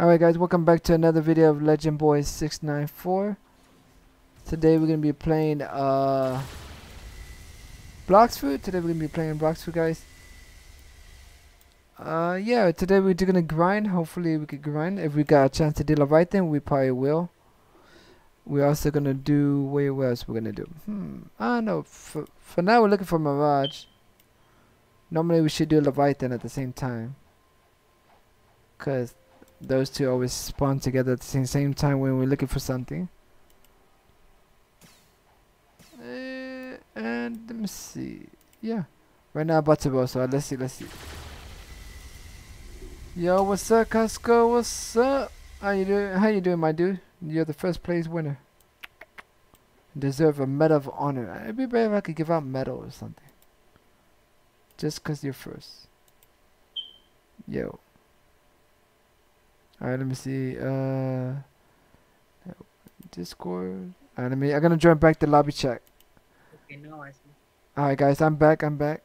Alright guys, welcome back to another video of Legend Boys 694. Today we're gonna be playing uh Blox Fruits. Today we're gonna be playing Blox Fruits guys. Uh yeah, today we're just gonna grind. Hopefully we could grind. If we got a chance to do the right we probably will. We're also gonna do wait what else we're gonna do? Hmm. I don't know. For for now we're looking for Mirage. Normally we should do Leviathan at the same time. Cause those two always spawn together at the same, time when we're looking for something. Uh, and let me see. Yeah. Right now go, so let's see, let's see. Yo, what's up, Costco? What's up? How you doing? How you doing, my dude? You're the first place winner. Deserve a medal of honor. It'd be better if I could give out medal or something. Just cause you're first. Yo. Alright, let me see. Uh, Discord. Alright, let me. I'm gonna join back the lobby chat. Okay, no, I see. Alright, guys, I'm back. I'm back.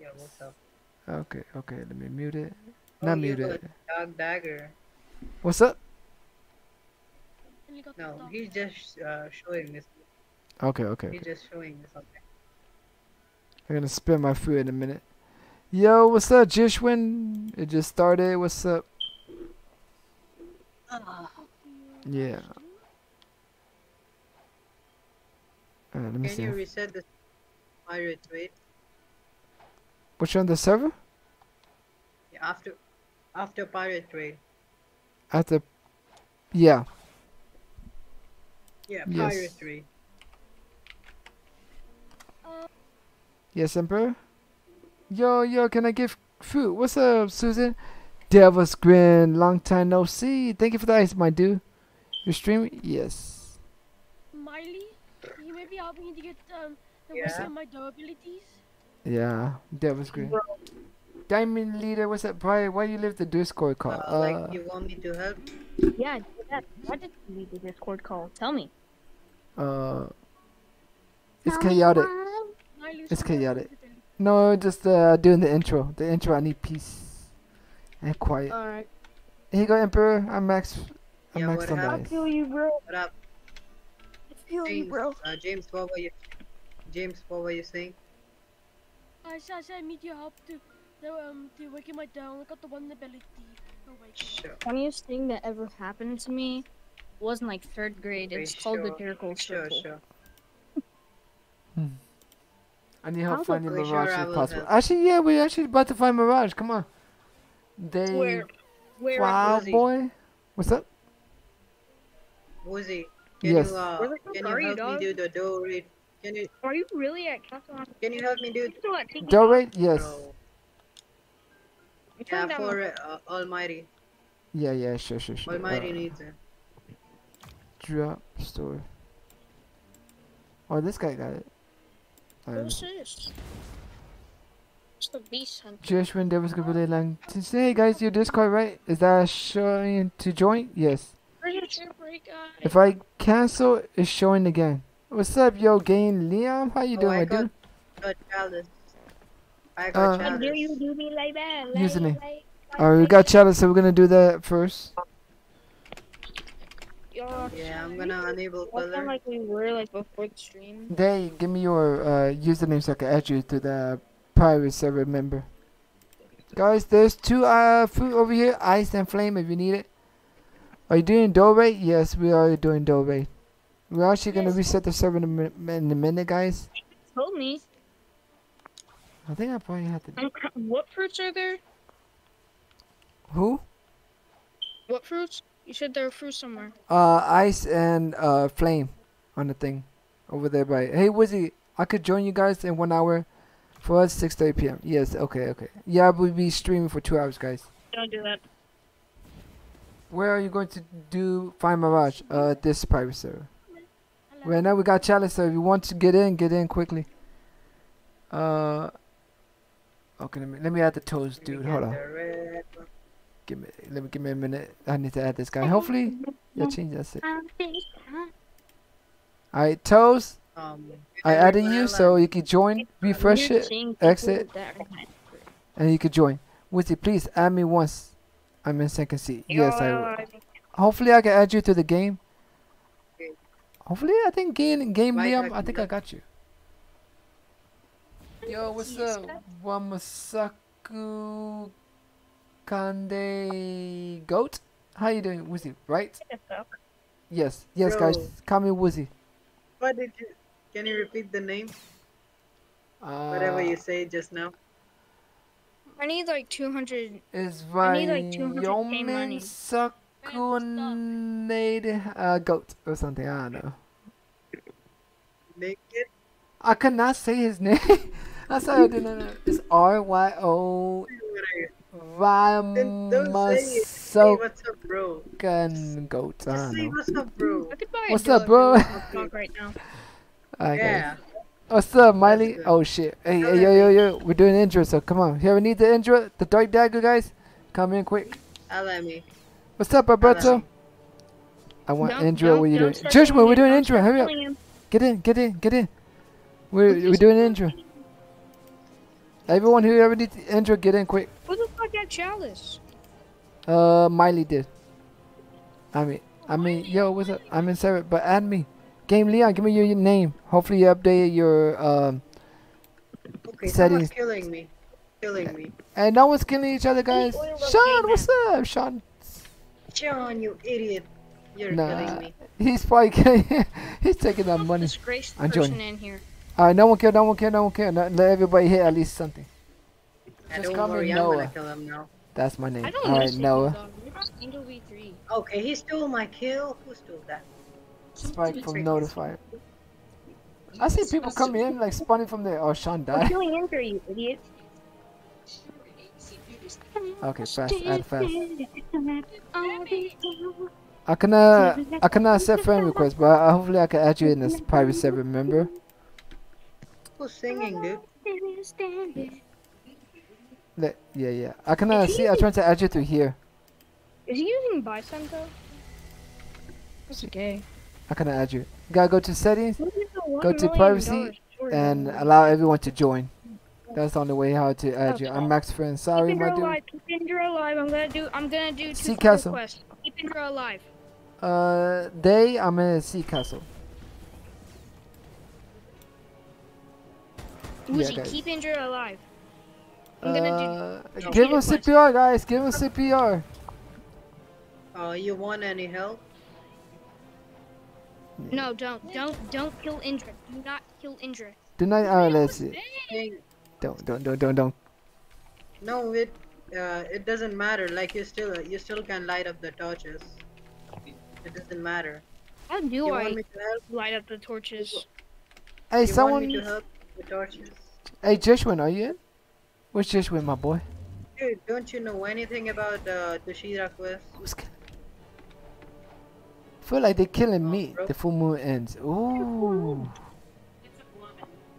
Yeah, what's up? Okay, okay. Let me mute it. Oh, Not mute it. Dark dagger. What's up? No, he's just uh, showing this. Okay, okay. He's okay. just showing me something. I'm gonna spin my food in a minute. Yo, what's up, Jishwin? It just started. What's up? Yeah. Alright, let me Can see. you reset the pirate rate? Which one? The server? Yeah, after after pirate trade. After. Yeah. Yeah, Yes. pirate trade. Yes, Emperor? Yo, yo, can I give food? What's up, Susan? Devil's Grin, long time no see. Thank you for the ice, my dude. You're streaming? Yes. Miley, you may be helping me to get um, the Yeah. rest of my durabilities. Yeah, Devil's Grin. Diamond Leader, what's up, Brian? Why do you leave the Discord call? Uh, Uh, like you want me to help? Yeah, do that. Why did you leave the Discord call? Tell me. uh, it's chaotic. It's chaotic. No, just uh, doing the intro. The intro, I need peace and quiet. Alright. Here you go, Emperor. I'm Max. I'm Yeah, Max what on happened? dice. feel you, bro. What up, I feel you, James? bro. Uh, James, what were you? James, what were you saying? I said, I said I need your help to, to um to waking my down. I got the one ability. Oh wait. Sure. Funniest thing that ever happened to me was in like third grade. Okay, It's called the sure. Jericho Sure, Circle. sure. I need help How's finding Okay, Mirage sure, if possible. Actually, yeah, we're actually about to find Mirage. Come on. They. Where? Where? Wow, Uzi. boy. What's up? Woozy, can Yes. you uh, Where the can are you you, help me do the door read? Can you Are you really at Castle? can you help me do? Still at rate? Yes. Bro. Yeah, for uh, Almighty. Yeah, yeah, sure, sure, sure. Almighty Uh, needs it. drop store. Oh, this guy got it. Um, Who's this? It's the Beast Hunter. Jewish when there was gonna be long. To hey guys, your Discord right? Is that showing to join? Yes. Where's your trip break guy? If I cancel, it's showing again. What's up, yo, Gain Liam? How you Oh, doing, I got- dude? Got chalice. I Uh, got How dare chalice. you do me like that? Like, Username. like- like Alright, we got challenge, so we're gonna do that first. Yo, Yeah, I'm gonna enable What sound color. like we were like before the stream? They give me your uh, username so I can add you to the private I remember. Guys, there's two uh food over here, ice and flame if you need it. Are you doing dough rate? Yes, we are doing dough rate. We're actually gonna reset the server in a, in a minute, guys. Told me. I think I probably have to. Um, what fruits are there? Who? What fruits? You said there were fruits somewhere. Uh, ice and uh flame on the thing over there by. Hey, Wizzy, I could join you guys in one hour. For us, 6:30 p.m. Yes, okay, okay. Yeah, we'll be streaming for two hours, guys. Don't do that. Where are you going to do Find Mirage? Uh, this private server. Hello. Right now we got challenge, so if you want to get in, get in quickly. Uh, okay, let me let me add the toes, dude. get Hold on, the red one. give me let me give me a minute. I need to add this guy. Hopefully, yeah, change that. All right, toes. Um, I added you, so you can join. Refresh it, exit. that are kind of- and you can join. Wizzy, please add me once. I'm in second seat. Yes, I. will. Hopefully, I can add you to the game. Hopefully, I think game game Liam. I I think I got you. Yo, what's up, Wamasaku Kande Goat? How you doing, Woozy? Right? Yes, yes, guys. Bro. Call me Woozy. What did you? Can you repeat the name? Uh, Whatever you say just now. I need like 200. Is I need, like, 200K money. Yomin Sakunade uh, Goat or something. I don't know. Naked. I could not say his name. That's how I didn't know. It's R Y O Then don't say what's up, bro. Goat. Just say what's up, bro. I could buy a What's up, bro? talk right now. Alright, guys. Yeah. What's up, Miley? Oh shit. Hey, Tell hey, yo, yo, yo. We're doing intro, so come on. Here, we need the intro. The Dark Dagger, guys. Come in quick. Allow me. What's up, Alberto? Hello. I want Don't- intro. don't- What you don't doing? start Joshua, we're him, doing don't intro. Hurry up. killing him. Get in, get in, get in. We're, we're doing intro. Everyone who ever needs the intro, get in quick. Who the fuck got Chalice? Uh, Miley did. I mean, I mean, yo, what's up? I'm in Sarah, but add me. Game Leon, give me your, your name. Hopefully you update your um. Okay, Settings. someone's killing me. Killing me. And no one's killing each other, guys. Sean, what's up, Sean? Sean, you idiot. You're Nah, killing me. he's probably killing. he's taking that money. Disgraced I'm person joining. in here. All right, no one kill, no one kill, no one kill. No, let everybody hit at least something. And Just don't call me worry, I'm Noah. kill him now. That's my name. I don't All know. right, Noah. Okay, he stole my kill. Who stole that? Spike from Notify. I see people come in like spawning from there. Oh, Sean died. I'm died. killing enter you, idiot. Okay, fast, add fast. I cannot, I cannot set friend request, but I, hopefully I can add you in this private server. Remember? Who's singing, dude? Let, yeah, yeah. I cannot see. I'm trying to add you through here. Is he using Bisento? That's gay. I add you. You gotta go to settings Look at the $1 Go to privacy and allow everyone to join. That's the only way how to add you. I'm Max Friend. Sorry, Keep my Indra dude. alive. Keep Indra alive. I'm gonna do. I'm gonna do two Sea Castle. requests. Keep Indra alive. Uh, they. I'm in a sea castle. Uzi, guys. keep Indra alive. I'm gonna Uh, do. give him. CPR, guys. Give him CPR. Uh, you want any help? No, don't, don't, don't kill Indra. Do not kill Indra. Do not. Alright, let's see. Don't, don't, don't, don't, don't. No, it uh, it doesn't matter. Like you still you still can light up the torches. It doesn't matter. How do You I want me to help? light up the torches? Hey, You want someone. me to help with torches? Hey, Jishwin, are you in? Where's Jishwin, my boy? Dude, don't you know anything about uh, the Shira quest? Who's killing? Feel like they're killing Oh, me. The full moon ends. Ooh.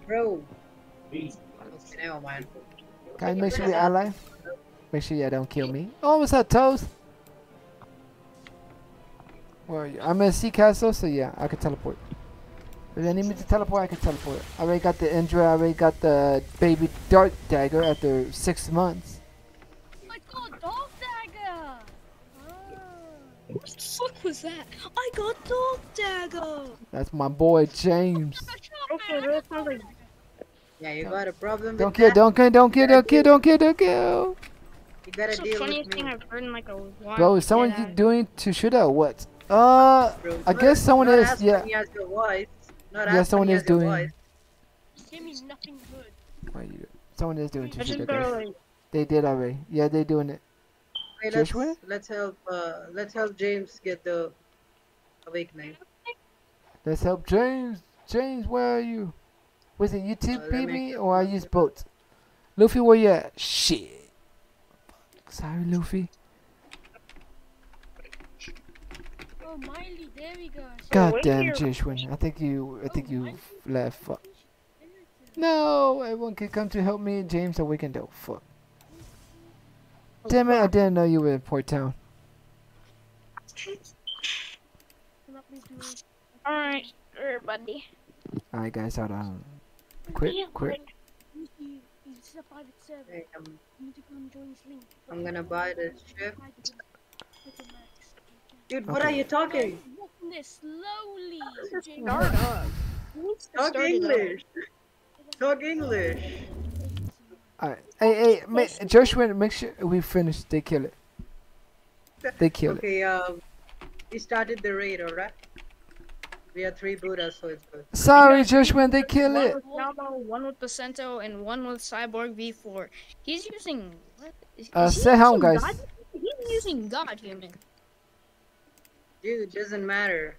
Bro. Okay, never mind. Guys, make sure we ally. Make sure you don't kill me. Oh, what's up, Toes? Where? I'm in Sea Castle, so yeah, I can teleport. If they need me to teleport, I can teleport. I already got the Indra, I already got the baby dart dagger after six months. I got dark dagger. Ah. What the fuck was that? I got dark dagger. That's my boy James. Okay, that sounds Yeah, you got a problem Don't with kill, that? don't kill, don't kill, don't kill, don't kill, don't kill. You gotta that's the deal funniest with thing I've heard in like a while. Bro, is someone Yeah. doing to shoot or what? Uh, bro. I guess someone not is, as yeah. funny as your voice. Not Yeah, someone is doing- voice. Give me nothing good. what you- someone is doing I to just shoot, got guys. like They did already. Yeah, they're doing it. Okay, let's, Joshua? let's help. Uh, let's help James get the awakening. Let's help James. James, where are you? Was it you Uh, let TP me- me or I use boats? Luffy, where you at? Shit. Fuck. Sorry, Luffy. Oh, Miley, there we go. God wait damn, here. Jishwin. I think you. I think you left. Fuck. No, everyone can come to help me. James awakened though. Fuck. Damn it! I didn't know you were in Port Town. Let me do it. Alright, sure, buddy. Alright, guys, hold on. Quit, Yeah, quit. Easy, easy. this is a private server. Hey, I'm, You need to go and join this link. I'm gonna buy this ship. Private link. With the max. Dude, what Okay. are you talking? This slowly. Jake. Start up. Who Talk start it up? English. Talk English. Alright. Hey, hey, ma- Joshua, make sure we finish. They kill it. They kill it. Okay, um, we started the raid, alright? We have three Buddhas, so it's good. Sorry, Joshua, they kill One it. with Namo, one with Placento, and one with Cyborg V4. He's using what? Is, Uh, is he say hello, using guys. God? He's using God human. Dude, doesn't matter.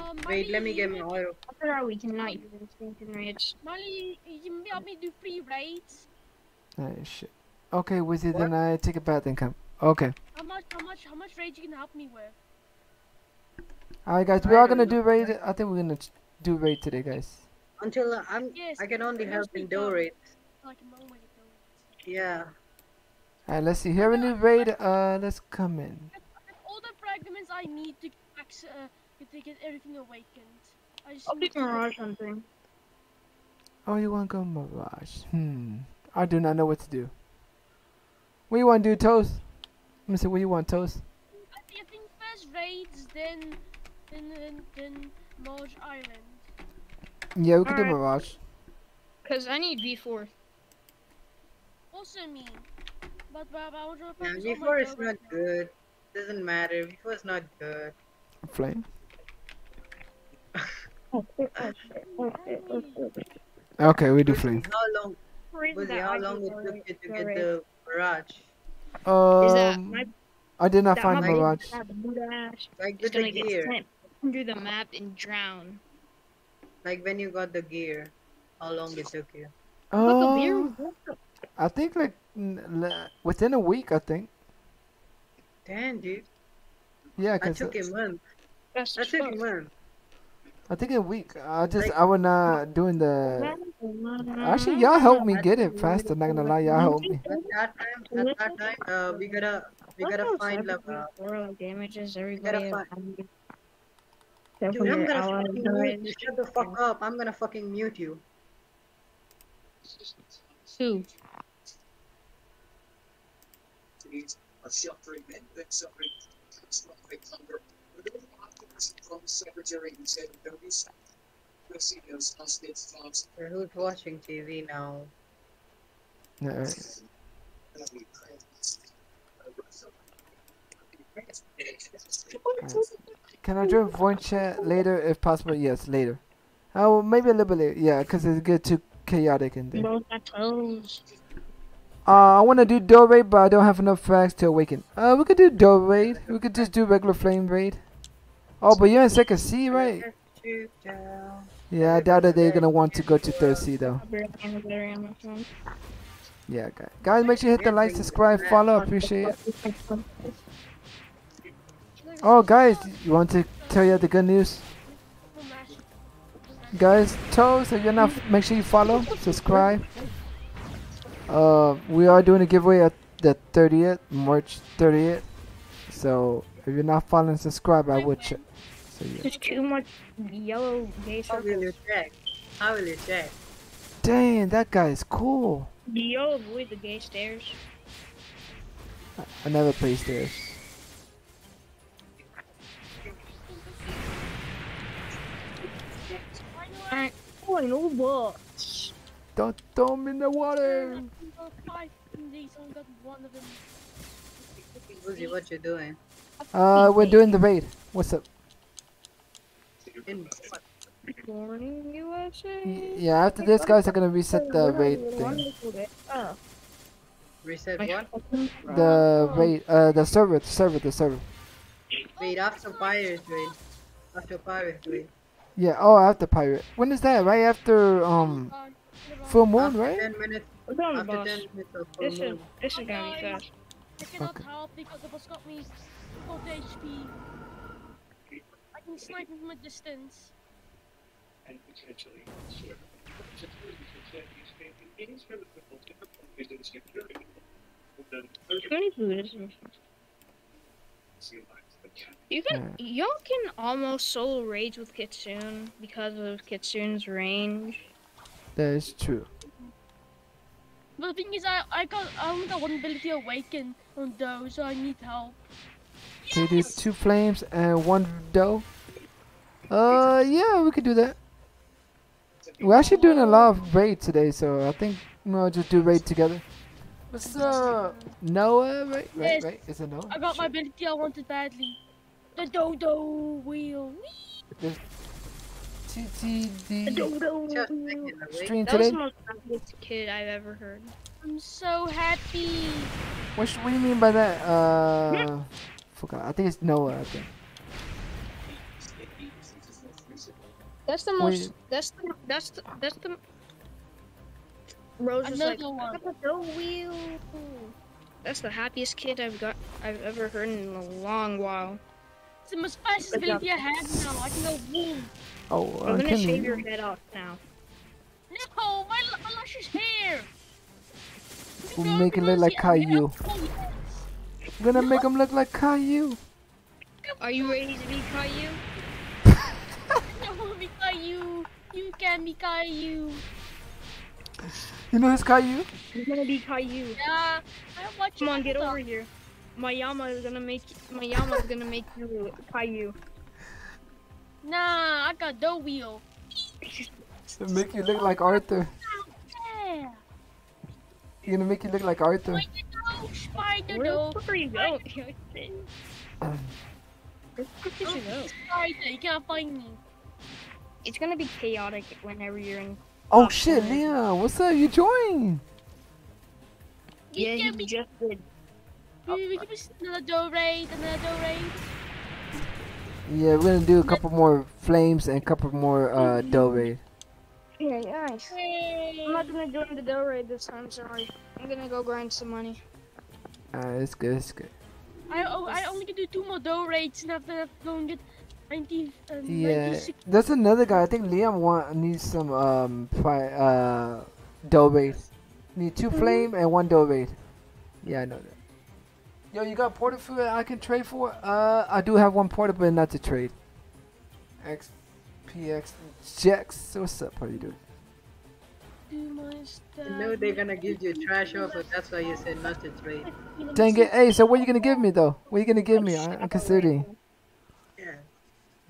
Um, Wait, let me Miley, get you- my oil. After are we tonight? Stinking rage. Miley, you can help me do free raids. Alright, shit. Okay, with it, then I take a bath and come. Okay. How much? How much? How much raids you can help me with? Alright, guys, we are gonna do raid. I think we're gonna do raid today, guys. Until uh, I'm, Yes. I can only help mostly in done. do raids. Like a moment ago. Yeah. Alright, let's see. Here a new raid. Uh, let's come in. All the fragments I need to max, uh, to get everything awakened. I just I'll need pick to- Mirage something. Oh, you want to go Mirage? Hmm. I do not know what to do. What you want to do, Toast? Let me see. What you want, Toast? I think, I think first raids, then, then, then, then Mirage Island. Yeah, we can do Alright. Mirage. Cause I need V4. Also me. But, but, but I want Yeah, focus on my before it's goal not good. Doesn't matter. Before it's not good. Flame. Hey, Okay, we do Buzi, flame. How long? Reason Buzi, that how long it took you to get the barrage? Is that Um, my I did not find my Mirage. that Budash Like is with gonna the get gear. sent under the map and drown. Like when you got the gear. How long it took you? Look, a beer. Uh, I think like within a week. I think. Damn, dude. Yeah, I took a month. That's That took a month. I think a week. I just Like- I was not doing the. Actually, y'all helped me get it faster. Not gonna lie, y'all helped me. At that time, at that time, uh, we gotta, we gotta find level. Like damages everybody. find- Dude, I'm gonna fucking mute you. Shut the fuck up. I'm gonna fucking mute you. Two. Optimism from Secretary instead of notice, Presidios hostage thoughts Or who's watching TV now? Alright. Can I join voice chat later if possible? Yes, later. Oh, maybe a little bit later. Yeah, cause it's get too chaotic in there. Both got toes. Uh, I want to do door raid, but I don't have enough frags to awaken. Uh, we could do door raid. We could just do regular flame raid. Oh, but you're in second C, right? Yeah, I doubt that they're gonna want to go to third C though. Yeah, guys. Guys, make sure you hit the like, subscribe, follow. Appreciate it. Oh, guys, you want to tell you the good news? Guys, Toes, if you're not, make sure you follow, subscribe. Uh, we are doing a giveaway at the 30th, March 30th. So if you're not following, subscribe. I would check. So yeah. There's too much yellow gay How will you circles. check? How will you check? Dang, that guy is cool. Do you avoid the gay stairs? I, I never play stairs. Oh, I know what. Don't throw him in the water. Five days, only got one of them. Uzi, what you doing? Uh, we're doing the raid. What's up? In? Morning USA. Yeah, after this, guys are gonna reset the raid thing. Oh. Reset my what? The raid, uh, the server, the server, the server. Wait, after Pirates raid. After Pirates raid. Yeah. Oh, after pirate. When is that? Right after um full moon, After right? 10 minutes, What's on the after boss? 10 minutes of full This is this is gonna be fast. I cannot Okay. help because the boss got me 40 HP. I can snipe him from a distance. and potentially swear. Games for the football team is in security. The third Too many Buddhism. sea lines, the cat You can y'all can almost solo raids with Kitsune because of Kitsune's range. That is true. But the thing is, I I got I only got one ability awaken on those, so I need help. Can you two flames and one dough? Uh, yeah, we could do that. We're actually doing a lot of raid today, so I think we'll just do raid together. What's up? Noah, right? Right, Yes. right. Is it Noah? I got my ability I wanted badly. The dodo wheel. The TTD dodo wheel. thinking of it. stream That was the most happiest kid I've ever heard. I'm so happy. What, sh- what do you mean by that? Uh, forgot. I think it's Noah. I think. That's the Wait. most. That's the. That's the. That's the. Rose was like, one. "I got the dough wheel. That's the happiest kid I've got. I've ever heard in a long while. It's the most fastest Good job. ability I have now. I can go boom. Oh, I'm uh, gonna shave you? your head off now. No, my, l- my luscious hair. We'll No, make it look because like yeah, Caillou. yes. We're gonna make him look like Caillou. Are you ready to be Caillou? I want to be Caillou. You can be Caillou. You know who's Caillou? You're gonna be Caillou. Yeah, I watch Come on, get over here. My Yama is gonna make. My Yama is gonna make you Caillou. Nah, I got dough wheel. Make you look like Arthur. Yeah. You're gonna make you look like Arthur. Spider dough, spider Where dough, the fuck are you going? Where the fuck did you go? spider. You can't find me. It's gonna be chaotic whenever you're in. Oh shit, Leon, what's up? You joined? Yeah, can he be. just did. We, we can be another dough raid, another dough raid. Yeah, we're gonna do a couple more flames and a couple more uh dough raid. Yeah, nice. Yay. I'm not gonna join the dough raid this time. Sorry. I'm gonna go grind some money. Alright, it's good, it's good. I oh, I only can do two more dough raids and after that go and get 19. Um, Yeah, 96 there's another guy. I think Liam want needs some um fi- uh dough raid. Need two flame and one dough raid. Yeah, I know that. Yo, you got porter food I can trade for? Uh, I do have one porter, but not to trade. XPX Jex, what's up? How you doing? do. You know they're gonna give you trash offer, that's why you said not to trade. Dang it! Hey, so what are you gonna give me though? What are you gonna give me? I, I'm considering.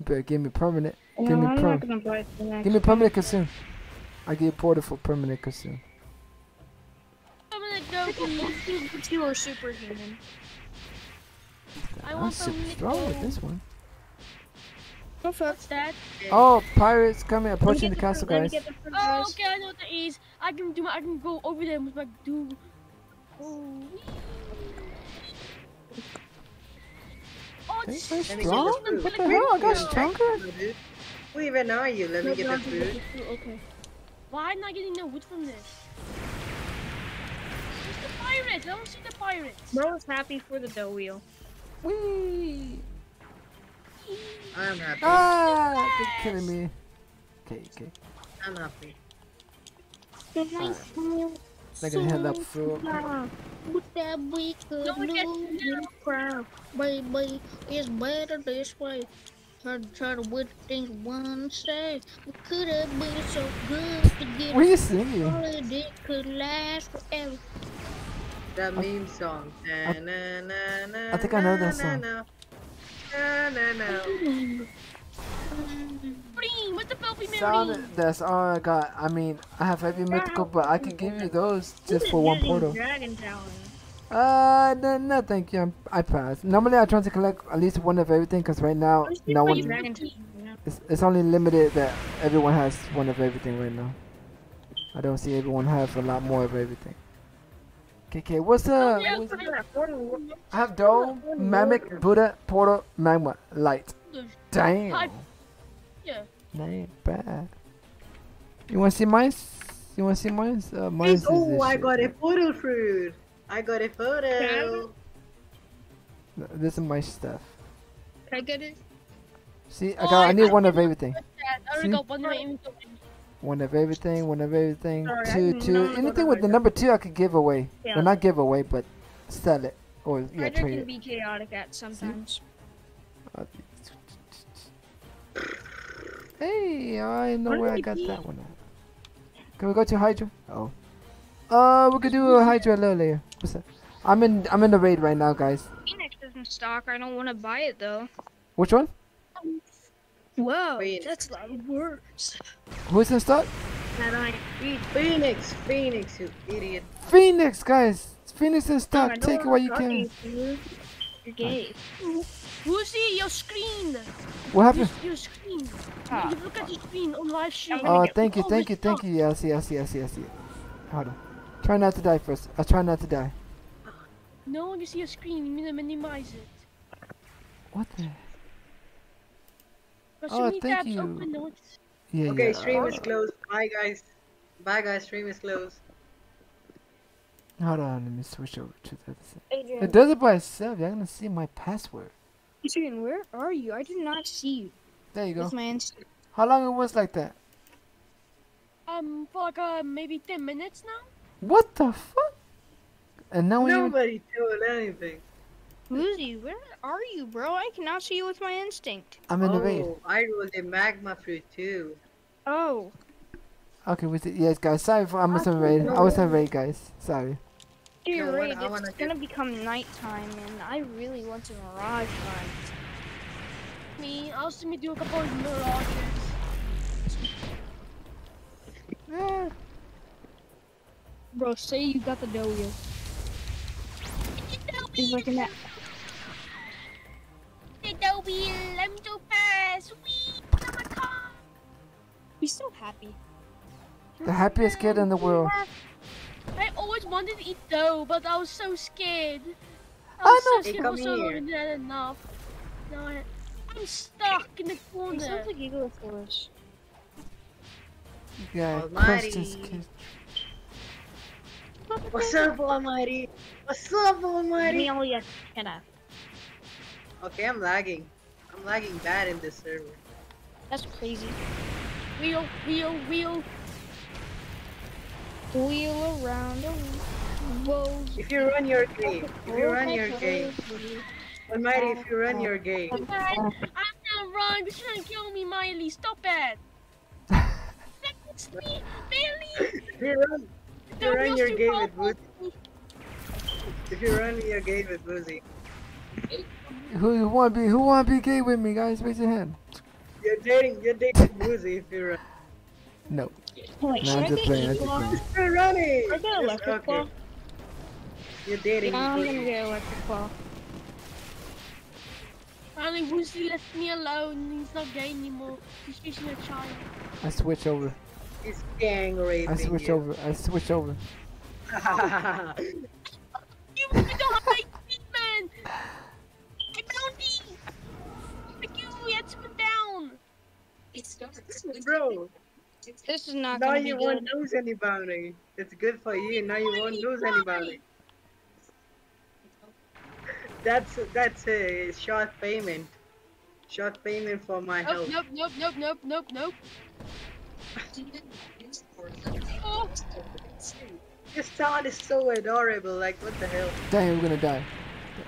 Yeah. You better give me permanent. No, Give me I'm perm. not gonna buy it the next Give me permanent consume. I get you porter for permanent consume. I'm gonna go please. But you are superhuman. I I'm want super permanent strong with this one. Go fuck. What's that? Oh, pirates coming, Let approaching get the castle, guys. the Oh, okay, I know what that is. I can do. my- I can go over there with my do. Oh. Oh, Hey, this very is Let me strong? What the hell? I got stronger? Who even are you? Let me get no, the food. Okay. Why am I not getting no wood from this? Where's the pirates? I don't see the pirates. Bro is happy for the dough wheel. Whee! I'm happy. Ah, they're killing me. Okay, okay. I'm happy. The nice meal. They're gonna head up through. With that we could No, we lose do and cry, baby. It's better this way. Try to try to with things one say. We could have been so good to get. What are together. you singing? Only it could last forever. That meme song. Na, na, na, na, I think I know that na, song. What's Sound, that's all I got. I mean, I have heavy mythical, but I can give you those just for one portal. Uh, no, no, thank you. I'm, I pass. Normally, I try to collect at least one of everything, cause right now, no one. It's, it's only limited that everyone has one of everything right now. I don't see everyone have a lot more of everything. KK, what's up? What's- Portal- I have Dome, Mamic, Buddha, Portal, Magma, Light. Damn. Hi. Yeah. That ain't bad. You wanna see mine? You wanna see mine? Uh, mine is Oh, I shit. got a photo fruit. I got a photo. This is my stuff. Can I get it? See, I Oh, got. I I- need I one of everything. I See? got one in my inventory. One of everything. One of everything. Sorry, I two, two. Anything with the number two, I could give away. Yeah. Well, not give away, but sell it or yeah, Spider trade can be chaotic at sometimes. Uh, Hey, I know What where I got he- that one. At. Can we go to Hydra? Oh. Uh, we could do a Hydra a little later. What's that? I'm in. I'm in the raid right now, guys. Phoenix is in stock. I don't want to buy it though. Which one? Whoa, Wait. that's a lot of words. Who's in stock? That I read. Phoenix, Phoenix, you idiot. Phoenix, guys. Phoenix in stock. Take it what while you I'm can. Talking to. You're gay. Woozy, your screen. What happened? your screen. Ah. You look at your screen on live stream. Oh, get- thank you, Oh, thank you, thank you. Yeah, I see, I see, I see, I see. Hold on. Try not to die first. I try not to die. No one can see your screen. You need to minimize it. What the? Got Oh, thank you. open. No, Yeah, Okay, yeah. stream is closed. Bye guys. Bye guys, stream is closed. Hold on, let me switch over to the other side. Adrian, It does it by itself. You're gonna see my password. Adrian, where are you? I did not see you. There you go. With my instant. How long it was like that? um for like uh, maybe 10 minutes now. What the fuck? And now we even Nobody told anything. Lucy, where are you, bro? I cannot see you with my instinct. I'm in the raid. Oh, I rolled a magma fruit too. Oh, Okay, we see. Yes, guys. Sorry for I was in raid. I was in raid, guys. Sorry. You're No, what right. Wanna It's gonna become nighttime, and I really want to mirage hunt. Me, I'll see me do a couple of mirages. Yeah. Bro, say you got the W. He's like in that. Adobe, I'm so fast. Wee, I'm. He's so happy. The happiest kid in the world. I always wanted to eat dough, but I was so scared. I I was know. so scared come for so long here. and didn't enough. Now I, I'm stuck in the He corner. sounds like Eaglesaurus. Yeah, Almighty. crushed his kid. What's up, Almighty? What's up, Almighty? Amelia, shut up. Okay, I'm lagging. I'm lagging bad in this server. That's crazy. Wheel, wheel, wheel. Wheel around a whoa. If you run your game, if you run your game, Almighty, if you run your game, I'm not wrong. You're trying to kill me, Miley. Stop it. That's me, Miley. if you run, if you run your game with Boozy, if you run your game with Boozy, Who who wanna be? Who wanna be gay with me, guys? Raise your hand. you're dating, you're dating Boozy if you run. No. Wait, No, should I'm just get playing. I'm just playing. You're running. I get Yes, electric okay. claw? You're dating. Yeah, I'm gonna get electric claw. Finally, Woozy left me alone. He's not gay anymore. He's chasing a child. I switch over. He's gang raping I switch you. over. I switch over. You, you don't hide me, man. I found me. Like you, we had to put down. Bro, This is not now gonna be you won't lose anybody. It's good for you. Now you won't lose anybody. That's that's a short payment. Short payment for my Nope, help. nope, nope, nope, nope, nope, nope. Oh, This sound is so adorable. Like what the hell? Damn, we're gonna die.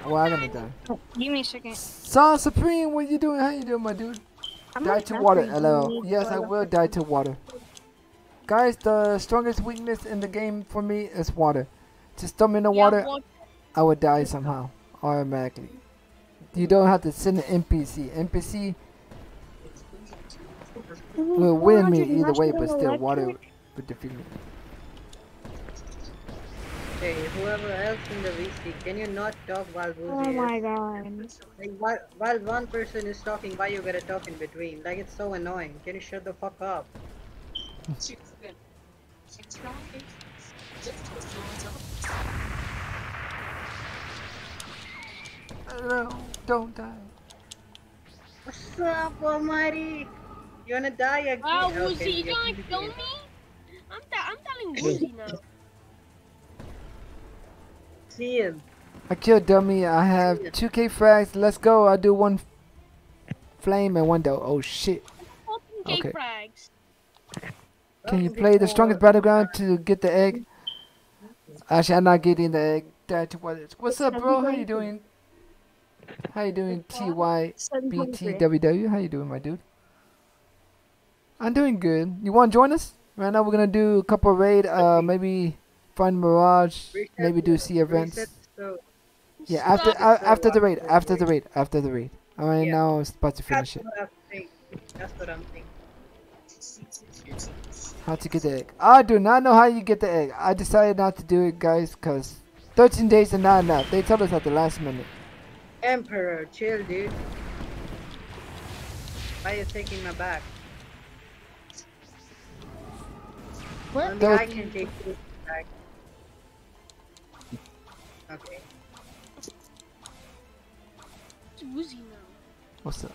Well, I'm gonna die. Oh, give me a second. Son Supreme, what you doing? How you doing, my dude? I'm Die to water, LL. Yes, I will die to water. Guys, the strongest weakness in the game for me is water. Just throw me in the yeah, water, I would die somehow, automatically. You don't have to send an NPC. NPC will win me either way, but still, water would defeat me. Hey, whoever else in the VC, can you not talk while Boozy Oh my is? god. Like, while, while one person is talking, why you gotta talk in between? Like it's so annoying. Can you shut the fuck up? No, don't die. What's up, Almighty? You wanna die again? Wow, Okay, you yeah, gonna kill me? I'm, I'm telling Woozy now. See him. I killed dummy. I have 2k frags. Let's go. I do one flame and one dough. Oh shit. Fucking gay Okay. frags. Can you play the strongest battleground to get the egg? Actually, I'm not getting the egg. Die to what? What's up, bro? How you doing? How you doing, TYBTWW? How you doing, my dude? I'm doing good. You want to join us? Right now we're gonna do a couple raid. Uh, maybe find Mirage. Reset Maybe do the- sea events. reset Yeah, after Stop. uh, after the raid. after After the the raid. After the raid. All right, Yeah. now it's about to That's finish it. what I'm thinking. That's what I'm thinking. How to get the egg? I do not know how you get the egg. I decided not to do it, guys, cause 13 days are not enough. They told us at the last minute. Emperor, chill, dude. Why are you taking my back? What? Only Don't- I can take you Okay. It's woozy now. What's up?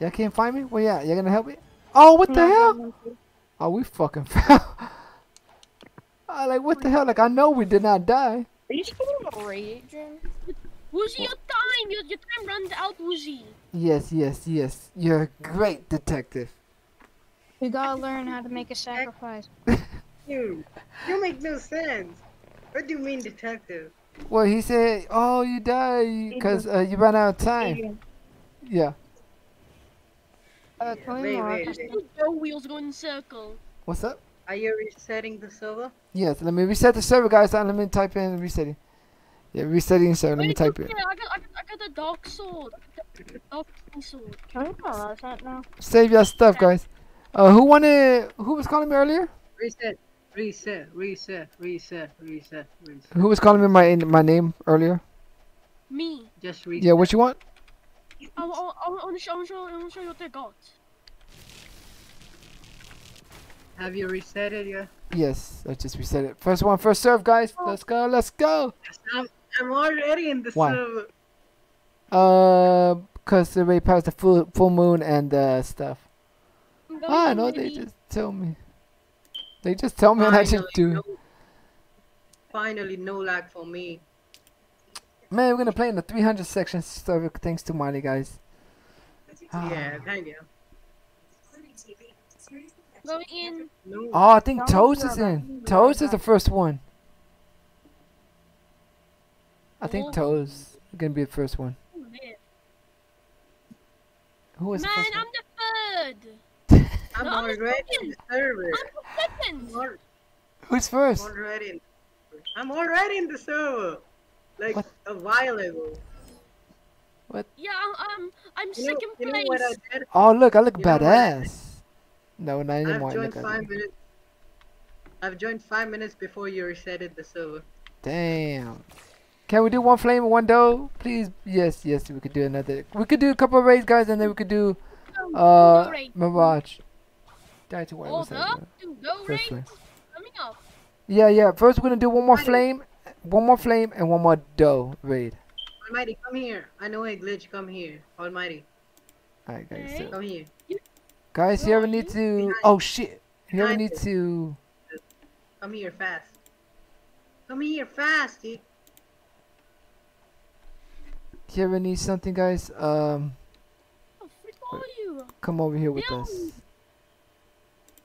Y'all can't find me? Well, yeah, y'all gonna help me? Oh, what the hell? Oh, we fucking fell. I like, what the hell? Like, I know we did not die. Are you still on a raid, Jim? Woozy, your time! Your, your time runs out, Woozy. Yes, yes, yes. You're a great detective. We gotta learn how to make a sacrifice. You, you make no sense. What do you mean, detective? Well, he said, oh, you died because uh, you ran out of time. Yeah. Uh, Yeah, can wait, wait, wait. thing? Wheels go in circle. What's up? Are you resetting the server? Yes, let me reset the server, guys. and Let me type in resetting. Yeah, resetting server. Let me type look it. here, I got, I got, I got a dark sword. The Dark sword. Can we pause that now? Save your stuff, guys. Uh, who wanted? Who was calling me earlier? Reset, reset, reset, reset, reset, reset. Who was calling me my my name earlier? Me. Just reset. Yeah, what you want? I, I, I, I want to show, I want to show, I want to show you what they got. Have you reset it yet? Yes, I just reset it. First one, first serve, guys. Let's go, let's go. I'm, I'm already in the Why? server. Uh, cause they way past the full full moon and uh stuff. I'm Ah, no, they just tell me. They just tell me and I just do. no, finally, no lag for me. Man, we're gonna play in the 300 section server thanks to Marty, guys. Ah. Yeah, thank you. Going in. Oh, I think Don't Toast is in. it. Toast is the first one. I think. Toast is gonna be the first one. Who is there. Man, the first I'm one? the third. I'm no, I'm already in the server. I'm second. I'm al- Who's I'm first? already in. I'm already in the server. Like What? a while ago. What? Yeah, I'm, I'm You second know place. what I did? Oh, look, I look You know what I badass. No, not I've joined Look, I five look- minutes. I've joined five minutes before you resetted the server. Damn. Can we do one flame and one dough? Please? Yes, yes, we could do another. We could do a couple of raids, guys, and then we could do uh raid. Mirage. Die to what was Hold up, to go First flame. coming up. Yeah, yeah. First, we're gonna do one more Alrighty. flame, one more flame, and one more dough raid. Almighty, come here. I know a glitch. Come here. Almighty, Alright, guys. Okay. So, come here. guys, you ever need to? Oh shit! You ever need to? Come here fast. Come here fast, dude. You ever need something, guys? Um, freak are you? come over here with No. us.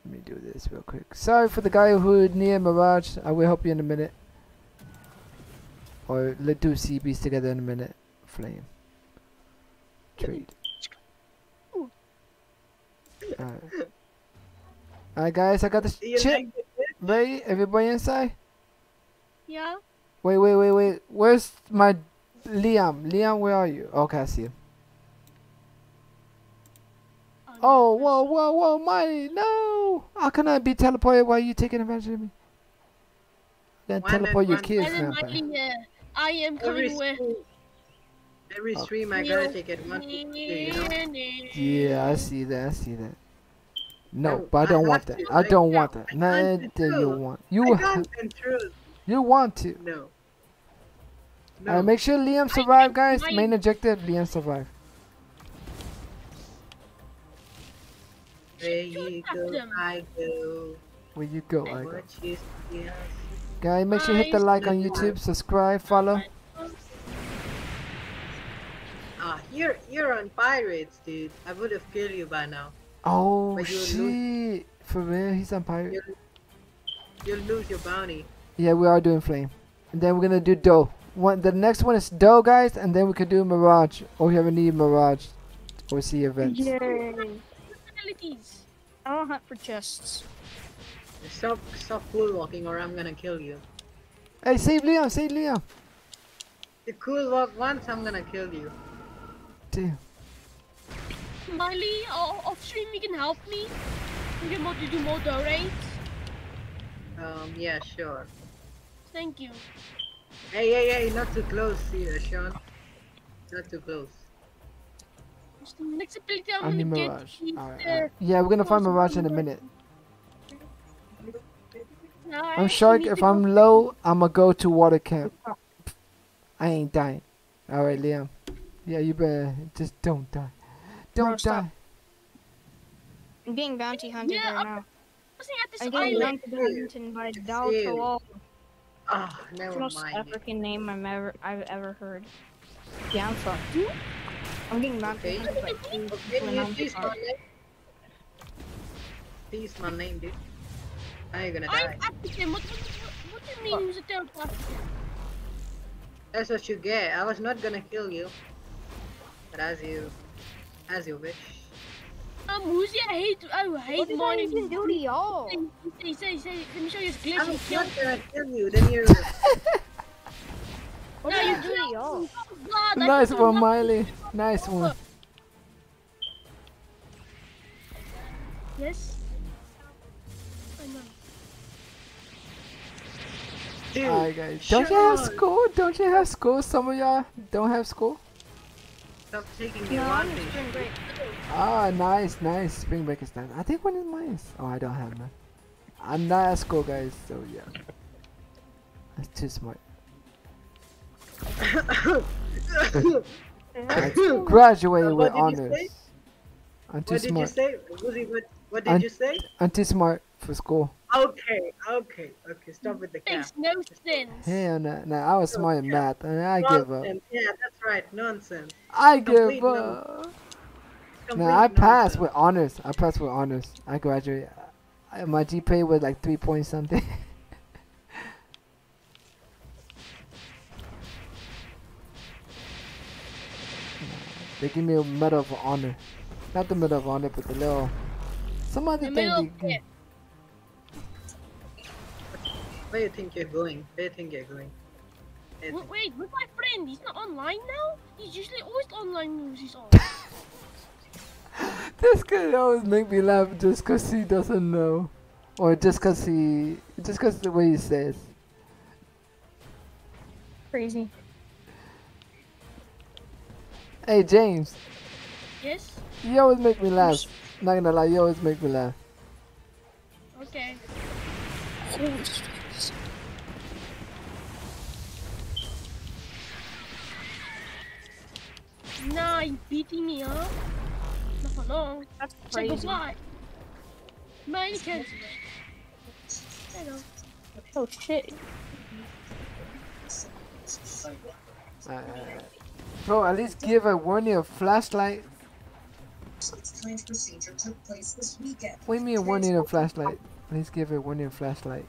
Let me do this real quick. Sorry for the guy who near Mirage. Uh, I will help you in a minute. Or let's do CBs together in a minute. Flame. Trade. Ooh. Alright. Alright, guys, I got this You chip. like the glitch? Ready? Everybody inside? Yeah. Wait, wait, wait, wait. Where's my Liam? Liam, where are you? Okay, I see him. Oh, whoa, whoa, whoa, Mighty, no! How can I be teleported while you taking advantage of me? Then One teleport your kids And then now. my, bro. uh, I am Every coming with. every Oh. stream I gotta take it one, two, you know. Yeah, I see that, I see that. No, No, but I I don't have want that. I I don't want that. I None you want. You can't you want to. No. Alright, No. make sure Liam survive, guys. Main objective, Liam survive. Where you go. I go. Where you go, I go. You see, I see. Guys, make sure you hit the like on YouTube, subscribe, follow. Ah, you're you're on pirates, dude. I would have killed you by now. Oh shit! For real, he's on pirates. You'll, you'll lose your bounty. Yeah, we are doing flame, and then we're gonna do dough. One, the next one is dough, guys, and then we can do mirage, or have a need mirage, or see events. Yay. Abilities. I don't hunt for chests. Stop, stop cool walking, or I'm gonna kill you. Hey, save Leo, save Liam. You cool walk once, I'm gonna kill you. Damn. Miley, o- off stream, you can help me. You can mo- to do more donates. Um, yeah, sure. Thank you. Hey, hey, hey, not too close, see, uh, Sean. Not too close. Dus next ability I'm I need gonna get Mirage. is Alright, alright. Yeah, we're gonna find Mirage in a minute. no, I I'm actually Shark. If I'm low, I'ma go to water camp. I ain't dying. Alright, Liam. Yeah, you better just don't die. Don't Bro, die. I'm being bounty hunted Yeah, right I'm- now. Looking at I'm getting island. bounty hunted by It's Dal you. Ah, It's the most mind. African name I'm ever I've ever heard. Yeah, I'm fucked. I'm getting bounty Okay. hunted by two Okay, people and I'm please my name. Please my name, dude. Now you're gonna I'm die. African. What, what, what, what do you mean who's a third African? That's what you get. I was not gonna kill you. But as you, as you wish. Um, who's I hate, I hate What did I mining. even do to y'all? Say, say, say, let me show you his glitch. I He was killed not gonna kill you. Then you're. What No, did you I do to y'all? God, Nice one, Miley. Nice one. Yes. I know. Dude, Alright, guys. Don't you have Sean, school? Don't you have school? Some of y'all don't have school? Stop taking No, I'm advantage. doing great. Ah, nice, nice. Spring break is done. I think one is mine. Oh, I don't have none. I'm not at school, guys, so yeah. That's too smart. I graduated with What did you honors. say? I'm too what did you smart. say? Woozy, what, what did I'm- you say? I'm too smart for school. Okay, okay, okay. Stop with the cap. Makes no sense. Hell no, no, I was smart in math, and I give up. Yeah, that's right. Nonsense. I give Complete up. Complete No, I passed nonsense. with honors. I passed with honors. I graduated. I, my GPA was like three point something. they give me a medal of honor. Not the medal of honor, but the little some other The thing. middle They, of give- it. Where you think you're going? Where do you think you're going? Wait, think- wait, where's my friend? He's not online now? He's usually always online news he's on. this guy always make me laugh just cause he doesn't know, or just cause he, just cause the way he says. Crazy. Hey James, yes? you always make me laugh. Not gonna lie, you always make me laugh. Okay. Nah, you beating me up? Not for long. That's Say crazy. goodbye. Man, you can't. Hello. Oh shit. Uh, bro, at least give a warning of flashlight. Its planned procedure took place this weekend. What do you mean a warning of flashlight? At least give a warning of flashlight.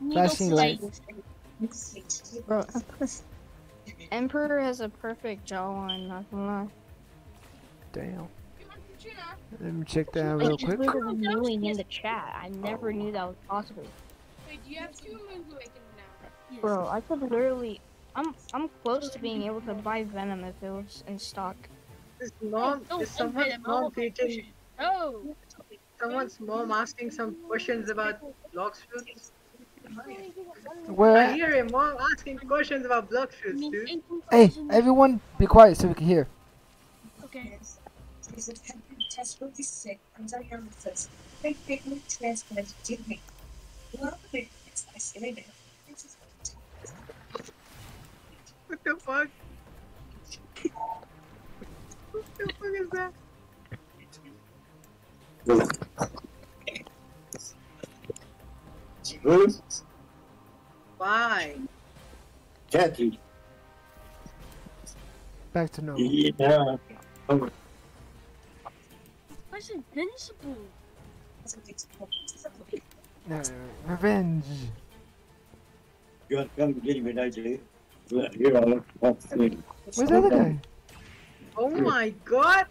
Needle Flashing flake. lights. Bro, Emperor has a perfect jawline, not gonna lie. Damn. Let me check that out Like, real just quick. literally viewing in the chat. I never oh. knew that was possible. Wait, do you have two moons awakened now? Bro, I could literally I'm I'm close to being able to buy Venom if it was in stock. Is mom? Don't Is someone's open it, mom I'll teaching? push it. Oh, Someone's mom asking some questions about Blox Fruits? I Where? hear him mom asking questions about block I fruits, mean, dude. 18,000 Hey, everyone, be quiet so we can hear. Okay. What the fuck? what the fuck is that? Why? Catchy. Back to normal. Yeah. Oh. That's invincible. No, revenge. You want to come get me, don't you? You know, that's Where's the other guy? Oh my god!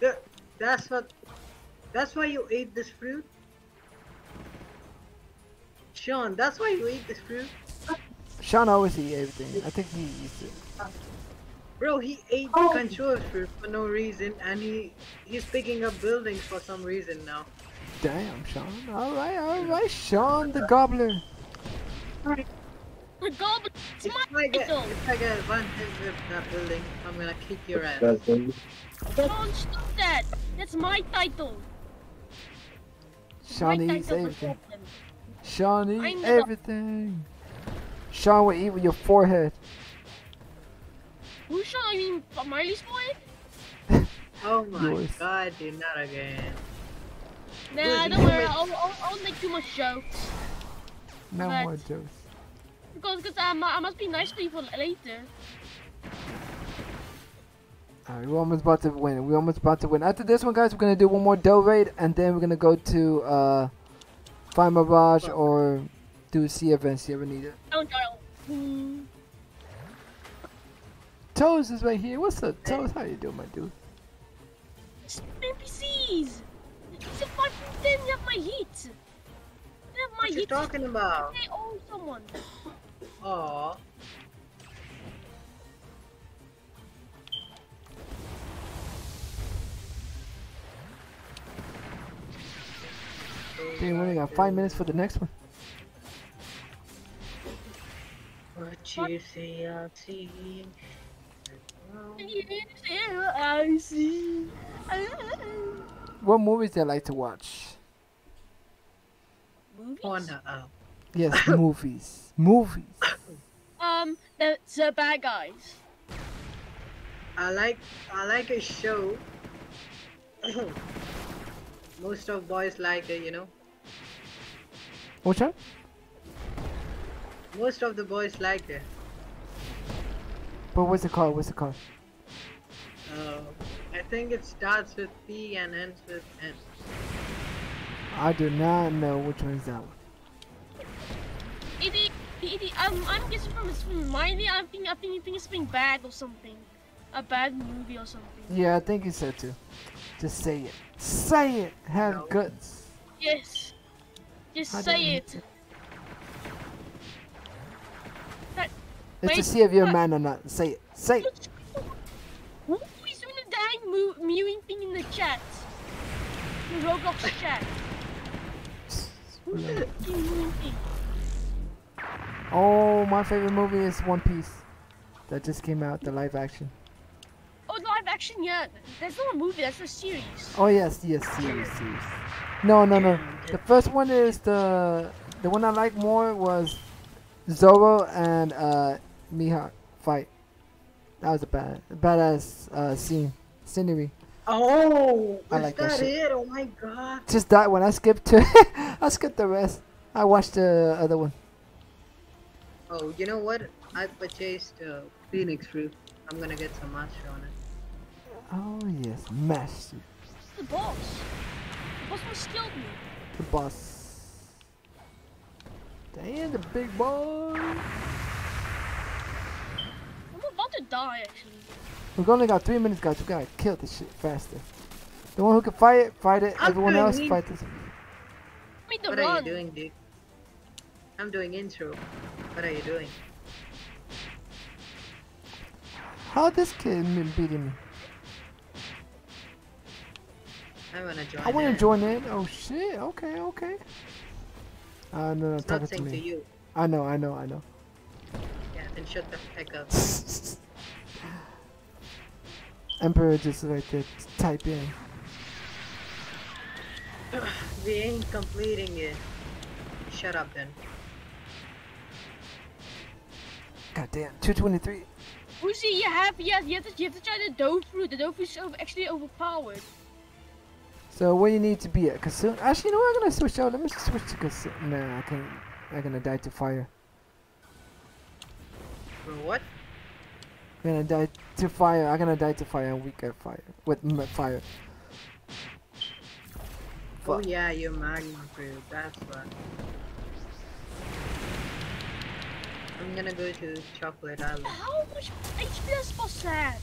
The, that's what. That's why you ate this fruit? Sean, that's why you ate this fruit? Sean always eat everything. I think he eats it. Bro, he ate the control fruit for no reason and he he's picking up buildings for some reason now. Damn, Sean. All right, all right, Sean the Gobbler. The goblin. It's If my I get title. if I get one hit with that building, I'm gonna kick your ass. That's it. Don't stop that. That's my title. Sean my eats everything. goblin. Sean eats everything. Sean will eat with your forehead. Who's Sean? I mean, Marley's boy? Oh my Yours. god, dude, not again. Nah, Wait, don't you worry. make- I'll, I'll, I'll make too much jokes. No But- more jokes. Because cause I, I must be nice to people later. Alright, we're almost about to win. We're almost about to win. After this one, guys, we're gonna do one more dough raid, and then we're gonna go to uh, Fire Mirage or do sea events if ever need it. Don't dial. Hmm. Toes is right here. What's up, Toes? How you doing, my dude? It's NPCs. It's a 5 from 10. You have my heat. You have my What are you talking about? They owe someone. Aw. Okay, we only got five minutes for the next one. What you see, I'll see. I see. What movies do you like to watch? Movies? Pornhub. Yes, movies. Movies. Um, the, the bad guys. I like I like a show. Most of boys like it, you know. What's one? Most of the boys like it. But what's it called? What's it called? Uh, I think it starts with P and ends with N. I do not know which one is that one. It, it, it, it, um, I'm guessing from, from my idea, I think, I think, I think it's something bad or something. A bad movie or something. Yeah, I think you said to. Just say it. Say it. Have No. guts. Yes. Just I say it. need That- It's to see if you're a man or not. Say it. Say it. Who is doing the dang mu- mewing thing in the chat? The Roblox chat. Who's doing the mewing thing? Oh, my favorite movie is One Piece. That just came out, the live action. Oh, live action, yeah. That's not a movie, that's a series. Oh yes, yes, series, series. No, no, no. The first one is the the one I like more was Zoro and uh Mihawk fight. That was a bad, badass uh, scene, scenery. Oh, I like that that, shit. it? Oh my god. Just that one. I skipped to. I skipped the rest. I watched the other one. Oh, you know what? I purchased uh, Phoenix fruit. I'm gonna get some master on it. Oh yes, master, The boss. The boss must killed me. the boss. Damn, the big boy. I'm about to die, actually. We've only got three minutes, guys. We gotta kill this shit faster. The one who can fight it, fight it. I'm Everyone else, fight this. I mean, the What run. are you doing, dude? I'm doing intro. What are you doing? How this kid beating me? I wanna join. I want to in. join in. Oh shit. Okay, okay. Uh, no, no, It's talking not to saying to me. you. I know, I know, I know. Yeah, then shut the heck up. Emperor just right there. Type in. we ain't completing it. Shut up then. Goddamn, 223. Uzi, you have, you have, you have to, you have to try the dough fruit. The dough fruit is over, actually overpowered. So where you need to be at? Kitsune? Actually, you know what? I'm gonna switch out. Let me switch to Kitsune. Nah, I can't. I'm gonna die to fire. What? I'm gonna die to fire. I'm gonna die to fire and weak at fire. With m- fire. Oh Fuck. yeah, you're magma fruit. That's what. I'm gonna go to Chocolate Island. How much HP does this boss have?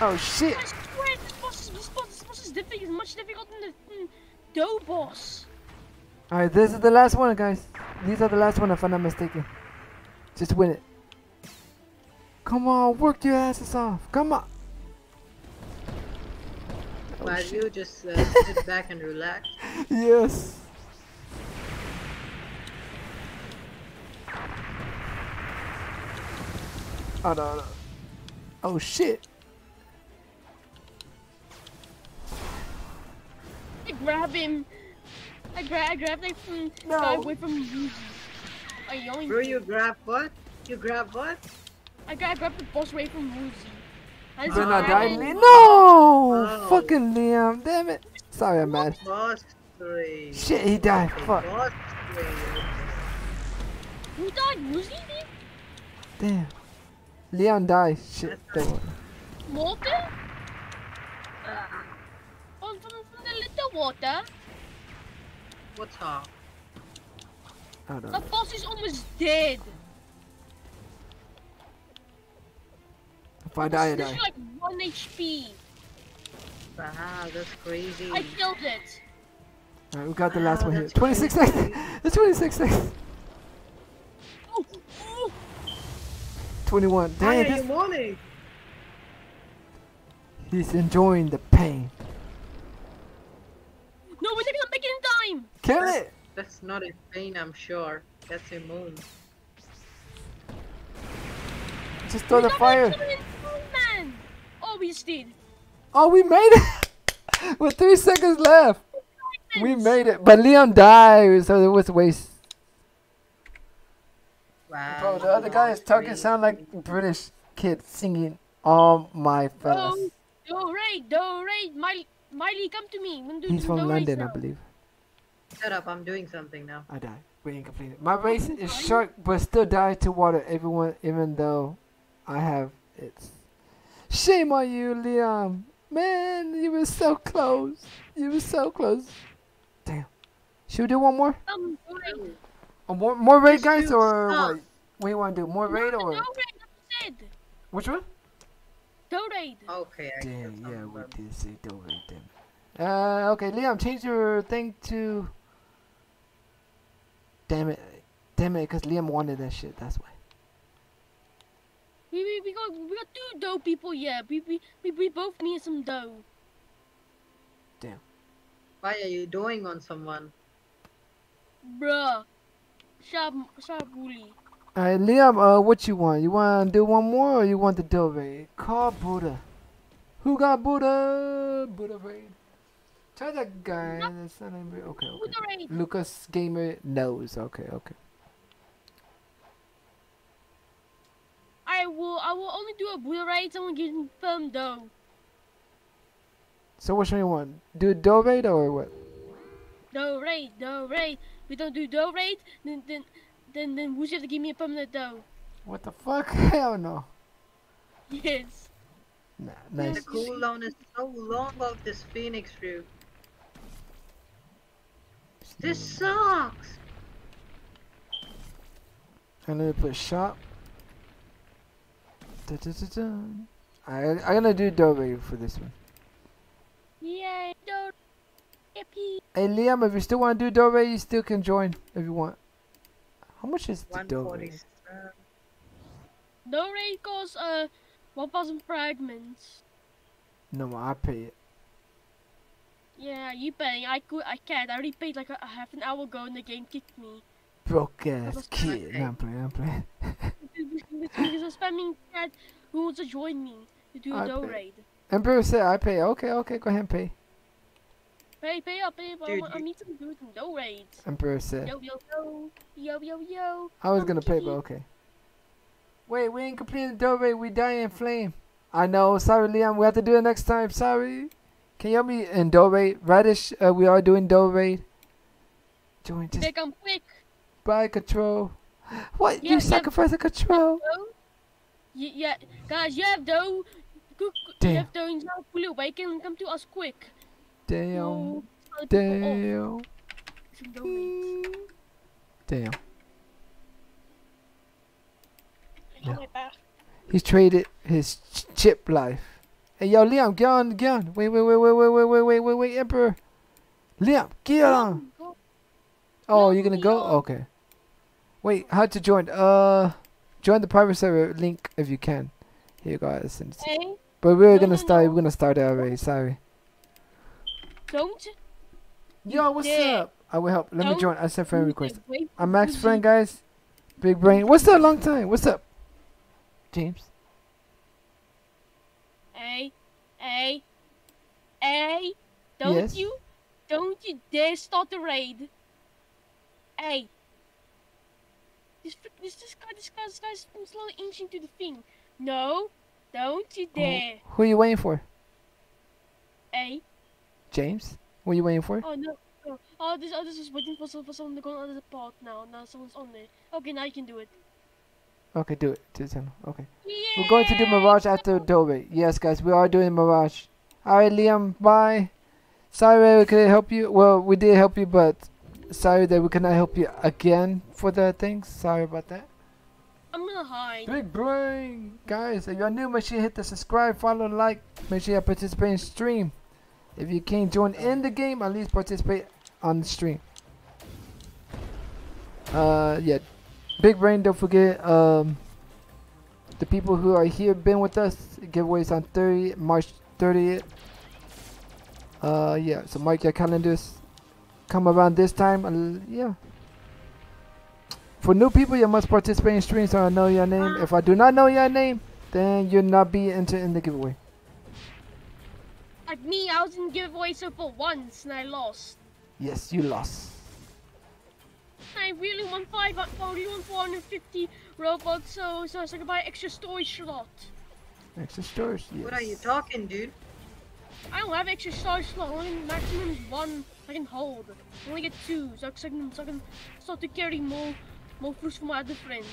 Oh shit! I swear, this boss, is- this boss, this boss is difficult. Much difficult than the mm, dough boss. Alright, this is the last one, guys. These are the last one, if I'm not mistaken. Just win it. Come on, work your asses off. Come on. Oh, While you just uh, sit back and relax. Yes. Oh no, no. Oh shit. I grab him. I grab, I grab like from No. guy away from Yuzi. I yoink. Bro, you grab what? You grab what? I grab, grab the boss away from Woozy. I just Better not die, it. No! Oh. Fucking Liam, damn it. Sorry, I'm mad. Boss three. Shit, he died. Fuck. Boss three. Who died? Woozy did? Damn. Leon died. Shit. That's That one. Water? On from, from the little water. What's up? I don't The know. boss is almost dead. If I die, I This die. is like 1 HP. Wow, that's crazy. I killed it. Alright, we got the last Wow, one here. 26 seconds. It's 26 seconds. Oh, oh. 21. Why Dang, are this, mourning? he's enjoying the pain. No, we're not gonna make in time. Kill it! That's not a pain, I'm sure. That's a moon. Just throw the We're not fire. gonna kill it in time, man. Oh, we just did. Oh, we made it! With three seconds left. We made it. But Leon died, so it was a waste. Wow. Bro, the other guy is talking sound like British kid singing All My Fellas. Do, do raid, do raid. Miley, Miley, come to me. Do He's do from raids London, I believe. Shut up, I'm doing something now. I died. We ain't completed. My race is short, but still die to water. Everyone, even though I have it. Shame on you, Liam. Man, you were so close. You were so close. Damn. Should we do one more? Um, do raid. Uh, more, more raid, guys, or stuff. what? What you want to do? More raid No, or do raid, I said. which one? Do raid. Okay, I Damn, guess yeah, I'm we did say don't raid them. Uh, okay, Liam, change your thing to. Damn it, damn it, because Liam wanted that shit. That's why. We, we, we got we got two dough people yeah. We, we, we, we both need some dough. Damn. Why are you doing on someone? Bruh. Sharp, sharp bully. Alright, Liam, uh, what you want? You want to do one more or you want the raid? Call Buddha. Who got Buddha? Buddha raid. Try that guy. That's not him. Okay, okay. Lucas Gamer knows. Okay, okay. I will I will only do a Buddha raid. Someone give me firm dough. So which one you want? Do a dough raid or what? Dough raid, dough raid. We don't do dough raid, then then then then who's have to give me a permanent dough? What the fuck? Hell no. Yes. Nah, The nice. cooldown is so long of this Phoenix fruit. This sucks. I'm gonna put shop. Da, da, da, da. I I'm gonna do dough raid for this one. Yay, dough. Yippee. Hey Liam, if you still want to do dough raid, you still can join if you want. How much is the dough raid? 147. Dough raid costs uh 1,000 fragments. No, I pay it. Yeah, you pay. I could, I can't. I already paid like a, a half an hour ago, and the game kicked me. Broke ass kid. okay. No, I'm playing. I'm playing. Because I'm spamming chat. Who wants to join me to do a I dough raid? Emperor said I pay. Okay, okay, go ahead and pay. Pay, pay up, pay up. I, Dude, I need some do some dough raids. Emperor said Yo, yo, yo, yo, yo, yo. I was gonna pay, but okay. Wait, we ain't completing the dough raid. We die in flame. I know. Sorry, Liam. We have to do it next time. Sorry. Can you help me in dough raid? Radish, uh, we are doing dough raid. Join just They come quick. buy control. What? Yeah, you yeah. sacrifice the control? Dough. Y- yeah, guys, you have dough. Cook, you have dough. and now pull it away. Can come to us quick. Damn. No, other people. Damn. Some dough raids. Damn. I got my back. He's traded his ch- chip life. Hey, yo, Liam, get on, get on. Wait, wait, wait, wait, wait, wait, wait, wait, wait, wait, Emperor. Liam, get on. Oh, you're gonna go? Okay. Wait, how to join? Uh, join the private server link if you can. Here you go. I send it to you. Hey, But we're gonna start. We're gonna start it already. Sorry. Don't. Yo, what's dare. up? I will help. Let me Don't join. I sent friend request. I'm Max friend, guys. Big brain. What's up? Long time. What's up? James. Hey, hey, hey! Don't Yes? you, don't you dare start the raid! Hey, this this this guy this guy this guy's slowly inching to the thing. No, don't you dare! Who are you waiting for? Hey, James. what are you waiting for? oh no, oh, oh this oh this is waiting for some for someone to go on the pod now. Now someone's on there. Okay, now you can do it. Okay, do it. Do it. Okay. Yeah. We're going to do Mirage after Dough. Yes, guys, we are doing Mirage. Alright, Liam, bye. Sorry we couldn't help you. Well, we did help you, but sorry that we cannot help you again for the things. Sorry about that. I'm gonna hide. Big brain! Guys, if you're new, make sure you hit the subscribe, follow, like. Make sure you participate in stream. If you can't join in the game, at least participate on the stream. Uh, yeah. Big brain, don't forget, um, the people who are here been with us, giveaways on 30, March 30th. Uh, yeah, so mark your calendars. Come around this time, and yeah. For new people, you must participate in streams so I know your name. If I do not know your name, then you'll not be entered in the giveaway. Like me, I was in giveaway so for once and I lost. Yes, you lost. I really want five. I only want 450 Robux, so so, so I can buy extra storage slot. Extra storage, yes. What are you talking, dude? I don't have extra storage slot. Only maximum is one I can hold. I only get two, so I can so I can start to carry more more fruits for my other friends.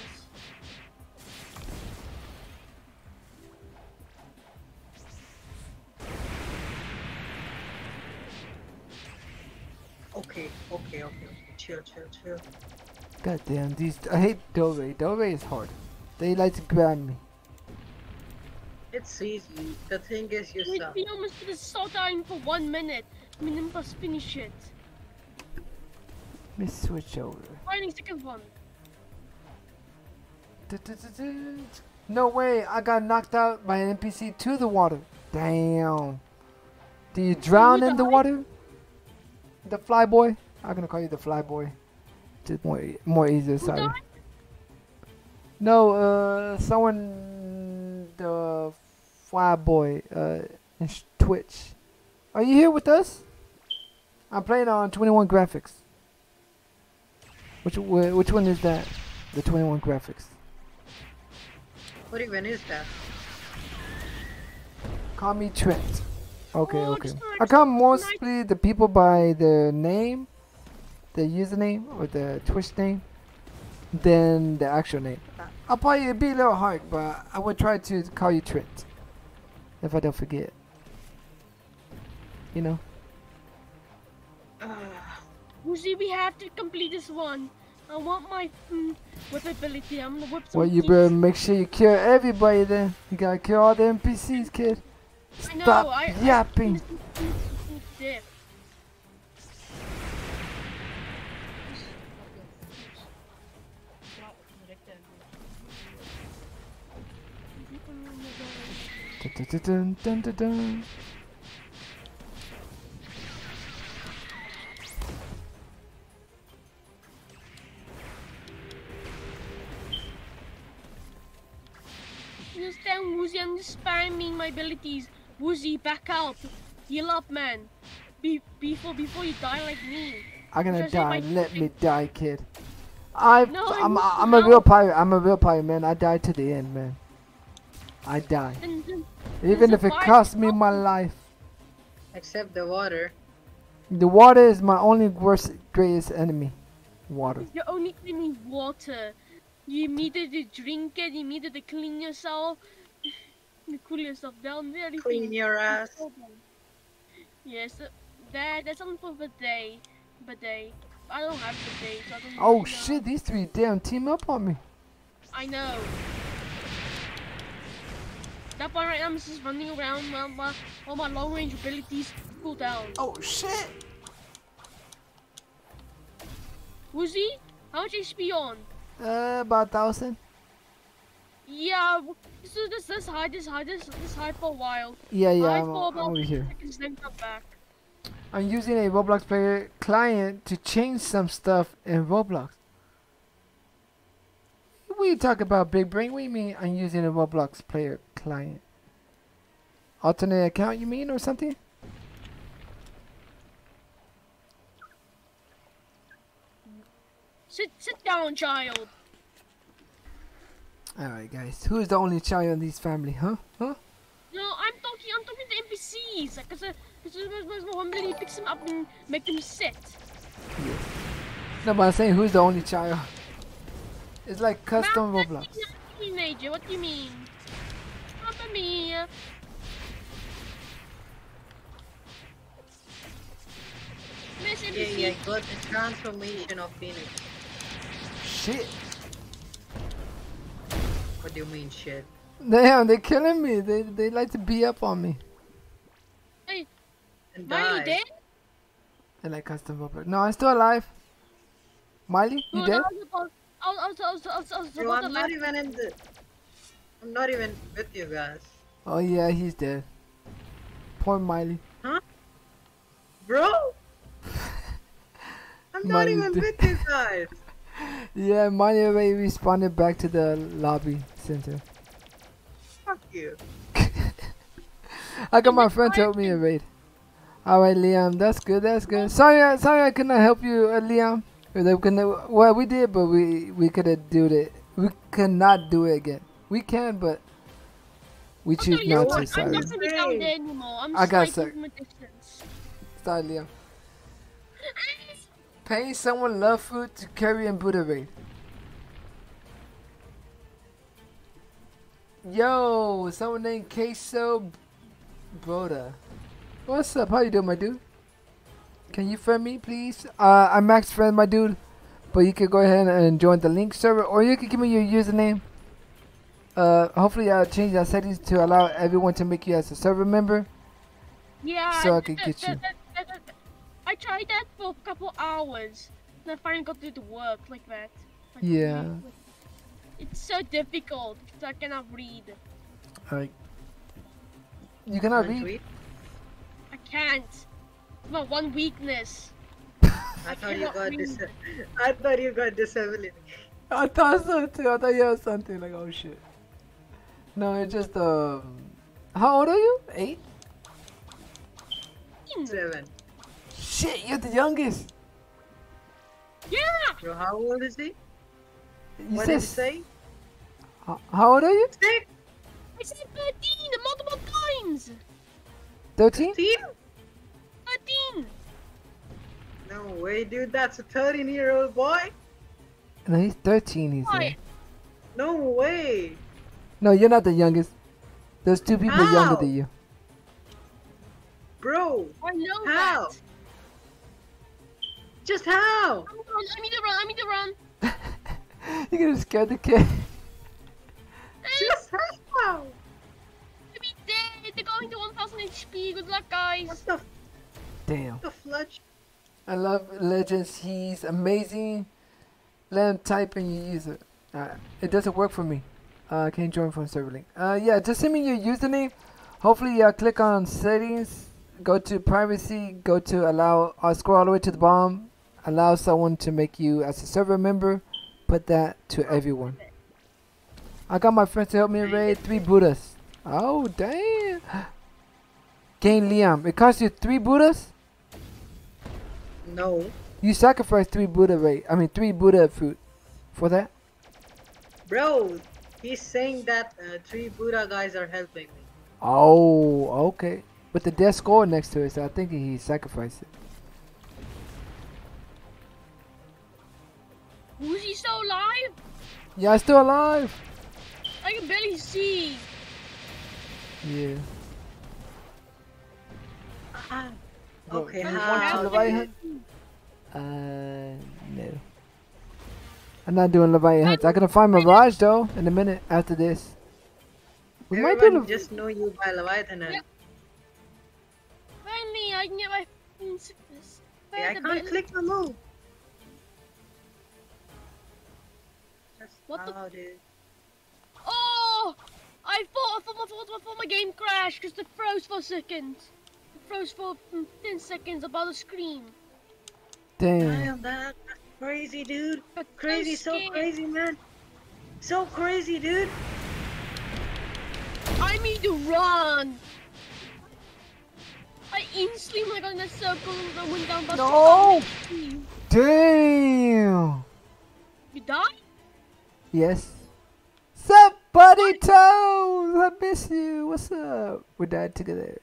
Okay, okay, okay, okay. Chill, chill, chill. God damn, these. I hate Dough. Dough is hard. They like to grab me. It's easy. The thing is, you We, suck. we almost did a start time for one minute. I mean, then must finish it. Let me switch over. Finding second one. No way, I got knocked out by an NPC to the water. Damn. Do you drown in the died? water? The fly boy? I'm gonna call you the fly boy. Just more more easier, sorry. died? No, uh someone the fly boy uh in Twitch. Are you here with us? I'm playing on 21 graphics. Which wh- which one is that? The 21 graphics. What even is that? Call me Trent. Okay, Oh, okay. I like- call mostly the people by their name, the username or the Twitch name, than the actual name. I'll probably be a little hard, but I would try to call you Trent if I don't forget. You know. Usually we have to complete this one. I want my mm, whip ability. I'm gonna whip some Well, you better make sure you kill everybody then. You gotta kill all the NPCs, kid. I know, Stop I- I- yapping. Dip. Dun, dun, dun, Woozy? I'm just spamming my abilities. Woozy, back out. Heal up, man. Be before before you die like me. I'm gonna Just die. Let me die, kid. I, No, I I'm, I'm a real pirate. I'm a real pirate, man. I die to the end, man. I die. Then, then, Even if it costs me my life. Except the water. The water is my only worst, greatest enemy. Water. you only need water. You needed to drink it. You needed to clean yourself. You cool yourself down. Very Clean your ass. Yes, uh, that that's something for the day. Bidet. I don't have bidet, so I don't Oh know. shit! These three damn team up on me. I know. That part right now I'm just running around while my, while my long range abilities cool down. Oh shit! Woozy, how much HP you on? Uh, about a thousand. Yeah, w- this is this this hide this hide this this hide for a while. Yeah, yeah, hide I'm, for I'm over here. seconds, then come back. I'm using a Roblox player client to change some stuff in Roblox. We talk about, Big Brain? What do you mean I'm using a Roblox player client? Alternate account, you mean, or something? Sit sit down, child. Alright, guys. Who's the only child in this family, huh? Huh? No, I'm talking I'm talking to NPCs. Like, cause uh, cause uh, one minute you pick them up and make them sit. No, but I'm saying who's the only child? It's like custom Now, Roblox. that's not a Teenager, what do you mean? Mamma mia. Miss Yeah, NPC. yeah, got the transformation of Phoenix. Shit. What do you mean shit? Damn, they're killing me. They they like to be up on me. And Miley die. dead? I like custom Roblox. No, I'm still alive. Miley, you No, dead? no, I was about, I was, I was, I was, I was, I was Bro, about to I'm not even in the. I'm not even with you guys. Oh yeah, he's dead. Poor Miley. Huh? Bro! I'm not Miley even with you guys. Yeah, Miley already responded back to the lobby center. Fuck you. I got my friend to help me in raid. Alright, Liam, that's good, that's good. Sorry, I- sorry I could not help you, uh, Liam. Or they couldn't- Well, we did, but we we could have do it. We could not do it again. We can, but we I'll choose tell not what, to. I'm Sorry. not gonna be there anymore. I'm I got sniping sick. from a distance. Sorry, Liam. Paying someone love food to carry and Buddha raid. Yo, someone named Queso Broda. What's up? How you doing, my dude? Can you friend me, please? Uh, I'm Max friend, my dude. But you can go ahead and join the link server, or you can give me your username. Uh, hopefully I'll change that settings to allow everyone to make you as a server member. Yeah. So I that- get that- you. that- I tried that for a couple hours. And I finally got to do the work like that. Like, Yeah. really- It's so difficult because I cannot read. Alright. You cannot One read. tweet? I can't. It's my one weakness. I thought you got read. dis- I thought you got disability. I thought so too. I thought you had something like, oh shit. No, it's just um. How old are you? Eight. Seven. Shit, you're the youngest. Yeah! Bro, how old is he? You what said did he say? How, how old are you? Six? I said 13 multiple times! Thirteen. Fifteen? 13! No way, dude. That's a 13 year old boy? No, he's thirteen. He's said. No way. No, you're not the youngest. There's two people younger than you. Bro, I know How? that. just how? I'm run, I need to run, I need to run. You're gonna scare the kid. Hey, Just how? to be dead. They're going to 1000 HP. Good luck, guys. What the, Damn. the fletch? I love Legends. He's amazing. Let him type and you use it. Uh, it doesn't work for me. Uh, can you join from server link? Uh, yeah, just send me your username. Hopefully, uh, click on settings. Go to privacy. Go to allow. Uh, scroll all the way to the bottom. Allow someone to make you as a server member. Put that to everyone. I got my friends to help me raid three Buddhas. Oh damn! Gain Liam. It costs you three Buddhas. No. You sacrifice three Buddha rate. I mean three Buddha fruit for that. Bro, he's saying that uh, three Buddha guys are helping me. Oh, okay. With the death score next to it, so I think he sacrificed it. Who's he still alive? Yeah, I'm still alive. I can barely see. Yeah. Ah, Go- okay, do you want how? to Leviathan? Uh, no. I'm not doing Leviathan hunts. I'm gonna find Mirage though in a minute after this. We might do Everyone Lev- just know you by Leviathan and Yeah. Finally, I can get my fucking sickness. Hey, I can't click the move. What the dude? Oh! I thought, I thought, I thought, I thought my game crashed because it froze for a second. It froze for mm, 10 seconds about the screen. Damn. Damn, that, that's crazy, dude. Got Crazy, so scared. crazy, man. So crazy, dude. I need to run. I instantly when I got in that circle and went down No! Damn! You Damn. died? Yes. Sup, buddy toes? I miss you. What's up? We're died together.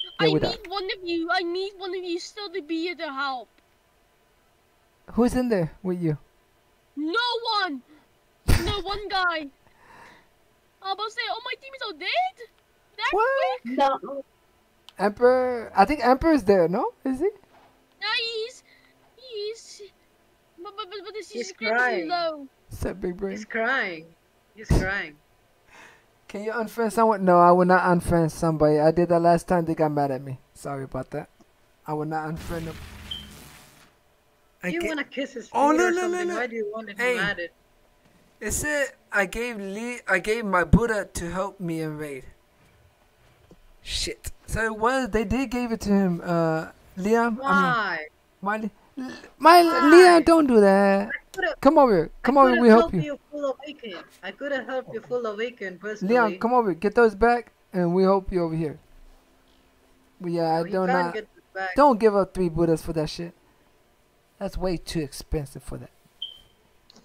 Yeah, I need died. one of you. I need one of you still to be here to help. Who's in there with you? No one. no one guy. I was about to say, oh my team is all dead. That What? quick? No. Emperor. I think Emperor's there. No, is he? No, he's he's. But but but, but this He's is crying. low. Sup, big brain? He's crying. He's crying. Can you unfriend someone? No, I will not unfriend somebody. I did that last time. They got mad at me. Sorry about that. I will not unfriend them. I Do you want to kiss his feet Oh, no, or no, no, something? no. Why do you want to Hey. do at it? It said I gave Lee, I gave my Buddha to help me in raid. Shit. So it was they did give it to him. Uh, Liam. I Why? mean, my my ah. Why? Liam, don't do that. Come over here. Come I over. We help you. you full awaken. I could have helped you full awaken personally. Leon, come over. Get those back, and we help you over here. But yeah, I No, do not. get this back. Don't give up three Buddhas for that shit. That's way too expensive for that.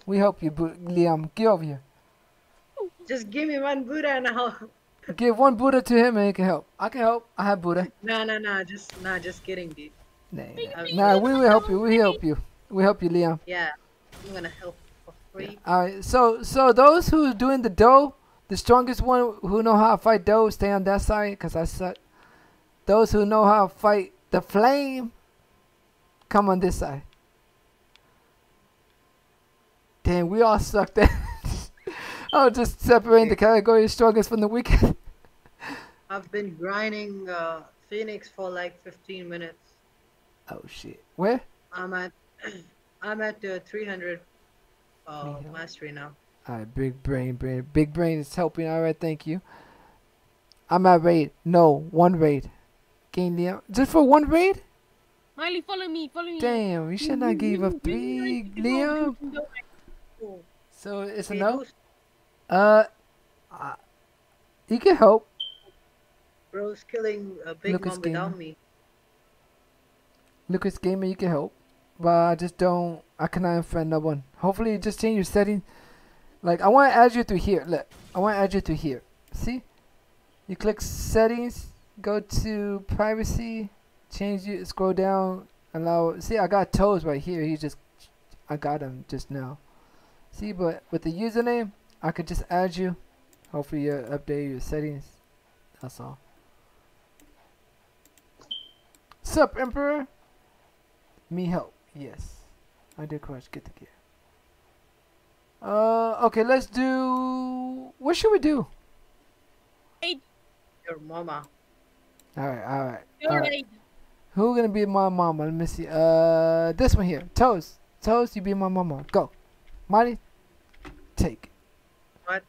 We help you, Bu- Liam. Get over here. Just give me one Buddha and I'll. Give one Buddha to him, and he can help. I can help. I have Buddha. No, no, no. Just, nah, just kidding, dude. Nah, Please, nah, we will help you. We help you. We help you, Liam. Yeah, I'm gonna help for free. All right. So, so those who are doing the dough, the strongest one who know how to fight dough, stay on that side, cause I suck. Those who know how to fight the flame, come on this side. Damn, we all sucked at. oh, just separating the category strongest from the weakest. I've been grinding uh, Phoenix for like 15 minutes. Oh shit. Where? I'm at, I'm at uh, 300 uh, Yeah. mastery now. All right, big brain, brain, big brain is helping. All right, thank you. I'm at raid. No, one raid. Gain Liam. Just for one raid? Miley, follow me, follow me. Damn, you should not give up three, Liam. So it's a no. Uh, uh, you can help. Bro's killing a big Lucas one without Gamer. me. Lucas Gamer, you can help, but I just don't. I cannot unfriend no one. Hopefully, you just change your setting. Like I want to add you to here. Look, I want to add you to here. See? You click settings, go to privacy, change you. Scroll down, allow. See, I got toes right here. He just, I got him just now. See, but with the username, I could just add you. Hopefully, you update your settings. That's all. Sup, Emperor? Me help. Yes. I did crush. Get the gear. Uh, okay, let's do. What should we do? Your mama. Alright, alright. Alright. right. Who gonna be my mama? Let me see. Uh, this one here. Toes. Toes, you be my mama. Go. Marty, take. What?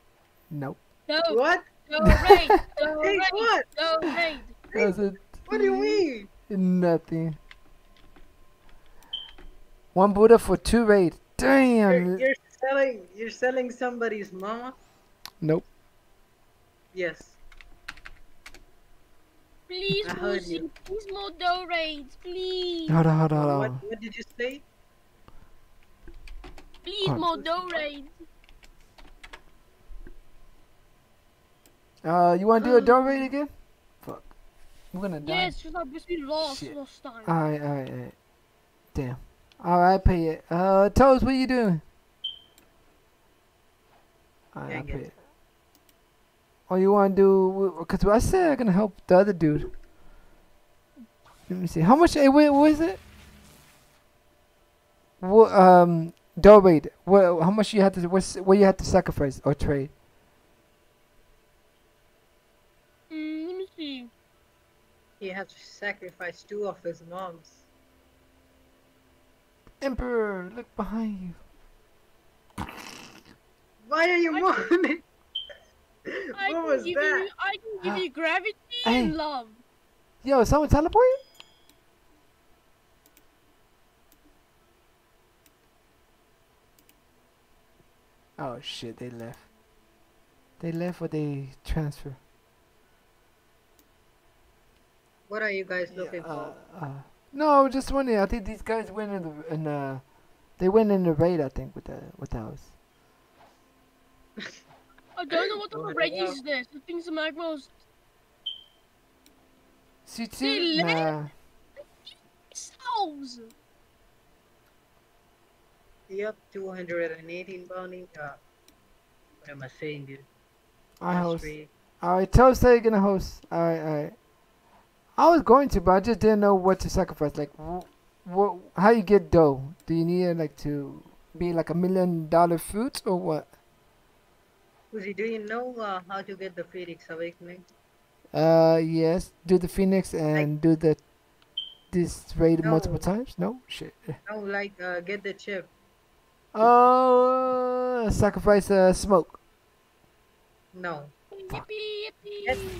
Nope. No, What? no raid, no Hey, raid, what? no raid. What do you mean? nothing. One Buddha for two raid. You're, Damn. you're selling. You're selling somebody's mama. Nope. Yes. Please, I heard Boozy, you. please more dough raids, please. Hold on, hold on, hold What? on. What did you say? Please Hold more dough raids. Uh, you wanna do a door raid again? Fuck. I'm gonna die. Yes, because I because we lost Shit. last time. Alright, alright, alright. Damn. Alright, I pay it. Uh, Toes, what you doing? Alright, Yeah, I I pay it. Oh, you wanna do? Cause I said I'm gonna help the other dude. Let me see. How much? Hey, wait, what is it? What um door raid? What? How much you have to? What's what you have to sacrifice or trade? Mm, let me see. He has to sacrifice two of his moms. Emperor, look behind you. Why are you I- moaning? I what can was give that? you, I can give Ah. you gravity Hey. and love. Yo, someone teleported? Oh shit, they left. They left or they transfer. What are you guys Yeah, looking uh, for? uh, no, just wondering. I think these guys went in the in uh, they went in the raid. I think with the with the house. I don't know what the Go of ahead, raid yeah. is this. The thing's the magmas. See, They see, left? nah. Souls. Yep, 218 bounty. Uh, what am I saying, dude? I host. Alright, tell us how you're gonna host. Alright, alright. I was going to, but I just didn't know what to sacrifice. Like, wh- wh- how you get dough? Do you need it like to be like a million dollar fruit or what? Uzi, do you know uh, how to get the Phoenix Awakening? Uh, yes. Do the phoenix and do the this raid multiple times? No, shit. No, like uh, get the chip. Oh, sacrifice uh, smoke. No, Yippee, Yes. yippee.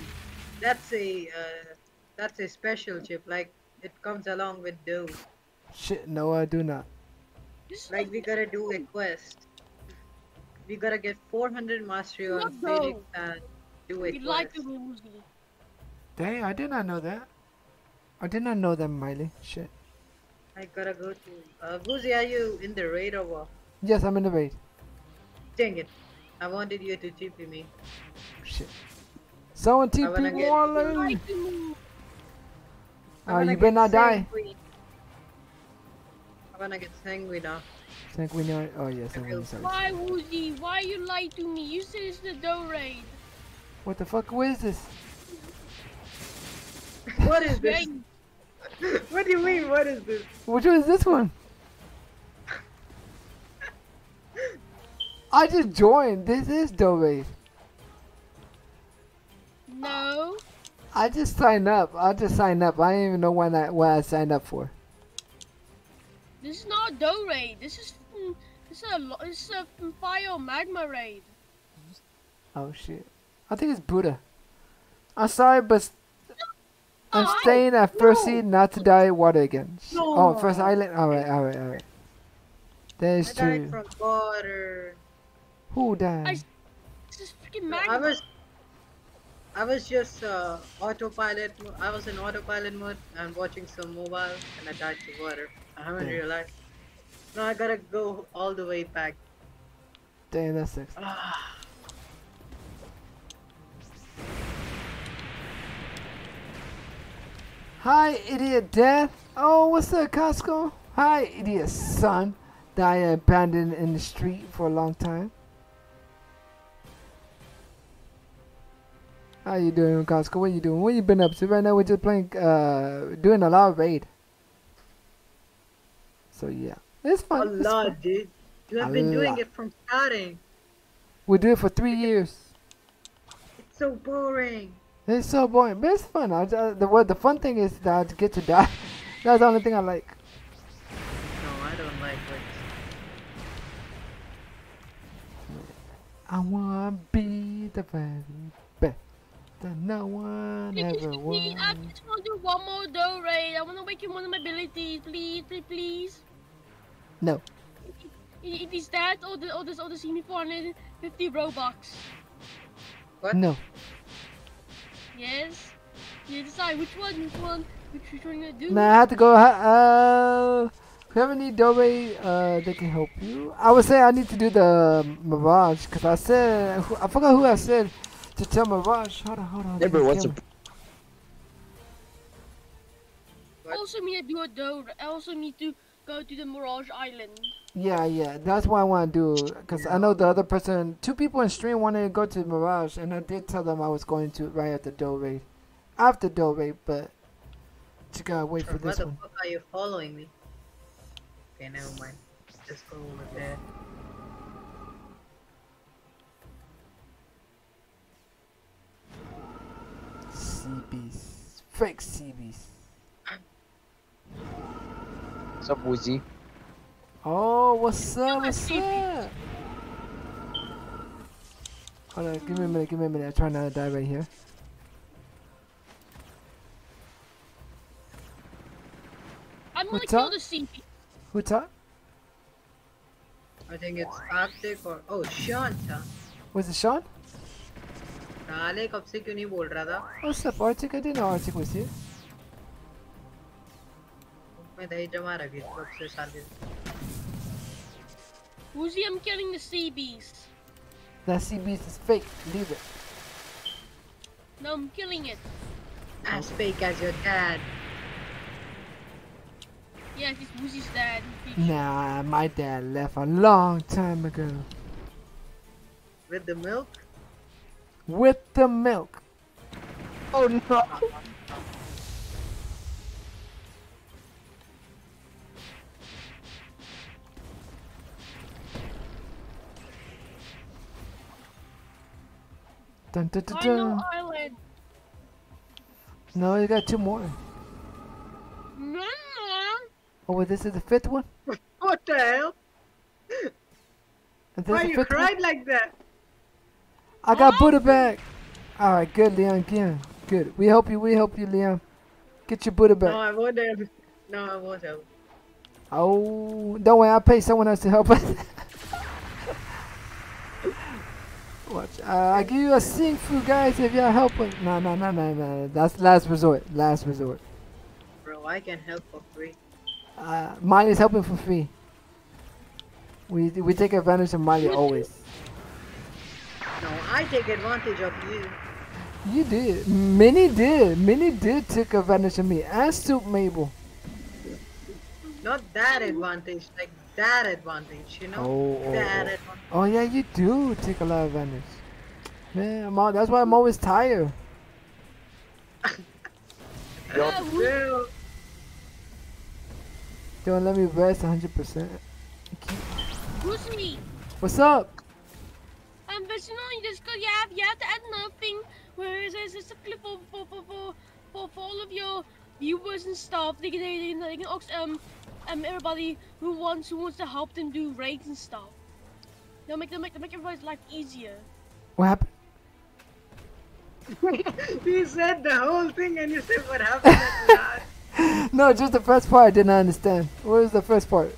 that's a uh, that's a special chip. Like it comes along with dough. Shit, no, I do not. Like we gotta do a quest. We gotta get 400 mastery on What Phoenix and do a you like quest. to be Uzi. Dang, I did not know that. I did not know that, Miley. Shit. I gotta go to. Uh, Guzi, are you in the raid or what? Yes, I'm in the raid. Dang it! I wanted you to TP me. Shit. Someone I wanna TP get- Oh, you better get not die. sanguine. I wanna get sanguine now. Sanguinary. Uh, oh, yeah, sanguinary. Sorry. Why, Uzi? Why you lie to me? You said it's the dough raid. What the fuck? What is this? what is this? What do you mean? What is this? Which one is this one? I just joined. This is dough raid. no. I just signed up. I just signed up. I didn't even know when I what I signed up for. This is not a dough raid. This is this is a lo- this is a fire magma raid. Oh shit. I think it's Buddha. I'm sorry, but I'm Oh, staying at first no. seed not to die water again. Oh, first island. All right, all right, all right. That I is died true. from water. Who died? I- This is freaking magma. I was. I was just uh, autopilot. I was in autopilot mode and watching some mobile, and I died to water. I haven't Damn. realized. No, I gotta go all the way back. Damn, that sucks. Ah. Hi, idiot death. Oh, what's up, Costco? Hi, idiot son that I abandoned in the street for a long time. How you doing, Costco? What you doing? What you been up to? Right now, we're just playing, uh, doing a lot of raid. So yeah, it's A fun. it's lot, fun. dude. You have A been doing lot. it from starting. We do it for three years. It's so boring. It's so boring, but it's fun. I, I, the what the fun thing is that I get to die. That's the only thing I like. No, I don't like it. I wanna be the best that no one Please, ever please, I just want to do one more dough raid. I want to awaken one of my abilities. Please, please, please. No. It, it is that or the or this or the see me 450 Robux. What? No. Yes. You decide which one, which one, which, which one you gonna do. Nah, I have to go. ha- Uh, whoever need Dobe, uh, they can help you. I would say I need to do the Mirage because I said I forgot who I said to tell Mirage. Hold on, hold on. Hey, bro, what's camera. What? Also need to do a dough. I also need to go to the Mirage Island. Yeah, yeah, that's what I want to do. Because I know the other person, two people in stream wanted to go to Mirage, and I did tell them I was going to right after Dough Raid. After Dough Raid, but you gotta wait for this Why this the fuck are you following me? Okay, never mind. Just go over there. CBs. Fake CBs. What's up, Woozy? Oh, what's up? What's CB. up? Hold on, give me a minute, give me a minute. I'm trying not to die right here. I'm gonna What's kill up? the CP. Who taught? I think it's Arctic or oh Sean था Was it Sean? साले कब से क्यों नहीं बोल रहा था What's up, Arctic? I didn't know Arctic was here. मैं दही जमा रखी थी कब से साले Woozy, I'm killing the sea beast. That sea beast is fake. Leave it. No, I'm killing it. as fake as your dad Yeah, he's Woozy's dad. Nah, my dad left a long time ago. with the milk With the milk. Oh no. Dun, dun, dun, Final dun. island. No, you got two more. No, no. Oh, wait, this is the fifth one? what the hell why you fifth one? cried like that I got Buddha back. All right, good, Leon. Good, good. We help you. We help you, Leon. Get your Buddha back. no. I won't help no I won't help Oh, don't worry. I'll pay someone else to help us. Watch. Uh, I give you a sing for guys if y'all help us. No, no, no, no, no. That's last resort. Last resort. bro I can help for free Uh, Miley's helping for free. We we take advantage of Miley always. No I take advantage of you You did. Minnie did. Minnie did take advantage of me. And Soup Mabel. not that advantage like that advantage you know Oh, oh, that oh. advantage Oh yeah, you do take a lot of advantage. Man, I'm all, that's why I'm always tired. Yeah, Woo- Bro, Don't let me rest 100%. Woozy. What's up? I'm visiting on this because you have, you have to add another thing where there's just a clip for, for, for, for, for, for all of your viewers and stuff. They can, they, can- they can ask um, um, everybody who wants who wants to help them do raids and stuff. They'll make, they'll make, they'll make everybody's life easier. What happened? he said the whole thing and you said what happened at last. no, just the first part I didn't understand. What was the first part?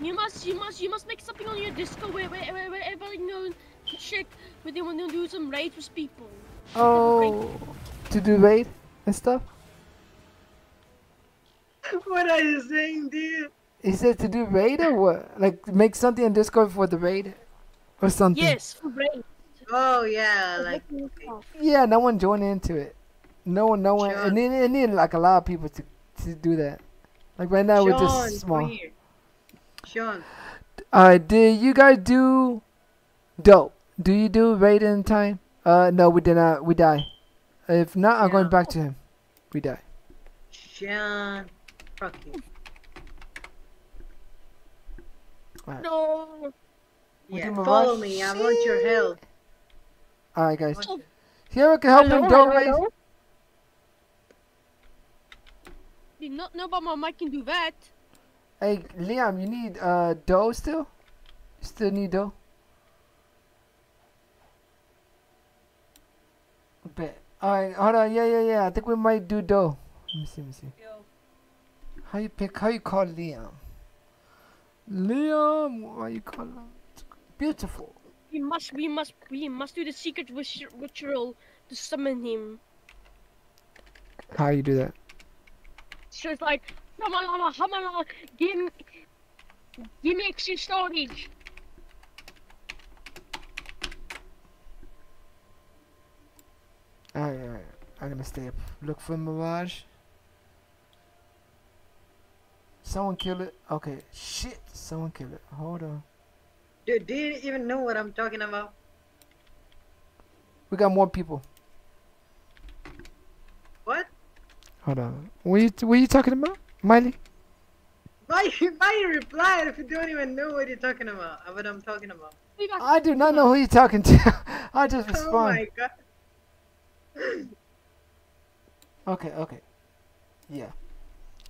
You must, you must, you must make something on your Discord where, where, where, where everybody knows to check where they want to do some raids with people. Oh, to do raid and stuff? what are you saying dude He said to do raid or what? Like make something in Discord for the raid? Or something? Yes, for raids. oh yeah like Yeah, no one joined into it. No one, no one. Sure. It needed, it needed like a lot of people to, to do that. Like right now we're just small. come here. Sean Alright, did you guys do dope? Do you do raid in time? Uh, no, we did not. We die. If not, I'm going back to him. We die. Sean fuck you No. We yeah follow rush. me I want your help Alright, guys. Want your- Here I can help him dope raid. Did not know about my mic can do that. Hey, Liam, you need uh dough still? You still need dough? Bet. Alright, hold on. Yeah, yeah, yeah. I think we might do dough. Let me see, let me see. How you pick? How you call Liam? Liam, why you call him? Beautiful. We must, we must, we must do the secret wish- ritual to summon him. How you do that? So it's like, "Hamalala, hamalala, give me, give me extra storage. Alright, alright. I'm gonna stay up. Look for Mirage. Someone kill it. Okay. Shit. Someone kill it. Hold on. dude do you even know what I'm talking about We got more people. what Hold on. What you what you talking about, Miley? why why you reply if you don't even know what you're talking about what I'm talking about I do not know who you're talking to. I just respond. oh my god Okay, okay. Yeah.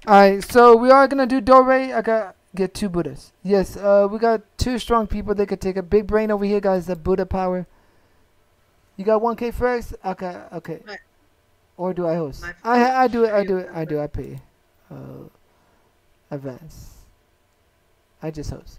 Alright, so we are gonna do Dore. I got get two Buddhas. Yes, uh we got two strong people that could take a big brain over here, guys, the Buddha power. You got 1k first? Okay, okay. My- Or do I host? I I do it. I do it. I do. I pay. Uh, advance. I just host.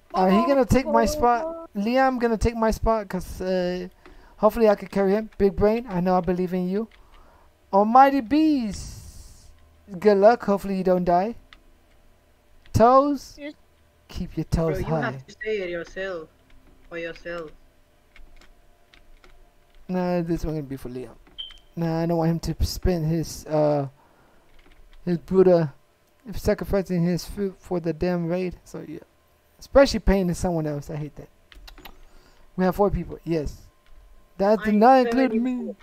Alright, he gonna take my spot. Liam gonna take my spot because uh, hopefully I can carry him. Big brain, I know I believe in you. Almighty Beast. Good luck. Hopefully you don't die. Toes. Keep your toes Bro, toes you high. have to say it yourself. For yourself. Nah, this one gonna be for Liam. Nah, I don't want him to spend his uh his Buddha sacrificing his food for the damn raid. So yeah, especially paying to someone else. I hate that. We have four people. Yes, that I did not include me. more.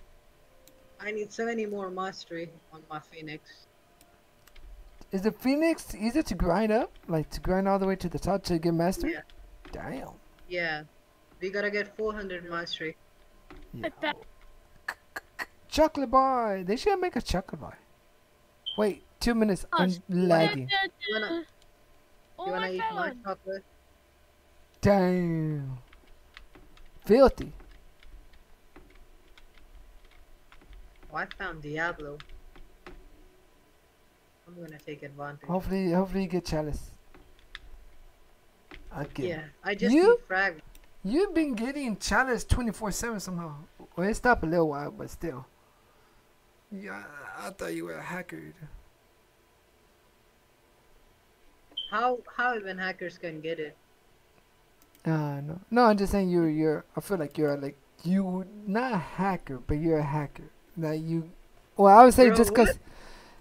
I need 70 more mastery on my Phoenix. Is the Phoenix easy to grind up? Like to grind all the way to the top to get mastery? Yeah. Damn. Yeah. We gotta get 400 mastery. Yeah. Chocolate bar. They should make a chocolate bar. Wait, two minutes. I'm Us. lagging. Wanna- Oh you wanna my eat my chocolate? Damn. Filthy. Oh, I found Diablo. I'm gonna take advantage. Hopefully, hopefully you get chalice. Again. Yeah, I just You? need frag. You've been getting chalice 24-7 somehow. Well, it stopped a little while, but still. Yeah, I thought you were a hacker. How how even hackers can get it? Uh, no. No, I'm just saying you're, you're, I feel like you're like, you, not a hacker, but you're a hacker. That you, well, I would say Bro, just cause,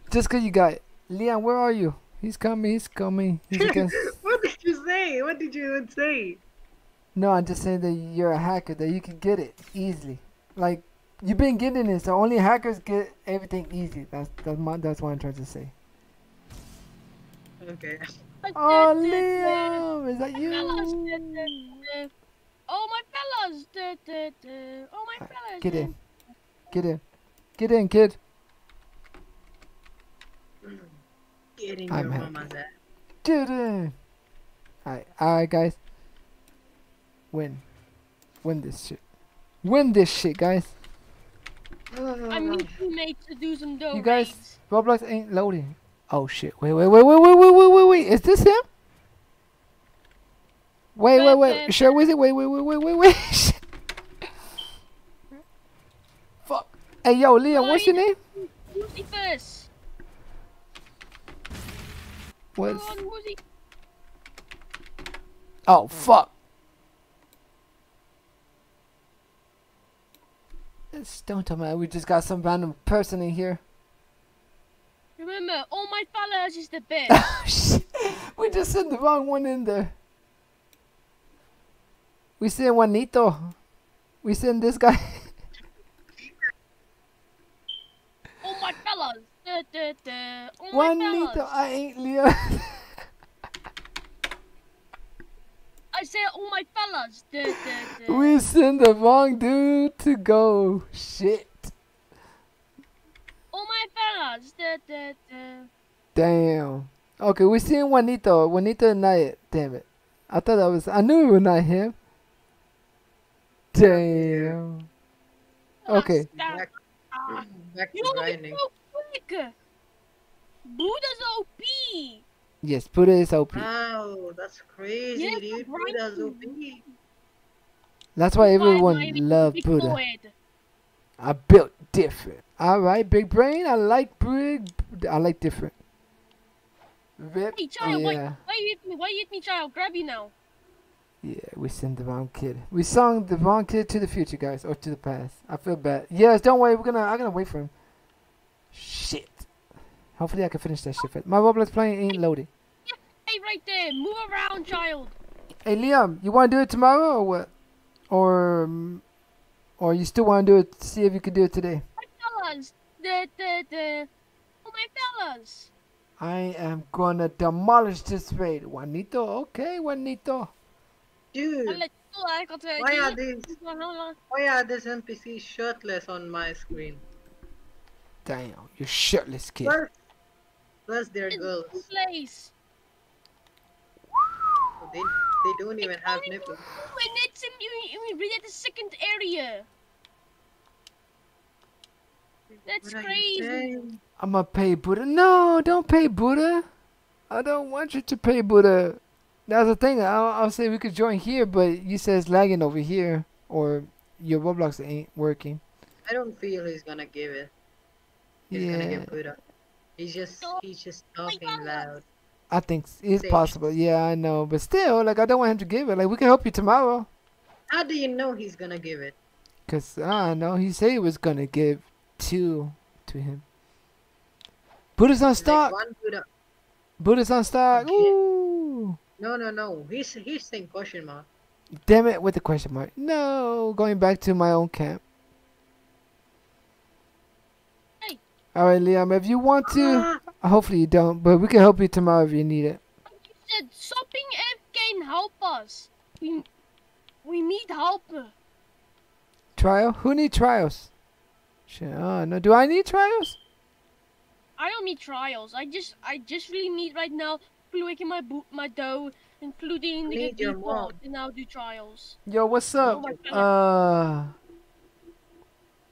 just cause you got it. Leon, where are you? He's coming, he's coming. He's against, what did you say? What did you even say? no, I'm just saying that you're a hacker, that you can get it easily. Like, you've been getting it, so only hackers get everything easy. That's, that's my, that's what I'm trying to say. Okay. Oh, Liam, is that you? Oh my fellas! Oh my fellas! Get in. Get in. Get in, kid. Getting I'm your happy. mama's ass. Get in. Alright, alright, guys. Win. Win this shit. Win this shit, guys. I need teammates to do some dough You guys- Roblox ain't loading. Oh shit. Wait, wait, wait, wait, wait, wait, wait, wait, wait. Is this him? Wait, wait, wait. Sure, was it? Wait, wait, wait, wait, wait, wait. Fuck. Hey, yo, Liam, what's your name? Woozy. What's? Come on, Woozy. Oh, fuck. Don't tell me we just got some random person in here. Remember, all my fellas is the best. Shit. We just sent the wrong one in there. We sent Juanito. We sent this guy. all my fellas. Da, da, da. All Juanito, fellas. I ain't Leo. I said all my fellas. We sent the wrong dude to go. Shit. All my fellas. Da, da, da. Damn. Okay, we seen Juanito. Juanito and not it. Damn it. I thought that was. I knew it was not him. Damn. Okay. Back, back to You know so quick. Buddha's OP. Yes, Buddha is OP. Wow, that's crazy, Yeah, dude. Buddha's OP. That's why everyone Why am I love Buddha. I built different. All right, big brain. I like big. I like different. Rip. Hey, child. Yeah, Why you hit me? Why you hit me, child? Grab you now. yeah. We sent the wrong kid. We sung the wrong kid to the future, guys, or to the past. I feel bad. Yes, don't worry. We're gonna. I'm gonna wait for him. Shit. Hopefully, I can finish that shit. My Roblox playing ain't loaded. Hey, right there. Move around, child. Hey, Liam, you want to do it tomorrow or what? Or Or you still want to do it? See if you can do it today. Fellas, the the the, oh my fellas. I am gonna demolish this raid. Juanito, okay, Juanito. Dude, I'll let you know, I got to- why are these you- why are these NPCs shirtless on my screen? Damn, you're shirtless, kid. Plus, plus they're It's girls. place. They they don't even have nipples. two minutes and we, we read at the second area. That's What crazy. I'm gonna pay Buddha. No, don't pay Buddha. I don't want you to pay Buddha. That's the thing. I'll, I'll say we could join here, but you say it's lagging over here, or your Roblox ain't working. I don't feel he's gonna give it. He's gonna Yeah, get put up. He's just he's just oh talking loud. I think it's Safe. possible. Yeah, I know, but still, like I don't want him to give it. Like we can help you tomorrow, How do you know he's gonna give it? cause I know he said he was gonna give two to him. Buddha's on Like stock. one Buddha. Buddha's on stock. Okay. Ooh. No, no, no. He's he's saying question mark. Damn it with the question mark. No, going back to my own camp. Hey. Alright, Liam, if you want to, Ah, hopefully you don't, but we can help you tomorrow if you need it. You said shopping FK and help us. We we need help. Trial? Who need trials? Shit, oh no. Do I need trials? I don't need trials. I just I just really need right now making my boot my dough, including the Need your default, mom. and now do trials. Yo, what's up? my God. Uh,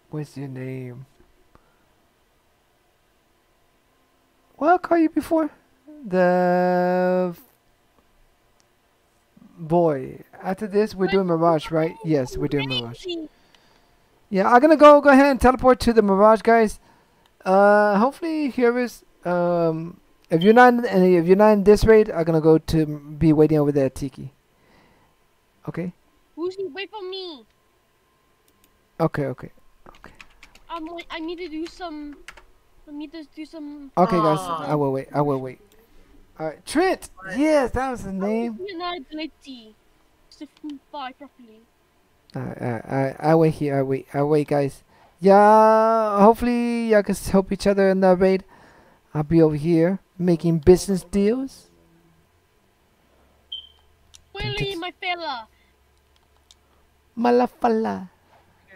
what's your name? What I call you before? The boy. After this, we're doing Mirage, right? Yes, we're doing Mirage. Yeah, I'm gonna go go ahead and teleport to the Mirage, guys. Uh, hopefully whoever's um, if you're not in, and if you're not in this raid, I'm gonna go to be waiting over there Tiki. Okay, Who's he? Wait for me. okay, okay, I'm wait- I need to do some. I need to do some. okay, guys. Aw. I will wait. I will wait. All right, Trent. Yes, that was the name. United. To buy properly. Alright, alright, alright, I wait here. I wait. I wait, guys. Yeah, hopefully y'all can help each other in the raid. I'll be over here making business deals. Willie, my fella. Malafala.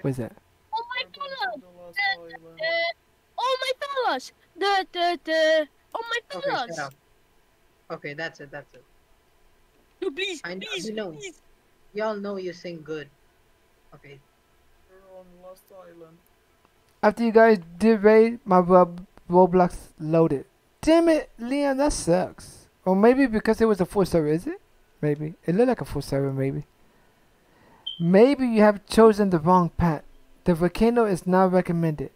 What's that? Oh my fellas. The, the, oh my fellas. The the the. Oh my okay, fellas. shut up. Okay, that's it. That's it. No, please, I know- please, you know. please. Y'all know you sing good. Okay. We're on Lost Island. After you guys did raid, my Rob- Roblox loaded. Damn it, Leon, that sucks. Or maybe because it was a full server, is it? Maybe. It looked like a full server, maybe. Maybe you have chosen the wrong path. The volcano is not recommended.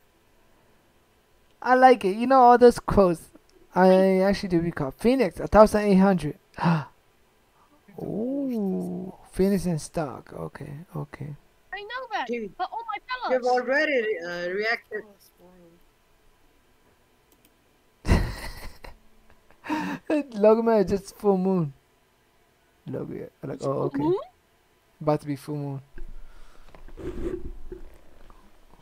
I like it. You know all those quotes. I actually do recall. Phoenix, 1800. Ooh. Phoenix in stock. Okay, okay. I know that. Dude, But oh my you've already uh, reacted. Oh, spoiled. Is just full moon. Logan, yeah. Like, It's oh, full okay. moon? About to be full moon. Hey,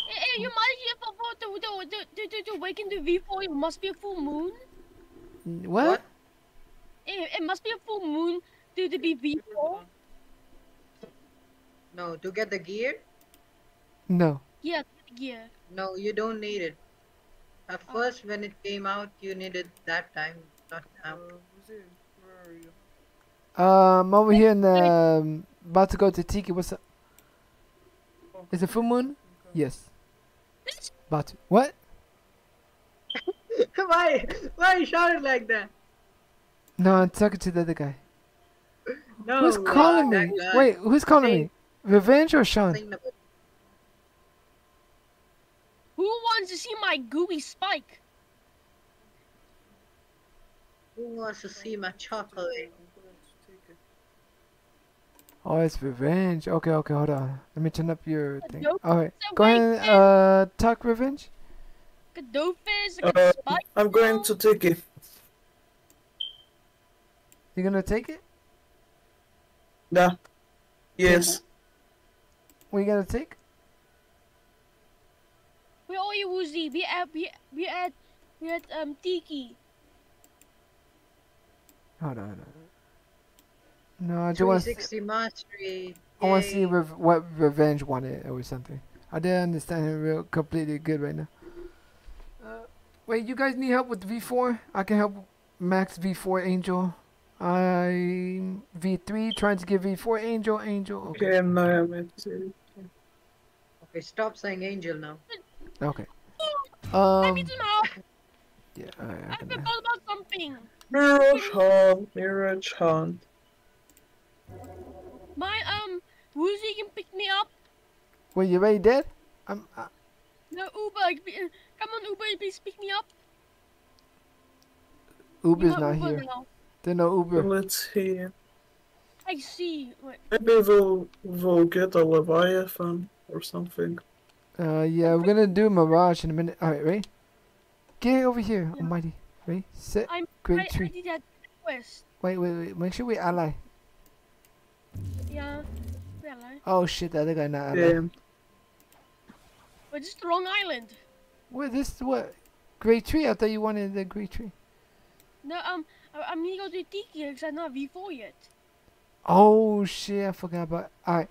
hey, you might have for to to to to to to awaken the V4. It must be a full moon. What? What? It, it must be a full moon to to be V4. No, to get the gear? No. Yeah, gear. No, you don't need it. At first, when it came out, you needed that time, not Uh, now. Who's Where are you? Um, over here in the um, about to go to Tiki. What's up? Oh, Is it full moon? okay. Yes. About to. What? why? Why you shouted like that? No, I'm talking to the other guy. No. who's uh, calling me? Wait, who's calling Hey. me? Revenge or Sean? Who wants to see my gooey spike? Who wants to see my chocolate? I'm going to take it. Oh, it's revenge. Okay, okay, hold on. Let me turn up your thing. All right, go ahead. and. Uh, talk revenge. Godofis, a Uh, spike. I'm going to take it. You gonna take it? Yeah. Yes. What you gonna take? before you, Woozy. We at we we at we at um Tiki. Hold on. Hold on. No, I just want. 360 mastery. I want to see Yay. rev- what Revenge wanted or something. I didn't understand him real completely good right now. Uh, wait, you guys need help with V4? I can help Max V4 Angel. I'm V3 trying to get V4 Angel Angel. Okay. Okay, now I'm into. Okay, stop saying angel now. Okay. I Um. need some help. Yeah. Alright, I I'm gonna- forgot about something. Mirage-Han, Mirage-Han. My um Woozy can pick me up. Wait, you already dead? I'm. Uh, No Uber. like, be- Come on Uber, please pick me up. Uber's You not Uber here. now. There's no Uber. Let's see. I see. Wait. Maybe we'll, we'll get a Leviathan or something. Uh, yeah, we're gonna do Mirage in a minute. Alright, ready? Get over here, Yeah. Almighty. Ready? Set. I'm. Great I, I tree. did quest. Wait, wait, wait. Make sure we ally. Yeah. Hello. Oh shit, the other guy not ally. Yeah. But this is the wrong island. What this what? Great tree? I thought you wanted the great tree. No, um, I, I'm gonna go to Tiki because I'm not V4 yet. Oh shit, I forgot about. Alright.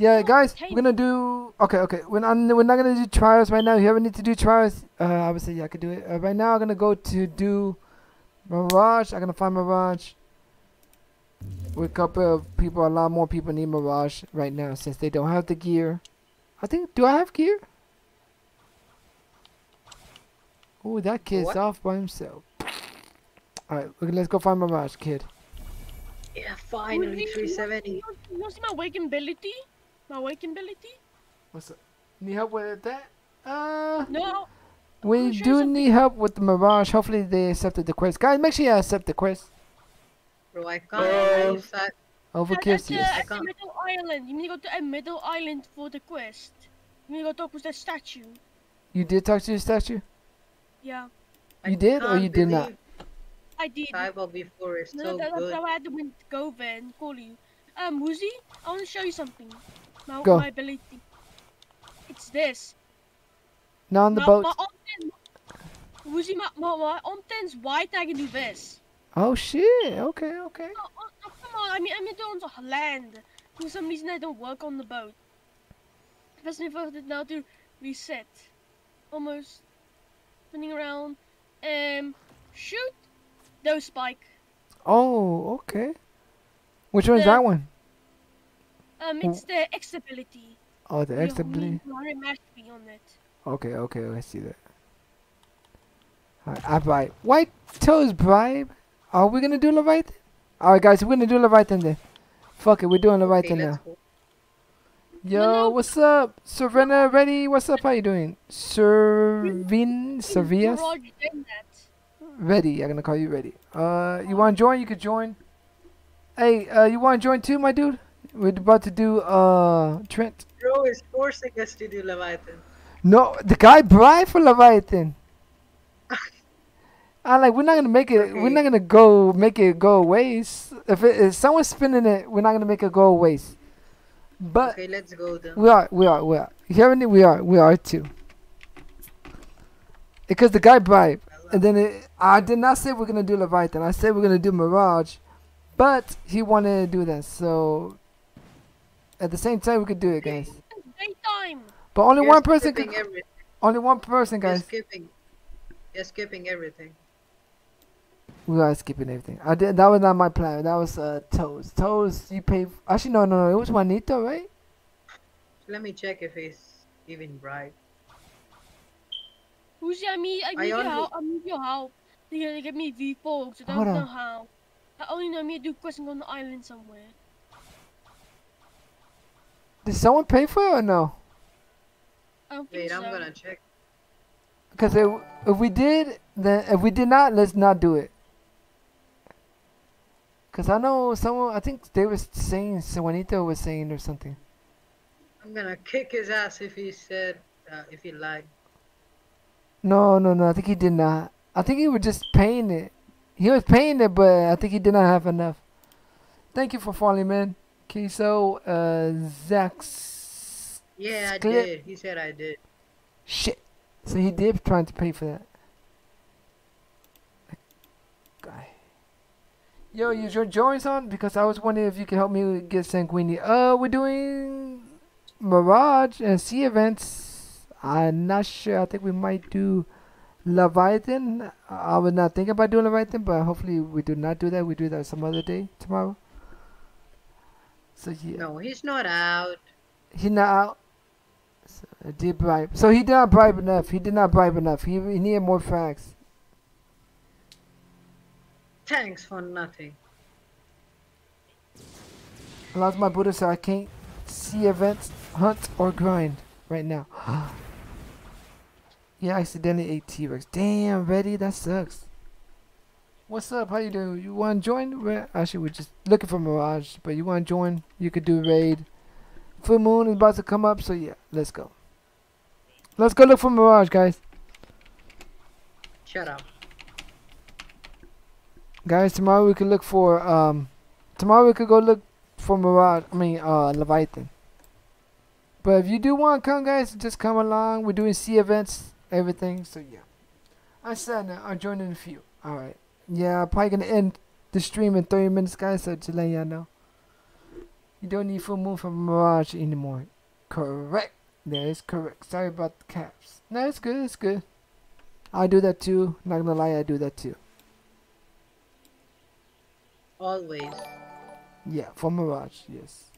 Yeah, Oh, guys, we're gonna do. Okay, okay. We're not, we're not gonna do trials right now. If you ever need to do trials, uh, I would say yeah, I could do it. Uh, right now, I'm gonna go to do Mirage. I'm gonna find Mirage. With a couple of people, a lot more people need Mirage right now since they don't have the gear. I think. Do I have gear? Oh, that kid's What? off by himself. Alright, okay, let's go find Mirage, kid. Yeah, finally 370. You want- you to see my waking ability? My waking ability? What's up? Need help with that? Uh. No. We I'll show you do something. need help with the Mirage. Hopefully they accepted the quest. Guys, make sure you accept the quest. Bro, I can't. Uh, use that. Overkill, yes. I at the can't- middle island. You need to go to a middle island for the quest. You need to go talk with that statue. You did talk to the statue? Yeah, I You did or you did not? believe I did. Cyborg V4 is No, so that, that's good. how I had to win, go there and call you. Um, Woozy, I want to show you something. My, Go. my ability. It's this. Not on the my, boat. My on 10, my, my, my on 10's white, I can do this. Oh shit. Okay, okay. Oh, oh, oh, come on, I mean, I mean, it on land. For some reason, I don't work on the boat. Press me for now to reset. Almost. Spinning around. Um, shoot. No spike. Oh, okay. Which one's The- that one? Um, it's the X ability. Oh, the You extra need blade. 100 on it. Okay, okay, I see that. Alright, I bribe. White toes bribe. Are we gonna do Leviathan? Alright, guys, we're gonna do Leviathan then. Fuck it, we're doing Okay, Leviathan let's now. go. Yo, no. what's up? Serena, ready? What's up? How you doing? Servin, Servias? Roger did. Ready. I'm gonna call you ready. Uh, you want to join? You could join. Hey, uh, you want to join too, my dude? We're about to do uh Trent. Bro is forcing us to do Leviathan. No, the guy bribed for Leviathan. I like. We're not gonna make it. We're not gonna go make it go waste. If, it, if someone's spinning it, we're not gonna make it go waste. But Okay, let's go then. we are. We are. We are. Here? We are. We are too. Because the guy bribed. And then it, I did not say we're gonna do Leviathan. I said we're gonna do Mirage, but he wanted to do that. So at the same time, we could do it, guys. Daytime. But only You're one person. skipping Could, everything. only one person, You're guys. skipping. You're skipping everything. We are skipping everything. I did. That was not my plan. That was uh Toes. Toes, you pay. Actually, no, no, no. It was Juanito, right? Let me check if he's even bright. Who's I need, I I need your only- help. I need your help. They're gonna get me V4 because I don't on. know how. I only know me to do questing on the island somewhere. Did someone pay for it or no? I Wait. I'm gonna check. Because if, if we did, then if we did not, let's not do it. Cause I know someone. I think they were saying. So Juanito was saying or something. I'm gonna kick his ass if he said, uh, if he lied. No, no, no. I think he did not. I think he was just paying it. He was paying it, but I think he did not have enough. Thank you for following, man. Okay, so uh. Yeah, I Clip. did. He said I did. Shit. So he did trying to pay for that. That Guy. Yo, is your joints on? Because I was wondering if you could help me get Sanguini. Uh, we're doing Mirage and Sea events. I'm not sure. I think we might do Leviathan. I was not thinking about doing Leviathan, but hopefully we do not do that. We do that some other day tomorrow. So yeah, No, he's not out. he not out. So I did bribe. So he did not bribe enough. He did not bribe enough. He, he needed more facts. Thanks for nothing. I lost my Buddha, so I can't see events, hunt, or grind right now. yeah, I accidentally ate T-Rex. Damn, ready? That sucks. What's up? How you doing? You want to join? Actually, we're just looking for Mirage, but you want to join? You could do a raid. Full moon is about to come up, so yeah, let's go. Let's go look for Mirage, guys. Shut up. Guys, tomorrow we could look for um, tomorrow we could go look for Mirage. I mean, uh, Leviathan. But if you do want to come, guys, just come along. We're doing sea events, everything. So yeah, I said now. I'll join in a few. All right. Yeah, I'm probably gonna end the stream in 30 minutes, guys. So to let y'all know, you don't need full moon for Mirage anymore. Correct. That is correct. Sorry about the caps. No, it's good. It's good. I do that too. Not gonna lie, I do that too. Always. Yeah, for Mirage, yes.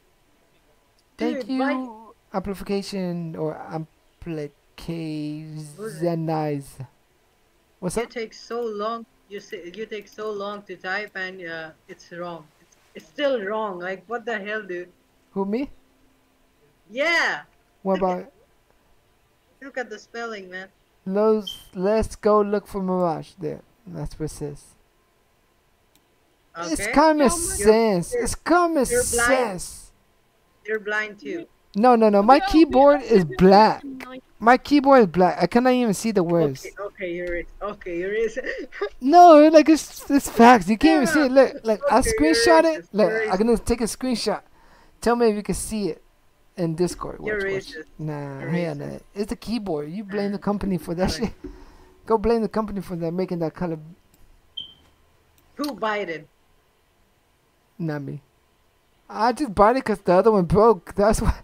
Thank Dude, why- you, amplification or amplification. What's You up? take so long. You say you take so long to type, and uh, it's wrong. It's, it's still wrong. Like what the hell, dude? Who me? Yeah. What about Look at the spelling, man. Los? Let's go look for Mirage. There, that's what it says. Okay. It's common You're- sense. It's common you're blind. sense. You're blind too. No, no, no. My No, keyboard we is also black. nine- My keyboard is black. I cannot even see the words. Okay, okay, you're it. Okay, you're it. No, like it's it's facts. You can't even see it. Look, like I Okay, you're screenshot it. racist, Look, you're I'm gonna take a screenshot. Tell me if you can see it in Discord. Watch, You're watch. Nah, You're hell racist. nah. It's the keyboard. You blame the company for that shit. Go blame the company for that making that color. Who Biden? Not me. I just bought it because the other one broke. That's why.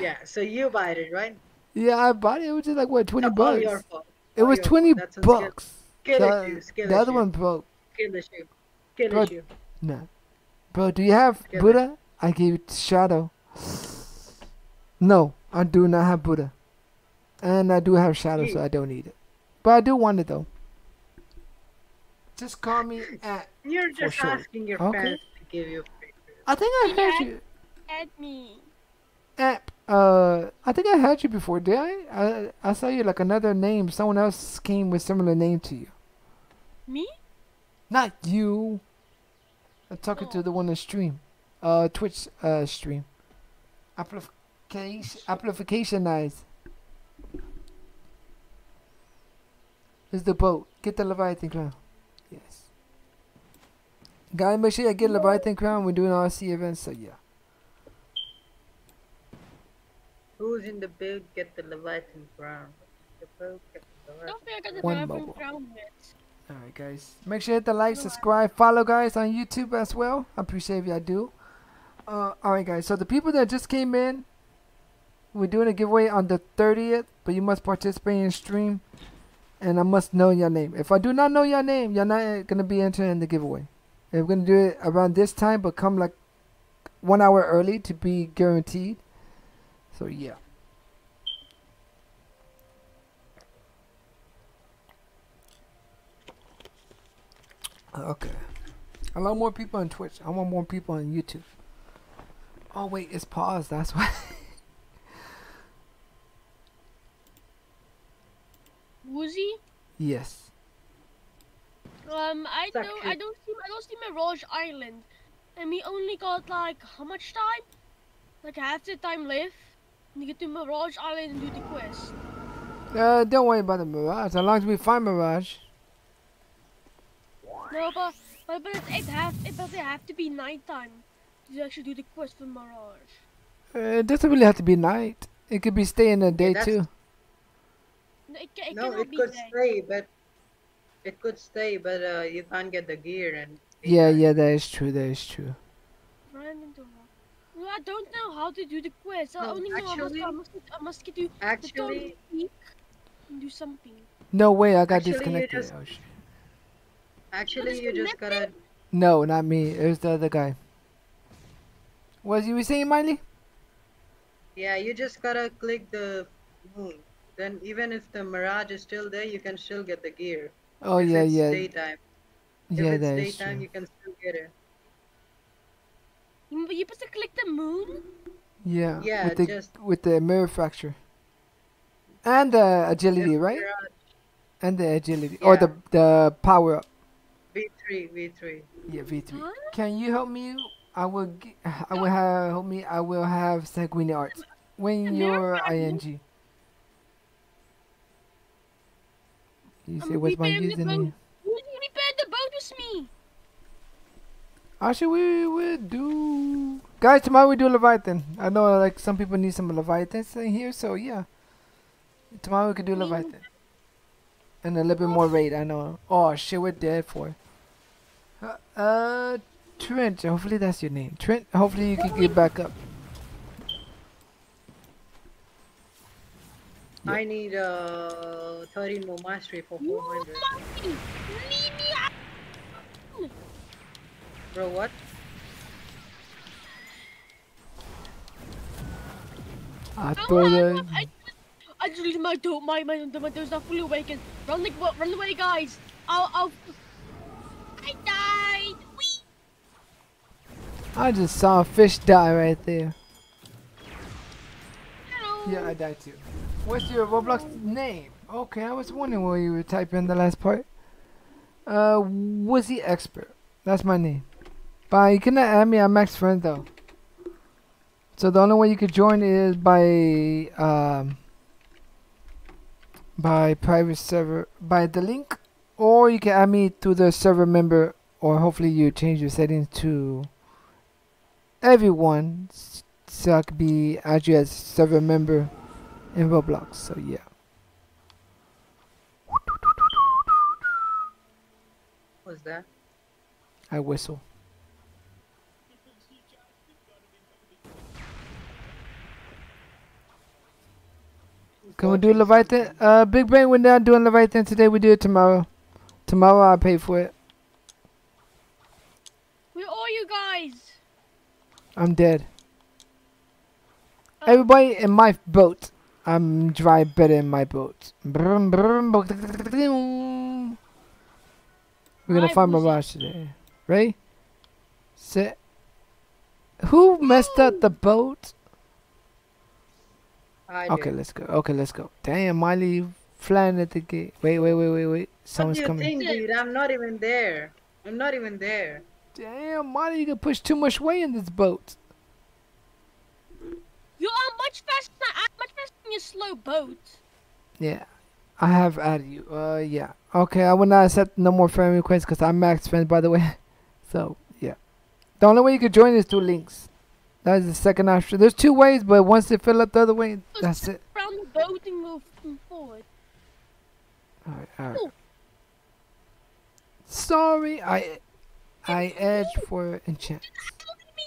Yeah, so you bought it, right? Yeah, I bought it. It was just like what twenty It's all bucks. your fault. It all was twenty. That's bucks. Skill The, issue. Skill the other issue. one broke. Skill issue. Skill Bro, issue. Nah. Bro, do you have Give it. Buddha? I gave it to Shadow. No, I do not have Buddha. And I do have Shadow, so I don't need it. But I do want it though. Just call me at. You're just sure. asking your Okay. fans to give you. I think I had Yeah. you. Add me. At, uh, I think I had you before, did I? I I saw you like another name. Someone else came with similar name to you. Me? Not you. I'm talking to the one on stream. Uh, Twitch uh stream. Amplification, amplificationize. Is the boat. Get the Leviathan crown. Yes. Gotta make sure I get Leviathan crown. We're doing RC events, so yeah. Who's in the build? Get the Leviathan crown. The build, get the Leviathan. Don't forget the One bathroom crown. Alright, guys. Make sure you hit the like, subscribe, follow, guys, on YouTube as well. I appreciate if y'all do. Uh, alright, guys. So the people that just came in, we're doing a giveaway on the 30th, but you must participate in stream, and I must know your name. If I do not know your name, you're not gonna be entering in the giveaway. And we're gonna do it around this time, but come like one hour early to be guaranteed. So yeah. Okay. I want more people on Twitch. I want more people on YouTube. Oh wait, it's paused. That's why. Woozy? yes. Um, I Suck don't, it. I don't see, I don't see Mirage Island, and we only got like how much time? Like half the time left. And you get to Mirage Island and do the quest. Uh, don't worry about the Mirage. As long as we find Mirage. No, but but but it, it have it, but it have to be nighttime to actually do the quest for Mirage. Uh, it doesn't really have to be night. It could be staying a day that's- too. it, it No, it could there. stay, but it could stay, but uh, you can't get the gear and. Yeah, yeah, that is true. That is true. Random to No, I don't know how to do the quest. I No, only know I must, actually- I must, I must get to the Actually, peak and do something. No way, I got Actually, you disconnected. just- Oh shit. actually, you just gotta. No, not me. It was the other guy. What you were saying, Miley? Yeah, you just gotta click the moon. Then even if the mirage is still there, you can still get the gear. Oh if yeah, it's yeah, Daytime. If yeah. it's That is daytime, true. you can still get it. You, you supposed to click the moon? Yeah, Yeah, with the just- with the mirror fractal and the agility, If right? Mirage And the agility or the the power up. V3, V3. Yeah, V three. Huh? Can you help me? I will. G- I will have help me. I will have sanguine arts when The you're ing. You um, say what's my repairing username? boat. You repaired the boat with me. Actually, we will do. Guys, tomorrow we do Leviathan. I know like some people need some Leviathans in here, so yeah. Tomorrow we could do Me- Leviathan. And a little bit more raid, I know. Oh shit, we're dead for. Uh, uh, Trent. Hopefully that's your name. Trent. Hopefully you can get back up. Yeah. I need uh 13 more mastery for You 400. monkey! Leave me out! Bro, what? I thought I, that. I, I just my door, my my my door's not fully awakened. Run the run away, guys! I'll I'll. I died. Whee! I just saw a fish die right there. Hello. Yeah, I died too. What's your Roblox name? Okay, I was wondering what you were typing in the last part. Uh, Wizzy Expert. That's my name. But you cannot add me. I'm Max friend though. So the only way you could join is by um by private server by the link, or you can add me to the server member, or hopefully you change your settings to everyone so I could be add you as server member in Roblox. So yeah. What was that? I whistle. Can we do Leviathan? Uh, Big Bang, we're not doing Leviathan today. We do it tomorrow. Tomorrow I'll pay for it. Where are you guys? I'm dead. Oh. Everybody in my boat. I'm dry better in my boat. Brum, brum, bo- We're gonna find Boozy. Mirage today. Ready? Set. Who messed up the boat? I Okay, did. let's go. Okay, let's go. Damn, Miley flying at the gate. Wait, wait, wait, wait, wait. What Someone's do you coming. think, dude? I'm not even there. I'm not even there. Damn, Miley, you can push too much weight in this boat. You are much faster. Than, I'm much faster than your slow boat. Yeah, I have added you. Uh, yeah. Okay, I will not accept no more friend requests because I'm max friend, by the way. So yeah, the only way you can join is through links. That is the second option. There's two ways, but once they fill up the other way, that's it. Around the boat and move move forward. All right, all right. Ooh. Sorry, I I edge for enchant. Me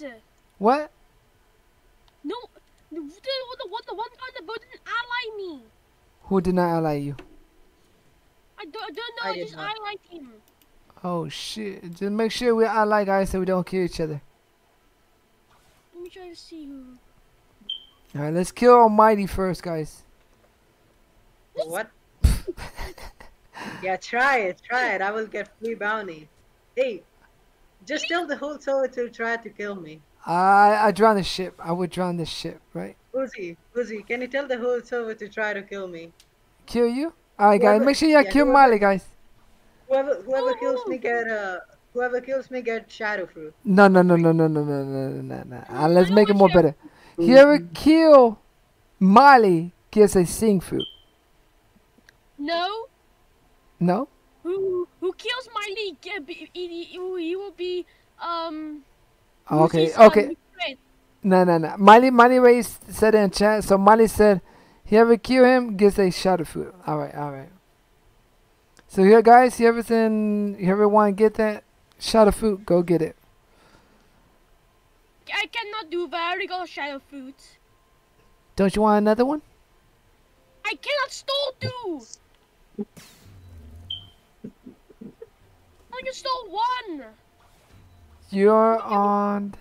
yet. What? No, the, the, the, one, the one guy on the boat didn't ally me. Who did not ally you? I don't, I don't know. I I, did just not. allied him. Oh shit! Just make sure we ally guys so we don't kill each other. Let me try to see who. All right, let's kill Almighty first, guys. What? yeah, try it, try it. I will get free bounty. Hey, just tell the whole server to try to kill me. I I drown the ship. I would drown the ship, right? Uzi, Uzi, can you tell the whole server to try to kill me? Kill you? All right, guys. Make sure y'all yeah, kill whoever- Miley, guys. Whoever whoever Oh, kills me get uh whoever kills me get shadow fruit. No, no, no, no, no, no, no, no, no, no, no. Uh, let's make it more better. Whoever kill Miley gets a sing fruit. No, No? who who kills my league? be- He, he, he will be um. Okay, um, okay. No, no, no. Miley, Miley Ray s- said in chat. So Miley said, Whoever kill him gets a shot of food. All right, all right. So here, guys, you ever seen, you ever want to get that shot of food? Go get it. I cannot do that. I already got a shadow food. Don't you want another one? I cannot stall two. I can stall one. You're on.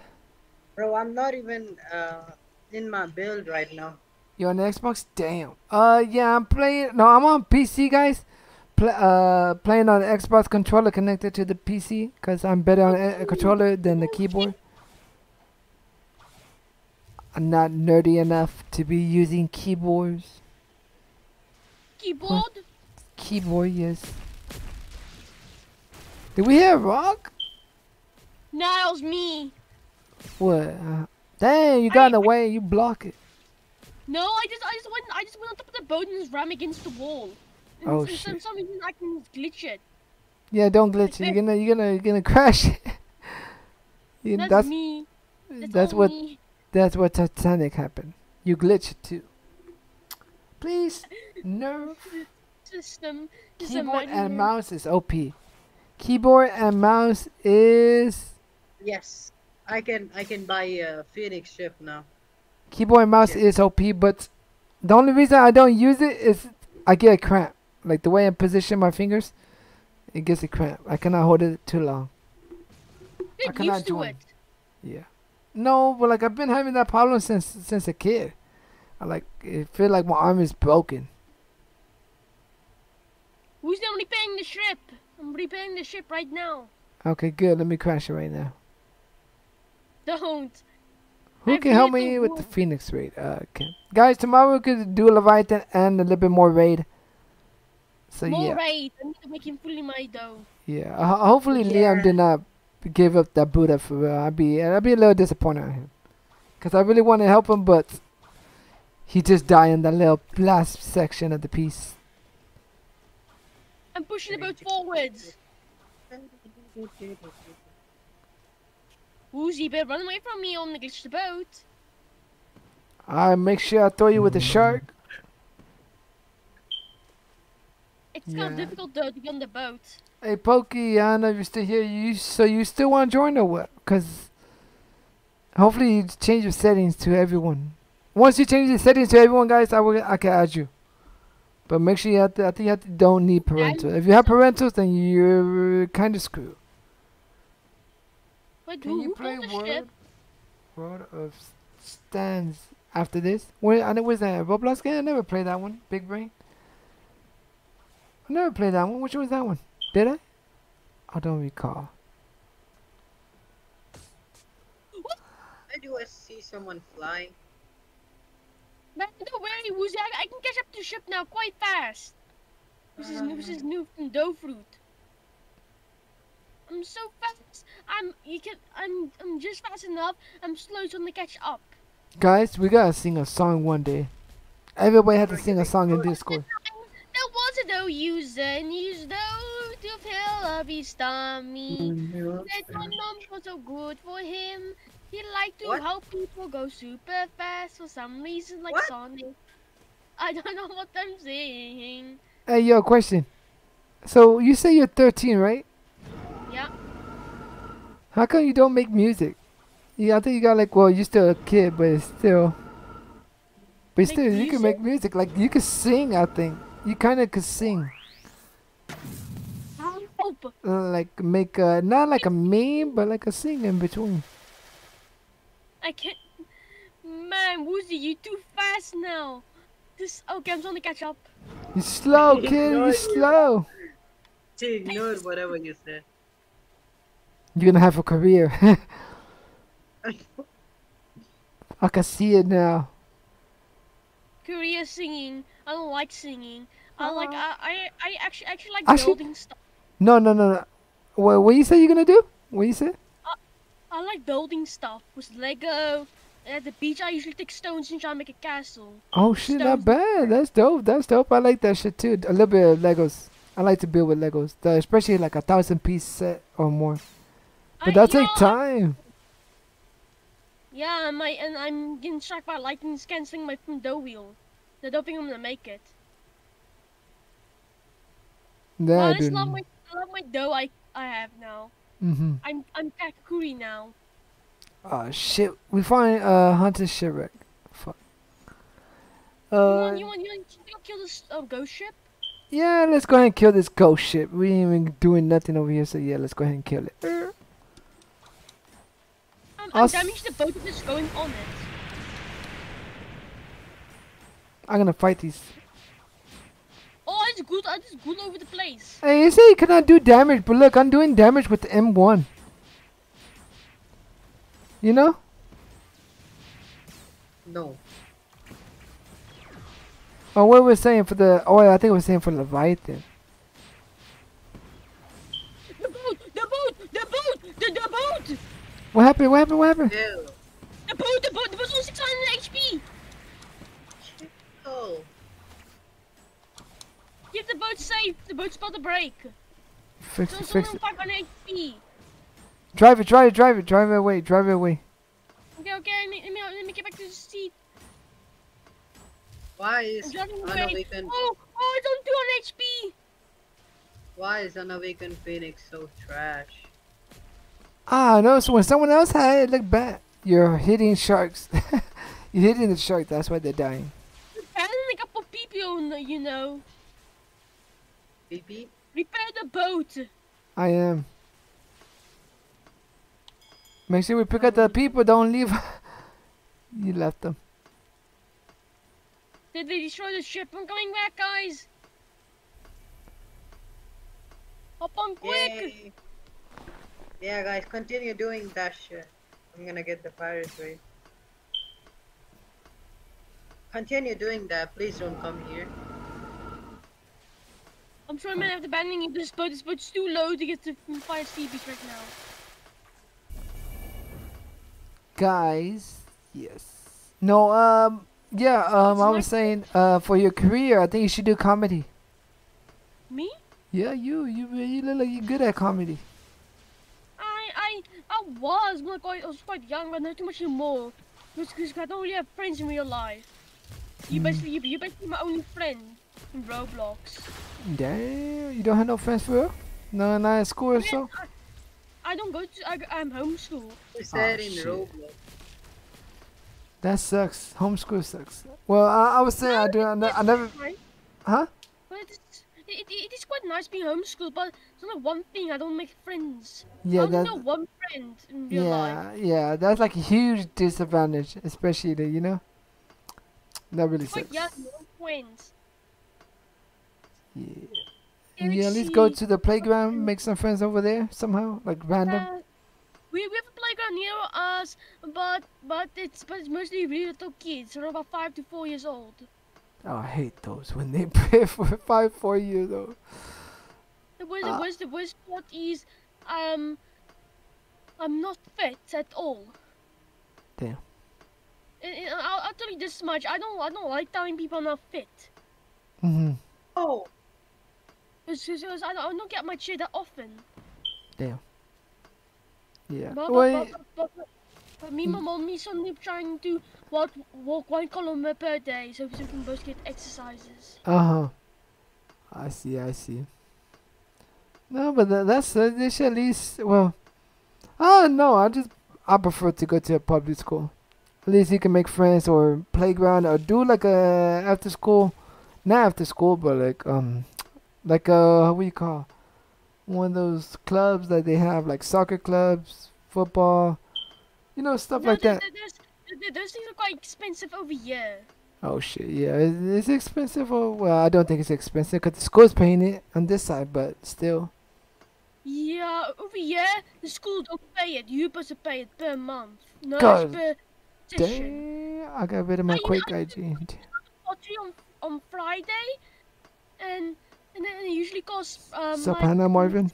Bro, I'm not even uh, in my build right now. You're on Xbox? Damn. Uh, yeah, I'm playing. No, I'm on PC, guys. Pl- uh, playing on Xbox controller connected to the PC, cause I'm better on a controller than the keyboard. I'm not nerdy enough to be using keyboards. Keyboard. Keyboard, yes. Did we hear rock? No, that was me. What? Uh, dang, you got in the way. You block it. No, I just, I just went, I just went on top of the boat and just ran against the wall. And Oh, for some- shit. some reason I can glitch it. Yeah, don't glitch it. You're gonna, you're gonna, you're gonna crash. You- That's, that's me. That's, that's what me. That's what Titanic happened. You glitched it too. Please, nerf. system. Just Keyboard and it. mouse is OP. Keyboard and mouse is Yes, I can I can buy a Phoenix ship now. keyboard and mouse is OP, but the only reason I don't use it is I get a cramp. Like the way I position my fingers, it gets a cramp. I cannot hold it too long. I Get cannot used to join. it. Yeah. No, but like I've been having that problem since since a kid. I like it feel like my arm is broken. Who's the repairing the ship? I'm repairing the ship right now. Okay, good. Let me crash it right now. Don't. Who I can help me with the Phoenix raid? Uh, okay. Guys, tomorrow we could do a Leviathan and a little bit more raid. So More yeah, raid. I need to make him fully my though. yeah. Uh, ho- hopefully Liam did not give up that Buddha for real. I'd be, I'd be a little disappointed on him, cause I really want to help him, but he just died in that little last section of the piece. I'm pushing the boat forwards. Woozy, better run away from me on the glitch the boat. I make sure I throw you with the shark. It's kind of difficult though to get on the boat. Hey Pokey, I know you're still here. You so you still want to join or what? Cause hopefully you change your settings to everyone. Once you change the settings to everyone, guys, I will I can add you. But make sure you have to. I think you have to, don't need parental. If you have parentals, then you're kind of screwed. Wait, Can who, you who play Word? World of Stands after this. Where I know was that a Roblox game? I never played that one. Big Brain. I never played that one. Which one was that one? Did I? I don't recall. I do I see someone flying. Man, don't worry, Woozy. I, I can catch up to the ship now quite fast. This is this is new from dough fruit. I'm so fast. I'm you can I'm I'm just fast enough. I'm slow so I'm gonna catch up. Guys, we gotta sing a song one day. Everybody had to sing a song in Discord. There was a dough user and used dough to fill up his tummy. That one mom was so good for him. He liked to What? help people go super fast for some reason, like What? Sonic. I don't know what I'm saying. Hey, yo, question. So you say you're 13, right? Yeah. How come you don't make music? Yeah, I think you got like, well, you're still a kid, but it's still, but Make still, you can make music. Like you can sing. I think you kind of could sing. Hope. Like make a not like a meme, but like a sing in between. I can't. Man, Woozy, you too fast now. This okay, I'm trying to catch up. You're slow, kid. No, You you- slow. She ignored whatever you said. You're gonna have a career. I can see it now. Career singing. I don't like singing. I uh-huh. like I I, I actually actually like Actually- building stuff. No, no, no, no. What, what you say you're gonna do? What you say? I like building stuff with Lego. At the beach, I usually take stones and try to make a castle. Oh shit, not bad. That's dope. That's dope. I like that shit too. A little bit of Legos. I like to build with Legos, the, especially like a thousand piece set or more. But I- that yeah, take time. Yeah, and my and I'm getting struck by lightning canceling my front door I don't think I'm gonna make it. I I just do. love my, I love my dough I, I have now. Mm-hmm. I'm I'm Kakuri now. Oh shit! We find uh hunter shipwreck. Fuck. you Uh, want you want you want to kill this uh, ghost ship? yeah. Let's go ahead and kill this ghost ship. We ain't even doing nothing over here, so yeah, let's go ahead and kill it. I'm, I'm damaging the boat that's going on it. I'm gonna fight these. Oh, I just good I just good over the place. Hey, you say you cannot do damage, but look, I'm doing damage with the M1. You know? No. Oh, what we're saying for the? Oh, I think we're saying for Leviathan. The boat, the boat, the boat, the, the boat, What happened? What happened? What happened? Ew. the boat, the boat, the boat's on 600 HP. Oh. Keep the boat safe. The boat's about to break. Fix So it, it's fix it. 500 HP. Drive it, drive it, drive it, drive it away, drive it away. Okay, okay, let me, let me, let me get back to the seat. Why is I'm driving away. unawakened? Oh, oh, it's on 200 HP. Why is unawakened Phoenix so trash? Ah, no. So when someone else had it, it looked bad. You're hitting sharks. You're hitting the shark. That's why they're dying. And a couple of people, you know. PP? Repair the boat. I am. Make sure we pick up the people. Don't leave. you left them. Did they destroy the ship? I'm coming back, guys. Hop on quick. Yay. Yeah, guys, continue doing that shit. I'm gonna get the pirates raid. Continue doing that. Please don't come here. I'm sorry, man. I have to abandon you. This boat, this boat's too low to get to fire sea beach right now. Guys. Yes. No, um, yeah, um, I was saying, uh, for your career, I think you should do comedy. Me? Yeah, you, you, you look like you're good at comedy. I, I, I was, when I, I was quite young, but not too much anymore. Because I don't really have friends in real life. You mm. basically, you, you're basically my only friend in Roblox. Damn, you don't have no friends for real? No, not at school or so? I don't go to, I, I'm homeschooled. Who said oh, in shit. Roblox? That sucks. Homeschool sucks. Well, I, I would say I do. I, ne- I never. Right? Huh? But it's, it, it, it is quite nice being homeschooled, but it's only one thing, I don't make friends. I Yeah, only that. know one friend in real life. Yeah, yeah. That's like a huge disadvantage, especially the you know. That really sucks. young, no friends. Yeah. Eric Yeah, at least go to the playground, make some friends over there somehow, like random. Uh, we, we have a playground near us, but but it's but it's mostly really little kids, so about five to four years old. Oh, I hate those when they play for five, four years old. The worst, Ah. the worst, the worst part is, um, I'm not fit at all. Damn. And, and I'll, I'll tell you this much: I don't I don't like telling people I'm not fit. hmm Oh, Because I don't, I don't get my chair that often. Damn. Yeah. But, Well, but, but, but, but, but me and my mom is suddenly trying to walk, walk one kilometer per day so we can both get exercises. uh huh. I see. I see. No, but tha- that's uh, they should at least. Well, ah no. I just I prefer to go to a public school. At least you can make friends or playground or do like a after school, not after school, but like um, like uh, what do you call, one of those clubs that they have like soccer clubs, football, you know stuff no, like th- that. th- those, th- th- things are quite expensive over here. Oh shit, yeah, is it's expensive. Or well, I don't think it's expensive because the school's paying it on this side, but still. Yeah, over here the school don't pay it. You're supposed to pay it per month. No, God it's per session. I got rid of my I- Quake I- IG. Pottery on on Friday, and and then it usually costs um like, Hannah Marvin?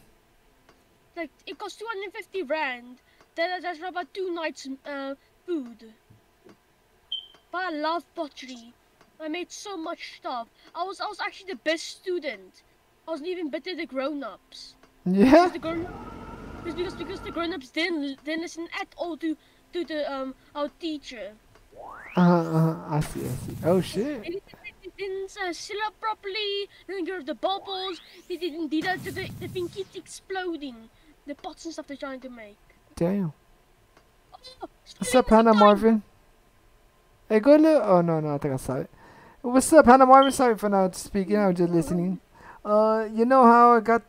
like it costs 250 rand. That that's about two nights uh food. But I love pottery. I made so much stuff. I was I was actually the best student. I wasn't even better than the grown-ups. Yeah. Because the grown because because the grown-ups didn't didn't listen at all to to the um our teacher. Uh. Uh-huh. I see. I see. Oh shit. They, they, didn't uh, seal up properly. Then there are the bubbles. They didn't do that. The, the thing keeps exploding. The pots and stuff they're trying to make. Damn. Oh, What's up, Hannah Marvin? Hey, go look. Oh no, no, I think I saw it. What's up, Hannah Marvin? Sorry for not speaking. I was just listening. Uh, you know how I got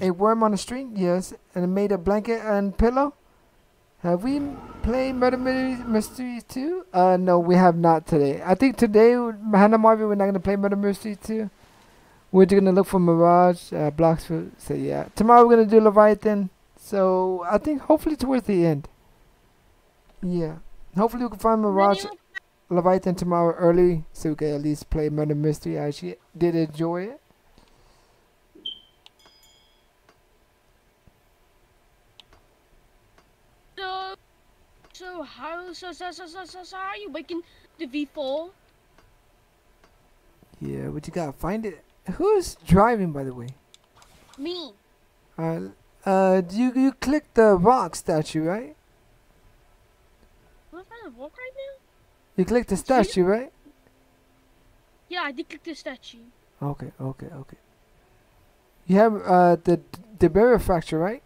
a worm on the street? Yes, and it made a blanket and pillow. Have we played Murder Mysteries Mysteries 2? Uh, no, we have not today. I think today, Hannah Marvin, we're not gonna play Murder Mysteries 2. We're just gonna look for Mirage, uh, blocks. So yeah, tomorrow we're gonna do Leviathan. So I think hopefully towards the end. Yeah, hopefully we can find Mirage. Leviathan tomorrow early so we can at least play Murder Mystery. I actually did enjoy it. So, so how so so so so so, so are you making the V4? Yeah, but you gotta find it. Who's driving, by the way? Me. Uh, uh, you you click the rock statue, right? I trying to walk right now? You click the statue, right? Yeah, I did click the statue. Okay, okay, okay. You have uh the the barrier fracture, right?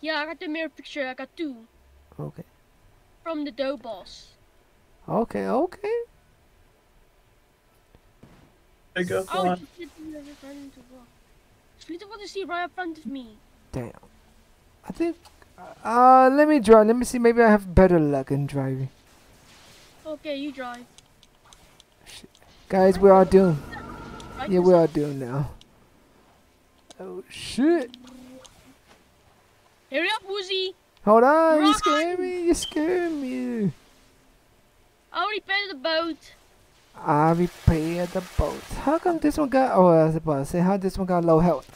Yeah, I got the mirror picture. I got two Okay, from the dough boss. okay, okay. I got Oh, one. you did the other front of what? Split what is he right in front of me? Damn. I think. Uh, let me drive. Let me see. Maybe I have better luck in driving. Okay, you drive. Shit. Guys, we're all doomed. Yeah, we're all doomed now. Oh shit! Hurry up, Woozy! Hold on, you Run! scared me. You scared me. I already paid the boat. I repaired the boat. How come this one got? Oh, I was about to say how this one got low health.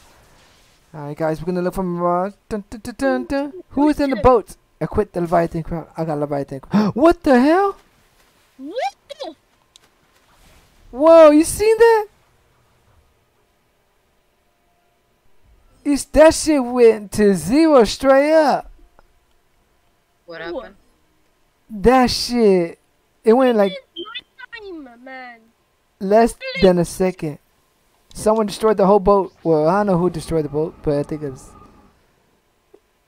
All right, guys, we're gonna look for Mirage. Dun, dun, dun, dun, dun. Who is in the boat? Equip the Leviathan crown. I got Leviathan. crown. what the hell? What the? Whoa, you seen that? It's that shit went to zero straight up. What What? happened? That shit, it went like Time, man. less than a second. Someone destroyed the whole boat. Well, I don't know who destroyed the boat, but I think it was.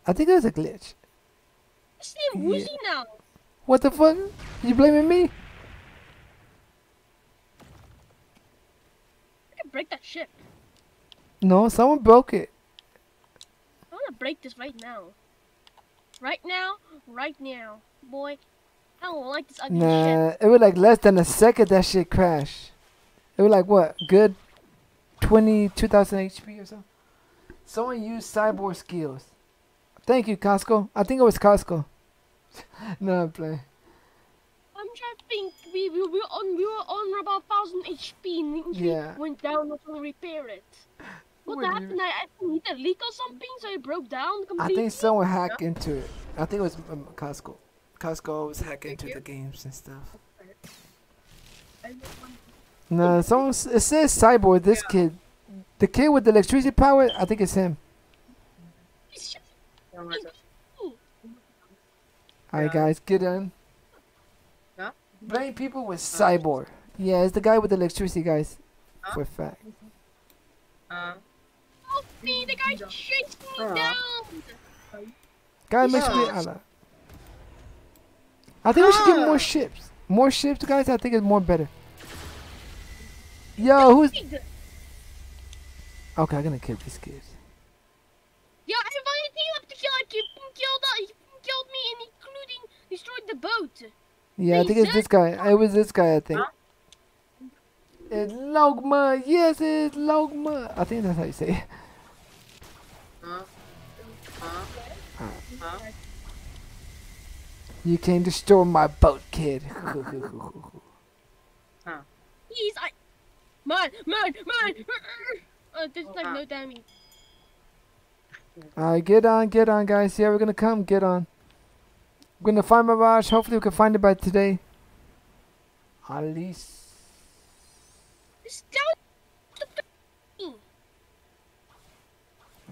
I think it was a glitch. It's named Woozy now. What the fuck? You blaming me? I can break that ship. No, someone broke it. I wanna break this right now. Right now, right now, boy. I don't like this ugly shit. Nah, it was like less than a second that shit crashed. It was like what? Good 20, 2000 HP or so. Someone used cyborg skills. Thank you, Costco. I think it was Costco. no, I'm playing. I'm trying to think. We, we, we were on we were on about thousand HP and it Yeah. went down until we repair it. What What you- happened? I, I think it hit a leak or something, so it broke down I think someone hacked into it. I think it was um, Costco. Costco always hack into you. the games and stuff. I don't want- No, someone it says cyborg. This kid, the kid with the electricity power. I think it's him. It's just- Oh. All right, Yeah. guys, get in. Yeah? Blame people with cyborg. Yeah, it's the guy with the electricity, guys. Huh? For a fact. Uh, Help me! The guy's chasing me Aw. down! Guy makes me. Yes. I, like- I think we should get more Ah. ships. More ships, guys. I think it's more better. Yo, who's? Okay, I'm gonna kill these kids. Yeah, everybody team up to kill him. He killed, uh, he killed me and including destroyed the boat. Yeah, I think it's this guy. It was this guy. I think. Huh? It's Logma. Yes, it's Logma. I think that's how you say it. Uh, uh, uh. You came to storm my boat, kid. He's I. Man, man, man! Uh, there's like no damage. Alright, get on, get on, guys. Yeah, we're gonna come. Get on. We're gonna find Mirage. Hopefully, we can find it by today. At least. It's down to me.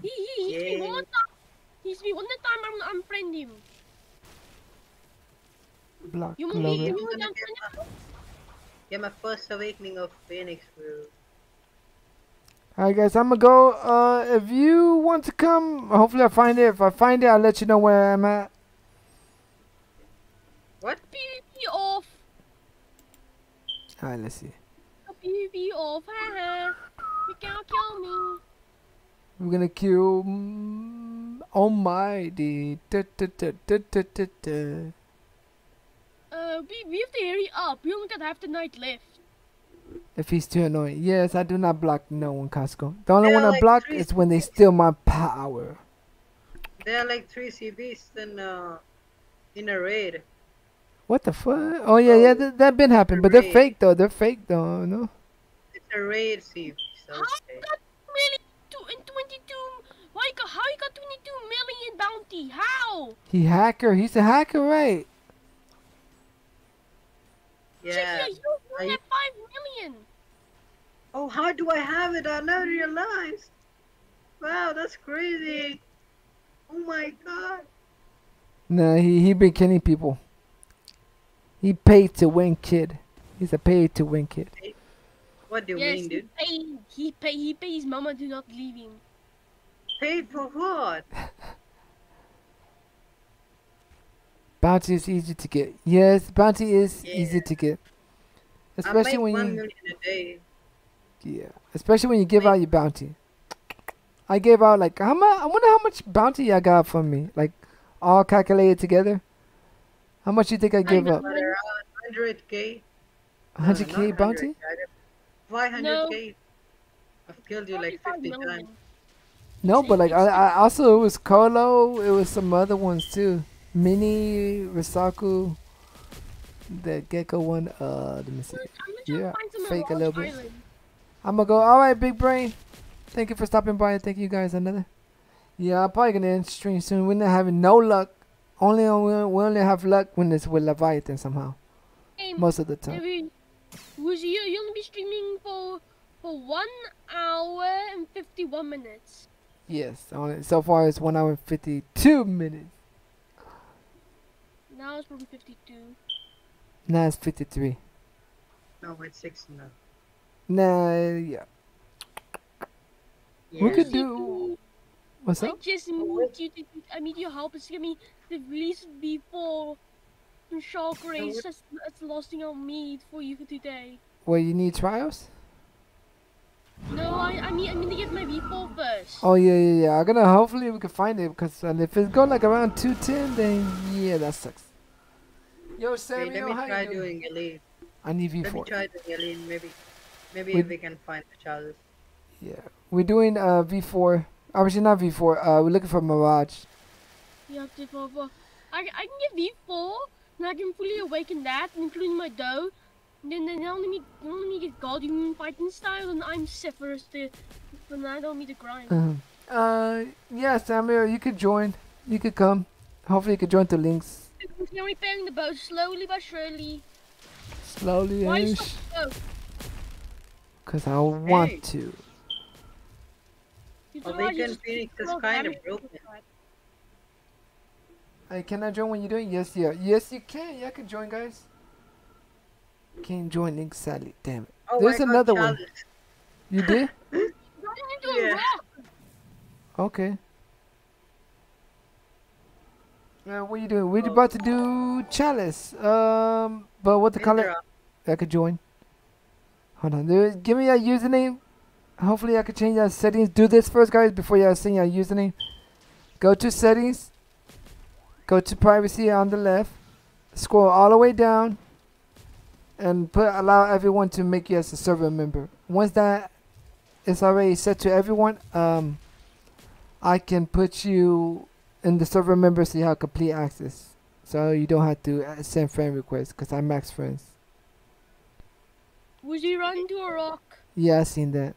He, he hits me Yay. one time. Me one time. I'm, I'm friend him. Block You want logo. me? You I'm gonna me? get, uh, Yeah, my first awakening of Phoenix, bro. Alright guys, I'm gonna go. Uh, if you want to come, hopefully I find it. If I find it, I'll let you know where I'm at. What? PvP off. Alright, let's see. PvP off. Haha. You can't kill me. We're gonna kill mm, Almighty. Da, da, da, da, da, da, da. Uh, we, we have to hurry up. We only got half the night left. If he's too annoying. Yes, I do not block no one, Costco. The only There one are I like block three is when they steal my power. There are like three CBs in uh in a raid. What the fuck? Oh yeah, yeah, that, that been happened, but they're Raid. fake though. They're fake though. No. It's a raid CB. So How okay. you got million two and 22? Why you got, how you got 22 million bounty? How? He hacker. He's a hacker, right? Yeah. Chicka, you I- only have 5 million. Oh, how do I have it? I never realized. Wow, that's crazy. Oh my god. Nah, he he been killing people. He paid to win, kid. He's a paid to win kid. What do you yes, mean, he dude? pay, he pay, he pay his mama to not leave him. Paid for what? Bounty is easy to get. Yes, bounty is Yeah. easy to get. I Especially make when one you million a day. yeah, especially when you give out your bounty. I gave out like how much? I wonder how much bounty I got from me, like all calculated together. How much you think I gave know. up? But around 100k. 100k bounty? 100K. 500k. I've killed you like 45 50 million. times. No, but like I, I also it was Colo. It was some other ones too. Mini Risaku. The gecko one. Uh, let me see. Yeah, fake a little bit. Island. I'm gonna go. All right, big brain. Thank you for stopping by. Thank you guys another. Yeah, I'm probably gonna end stream soon. We're not having no luck. Only on we only have luck when it's with Leviathan somehow. Hey, Most of the time. Maybe was you you're gonna be streaming for for one hour and 51 minutes. Yes. Only so far it's one hour and fifty two minutes. Now it's probably 52. Now it's fifty three. No, it's 6 now. Nah, yeah. We could do. What's I up? just need you to, I need your help to give me the release before Shark Race. That's, that's the last thing I'll need for you for today. Well, you need trials. No, I, I need I need to get my V4 first. Oh yeah, yeah, yeah. I'm gonna hopefully we can find it because and if it's go like around two ten, then yeah, that sucks. Yo, Wait, Samuel, let me how try you doing? doing elite. I need V4. Let me try doing elite. Maybe, maybe We- if we can find the Charles. Yeah, we're doing uh V4. Obviously not V4. Uh, we're looking for Mirage. You have to for, for I, I can get V4 and I can fully awaken that, including my dough. And then then only me then only me get Guardian fighting style and I'm Sephiroth the and I don't need to grind. Um, uh, yeah, Samuel, you could join. You could come. Hopefully, you could join the links We're repairing the boat slowly but surely. slowly, Why you ish, stop the cause I want Hey. to. You don't know, you Awaken Phoenix is kind of damage broken. To it. Hey, can I join when you're doing? Yes, yeah, yes, you can. Yeah, I can join, guys. Can't join link, sadly. Damn it. Oh, There's another one. You did? Run Yeah. Okay. Uh, what you doing? We're about to do chalice. Um, but what the color? I could join. Hold on. There, give me a username. Hopefully, I could change our settings. Do this first, guys, before you send your username. Go to settings. Go to privacy on the left. Scroll all the way down. And put allow everyone to make you as a server member. Once that is already set to everyone, um, I can put you in the server member so you have complete access. So you don't have to send friend requests because I max friends. Would you run into a rock? Yeah, I seen that.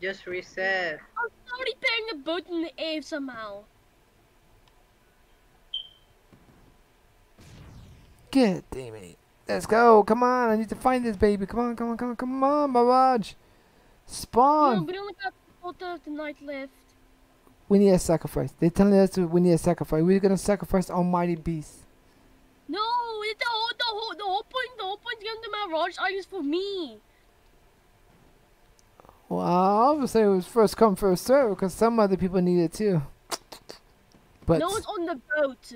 Just reset. I'm still repairing the boat in the air somehow. Good damn it. Let's go. Come on. I need to find this baby. Come on, come on, come on, come on, Mirage. No, Spawn. we only got a quarter of the night left. We need a sacrifice. They're telling us to- we need a sacrifice. We're gonna sacrifice Almighty Beast. No, the whole, the whole, the whole point, the whole point going to Mirage Island is for me. Well, I would say it was first come first serve because some other people need it too. But no one's on the boat.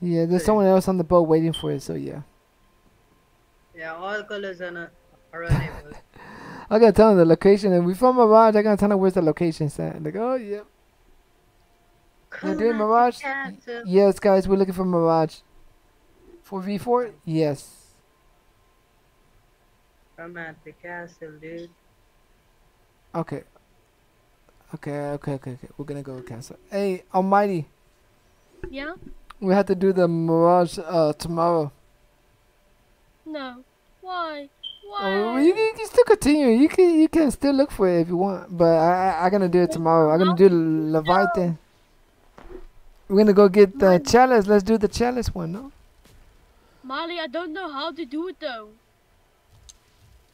Yeah, there's someone else on the boat waiting for it. So yeah, Yeah, all colors are, not, are unable. I gotta tell them the location, and we from Mirage. I gotta tell them where's the location at. Like, oh yeah, Come doing at the Mirage? yes, guys, we're looking for Mirage. For V four, yes. Come at the castle, dude. Okay. Okay, okay, okay, okay. We're gonna go castle. Hey, Almighty, Yeah? We have to do the Mirage uh tomorrow. No. Why? Oh, Why? you, can- you can still continue. You can you can still look for it if you want, but I I, I gonna do it tomorrow. I'm gonna do Leviathan. We're gonna go get the chalice. Let's do the chalice one, no? Molly, I don't know how to do it though.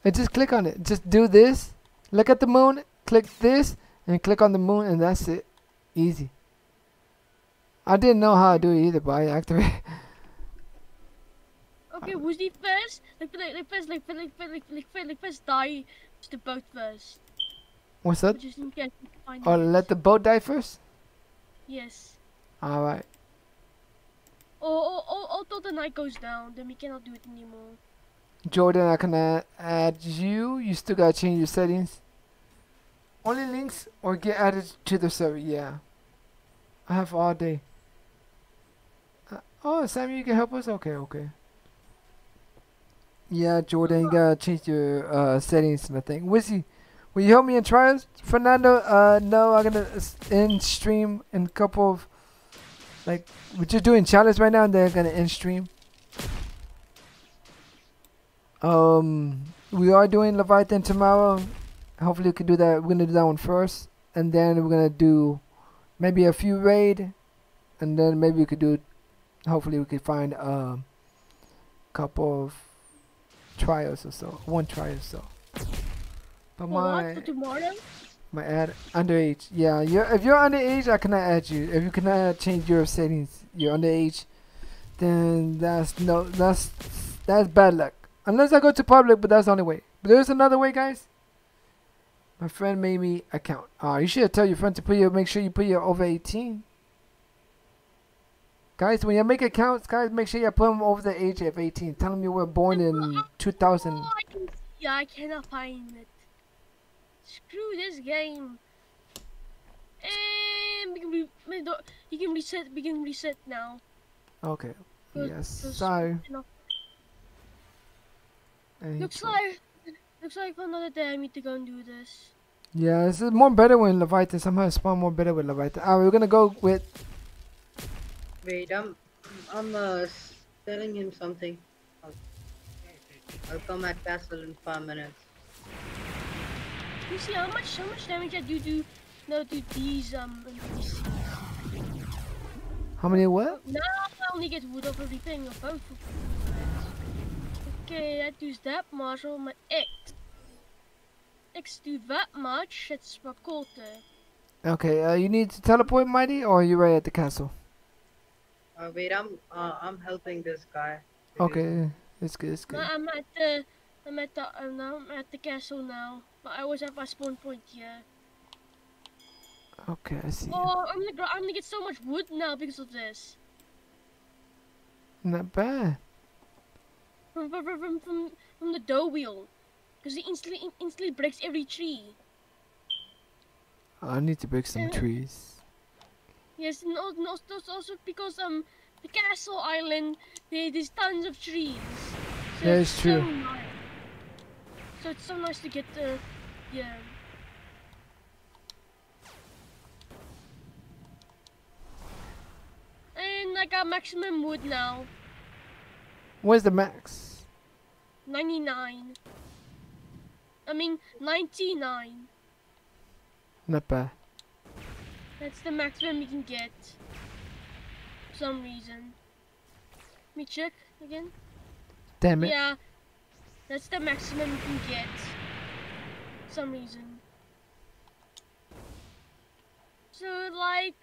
And just click on it. Just do this. Look at the moon. Click this and click on the moon, and that's it. Easy. I didn't know how to do it either, but I activated. Okay, who's the first? Like, like, like first, like, like, like, like, like, like, like first die to the boat first. What's that? Just in case Oh, let the boat die first. Yes. All right. Or, or, or, or till the night goes down, then we cannot do it anymore. Jordan, I can add, add you. You still gotta change your settings. Only links or get added to the server. Yeah. I have all day. Oh, Sammy, you can help us. Okay, okay. Yeah, Jordan, you gotta change your uh, settings and the thing. Wizzy, will you help me in trials? Fernando, uh, no, I'm gonna end stream in a couple of, like, we're just doing challenge right now, and then gonna end stream. Um, we are doing Leviathan tomorrow. Hopefully, we can do that. We're gonna do that one first, and then we're gonna do maybe a few raid, and then maybe we could do. Hopefully, we can find a couple of trials or so, one trial or so. But my tomorrow? my ad underage. Yeah, you're if you're underage, I cannot add you. If you cannot change your settings, you're underage, then that's no that's that's bad luck. Unless I go to public, but that's the only way. But there's another way, guys. My friend made me account. Uh, you should tell your friend to put your make sure you put your over 18. Guys, when you make accounts, guys, make sure you put them over the age of 18. Tell them you were born in 2000. Yeah, I can see. I cannot find it. Screw this game. And we can re- you can reset. We can reset now. Okay. Yes. Sorry. Looks so- like looks like for another day I need to go and do this. Yeah, this is more better with Leviathan. Somehow it's spawn more better with Leviathan. Alright, we're gonna go with Wait, I'm I'm uh s- telling him something. I'll, I'll come at castle in five minutes. You see how much how much damage I do do no to these um NPCs. how many what? Now I only get wood of everything of both. of. Okay, that does that much on my X. X do that much, it's my quarter. Okay, uh, you need to teleport, Mighty, or are you right at the castle? Uh, wait, I'm uh, I'm helping this guy. Okay, it's good, it's No, good. I'm at the I'm at the uh, now I'm at the castle now. But I was at my spawn point here. Okay, I see. Oh, I'm gonna I'm gonna get so much wood now because of this. Not bad. From from from from, from the dough wheel, because it instantly instantly breaks every tree. I need to break some trees. Yes, and al- and also, also because um the castle island there, there's tons of trees. So Yeah, it's it's true. So, nice. so it's so nice to get the yeah. And I got maximum wood now, Where's the max? 99. I mean 99. Not bad. That's the maximum you can get. For some reason. Let me check again. Damn it. Yeah, that's the maximum you can get. For some reason. So like,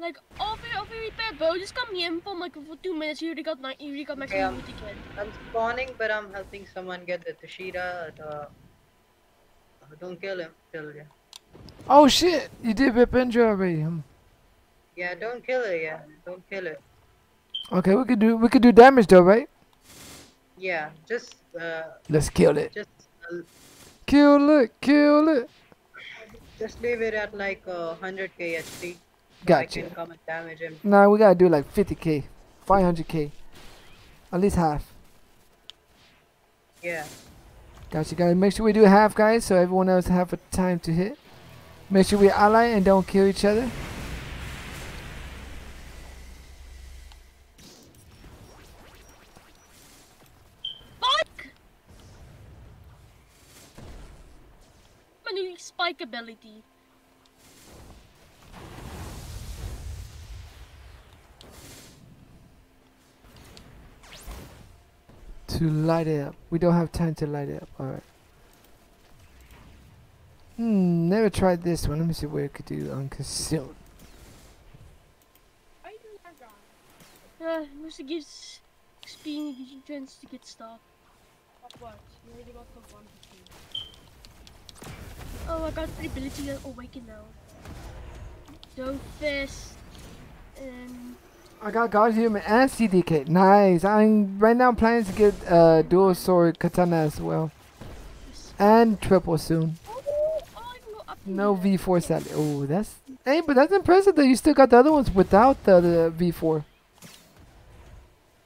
Like, over, over repair, bro. Just come here and for like for two minutes. You already got nine. You already got maximum Yeah. loot again. I'm spawning, but I'm helping someone get the Tushita. The... uh, Don't kill him. Kill yeah. Oh shit! You did rip Indra already. Hmm. Yeah, don't kill it. Yeah, don't kill it. Okay, we could do we could do damage though, right? Yeah, just uh, Let's kill it. just uh, Kill it. Kill it. just leave it at like uh, 100k HP. I Gotcha. can come and damage him. Nah, we gotta do like 50k, 500k, at least half. Yeah. Gotcha, guys. Make sure we do half, guys, so everyone else have a time to hit. Make sure we ally and don't kill each other. Fuck! My new spike ability. To light it up. We don't have time to light it up. Alright. Hmm, never tried this one. Let me see what I could do unconcealed. I do that guy. Uh, XP gives you chance to get stuff. Of what? You already got the one Oh, I got the ability to awaken now. Dope fist. And I got Godhuman and CDK. Nice. I'm right now planning to get uh, dual sword katana as well. And triple soon. oh, oh, I can go up. to No. V4 sadly. Oh, that's hey, but that's impressive that you still got the other ones without the, the V4.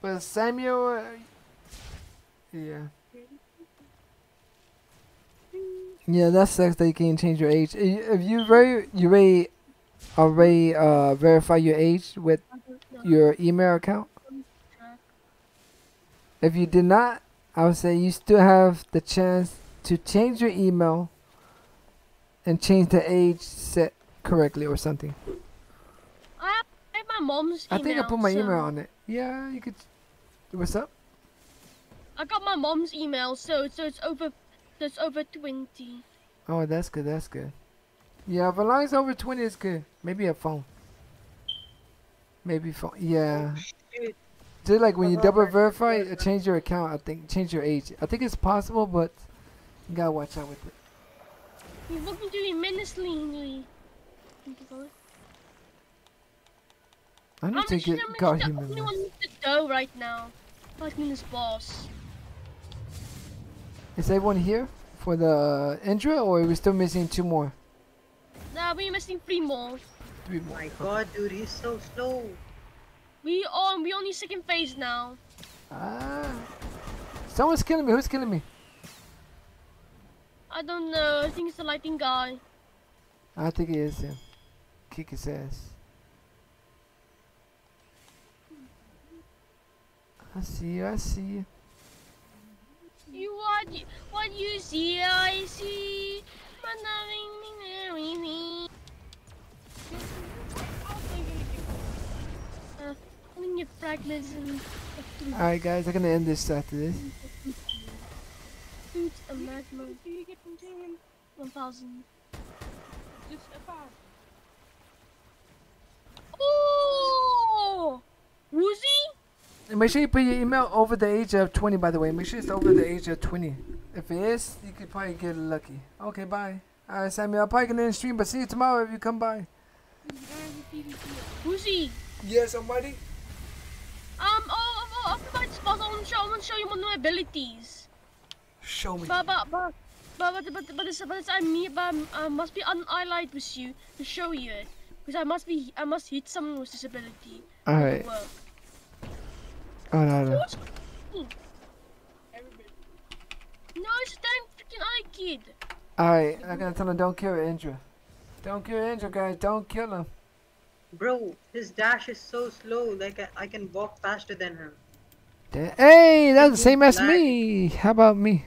But Samuel, uh, yeah, yeah, that sucks that you can't change your age. If you very you already already uh verify your age with your email account. If you did not, I would say you still have the chance to change your email and change the age set correctly or something. I have, my mom's I think I put my so email on it. Yeah, you could. What's up? I got my mom's email, so so it's over. So it's over twenty. Oh, that's good. That's good. Yeah, if a line's over twenty, it's good. Maybe a phone. Maybe phone. Yeah. Shoot. Just like when you I've double already- verify, uh, change your account. I think change your age. I think it's possible, but you gotta watch out with it. He's looking to me menacingly. I need I'm to sure get I'm the human. only man. one with the dough right now. Like me this boss. Is everyone here for the intro, or are we still missing two more? Nah, we're missing three more. Three more. My God, dude, he's so slow. We on we only second phase now. Ah. Someone's killing me. Who's killing me? I don't know. I think it's the lighting guy. I think it is him. Kick his ass. I see you. I see you. You what? You, what you see? I see. But nothing, everything. Uh, I think your fragments and Alright, guys. I'm gonna end this after this. Food and magma. Do you get from Taman? One thousand. Just about. Oh, Woozy? And make sure you put your email over the age of 20, by the way. Make sure it's over the age of 20. If it is, you could probably get lucky. Okay, bye. Alright, Samuel. I'll probably gonna end stream, but see you tomorrow if you come by. Woozy? Yes, I'm ready. Um, oh, oh, oh, after my spot, I want to show, I want to show you one of my abilities. Show me. But, but, but, but, but, but, but, it's, but it's, I mean, but I must be unallied with you to show you it. Because I must be, I must hit someone with this ability. to Alright. Oh, no, no. What's No, it's a damn freaking other kid. Alright, I'm gonna tell him don't kill Indra. Don't kill Indra, guys. Don't kill him. Bro, his dash is so slow. Like I, I can walk faster than him. Da- Hey, that's the same as me. How about me?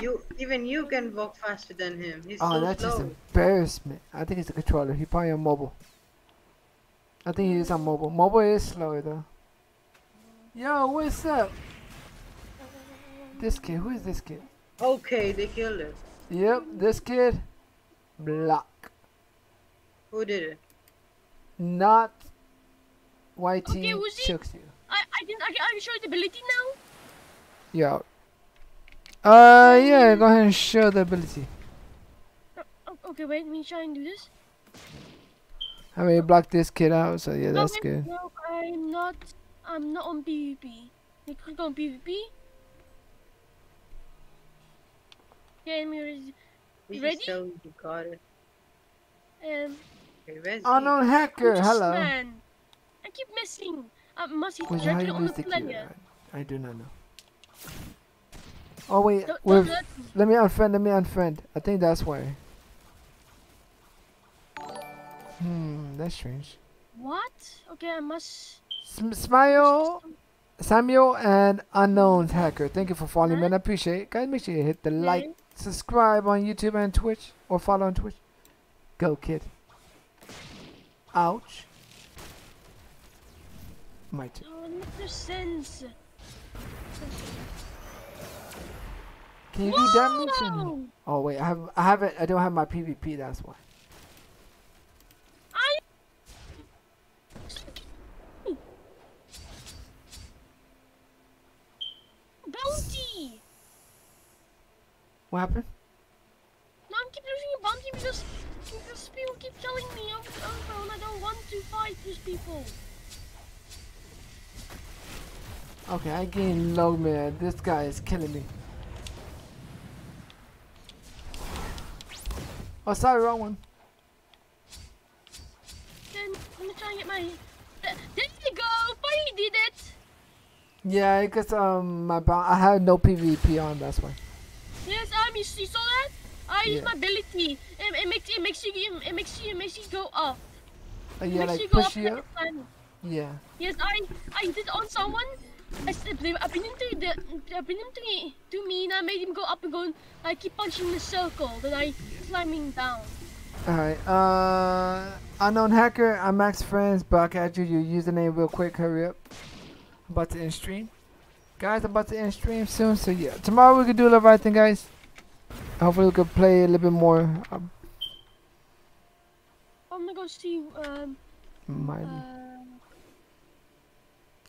You even you can walk faster than him. He's Oh, so that's just slow. embarrassment. I think it's the controller. He probably on mobile. I think he is on mobile. Mobile is slower though. Yo, what's up? This kid. Who is this kid? Okay, they killed him. Yep, this kid. Block. Who did it? Not YT Okay, who's he? chooks you. I I didn't I can, I can show the ability now. Yeah. Uh, yeah. Go ahead and show the ability. Oh, okay, wait, let me try and do this. I mean, you blocked this kid out, so yeah, No, that's good. No, I'm not. I'm not on PvP. You click on PvP. Yeah, let me res- We Ready? just told you got it. um. Okay. Unknown hacker. Hello. Man. I keep missing. Uh, must he Wait, directly on the use the player? I, I do not know. Oh wait, Don't, don't let me. let me unfriend. Let me unfriend. I think that's why. Hmm, that's strange. What? Okay, I must. Sm- Smile, Samuel, and unknown hacker. Thank you for following, man. I appreciate it. Guys, make sure you hit the like, subscribe on YouTube and Twitch, or follow on Twitch. Go, kid. Ouch. My turn. Oh, no sense. Can you do damage? And... Oh wait, I have I have it. I don't have my PvP. That's why. I. Bounty! What happened? No, I'm keep losing a bounty because because people keep telling me over and over, and I don't want to fight these people. Okay, I gained low, man. This guy is killing me. Oh, sorry, wrong one. Then let me try and get my. There you go! Finally did it! Yeah, because um, my I had no PvP on. That's why. Yes, um, you, you saw that? I use my ability. It, it makes it makes you it makes you it makes you go up. Uh, It yeah, makes like you go push up you up. Yeah. Yes, I I did on someone. I said they I bring him to the I've been to me to me and I made him go up and go. and I keep punching the circle. Then I climbing down. All right. Uh, unknown hacker. I'm Max Friends. Back at you. Your username real quick. Hurry up. I'm about to end stream. Guys, I'm about to end stream soon. So yeah, tomorrow we can do Leviathan, guys. Hopefully we can play a little bit more. Um, I'm gonna go see um. Miley. Uh,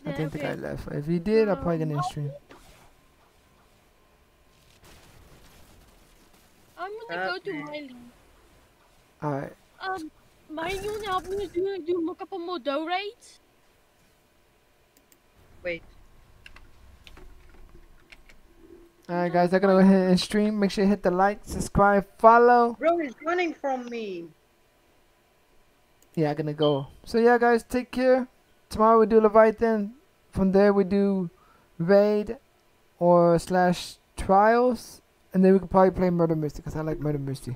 I yeah, think the guy okay. left. If he did, I'll probably Um, gonna stream. I'm gonna go to Okay. Miley. All right. Um, Miley, you wanna help me do do look up on more dough raids? Wait. All right, guys. I'm gonna go ahead and stream. Make sure you hit the like, subscribe, follow. Bro, he's running from me. Yeah, I'm gonna go. So yeah, guys, take care. Tomorrow we do Leviathan. From there we do raid or slash trials, and then we could probably play Murder Mystery because I like Murder Mystery.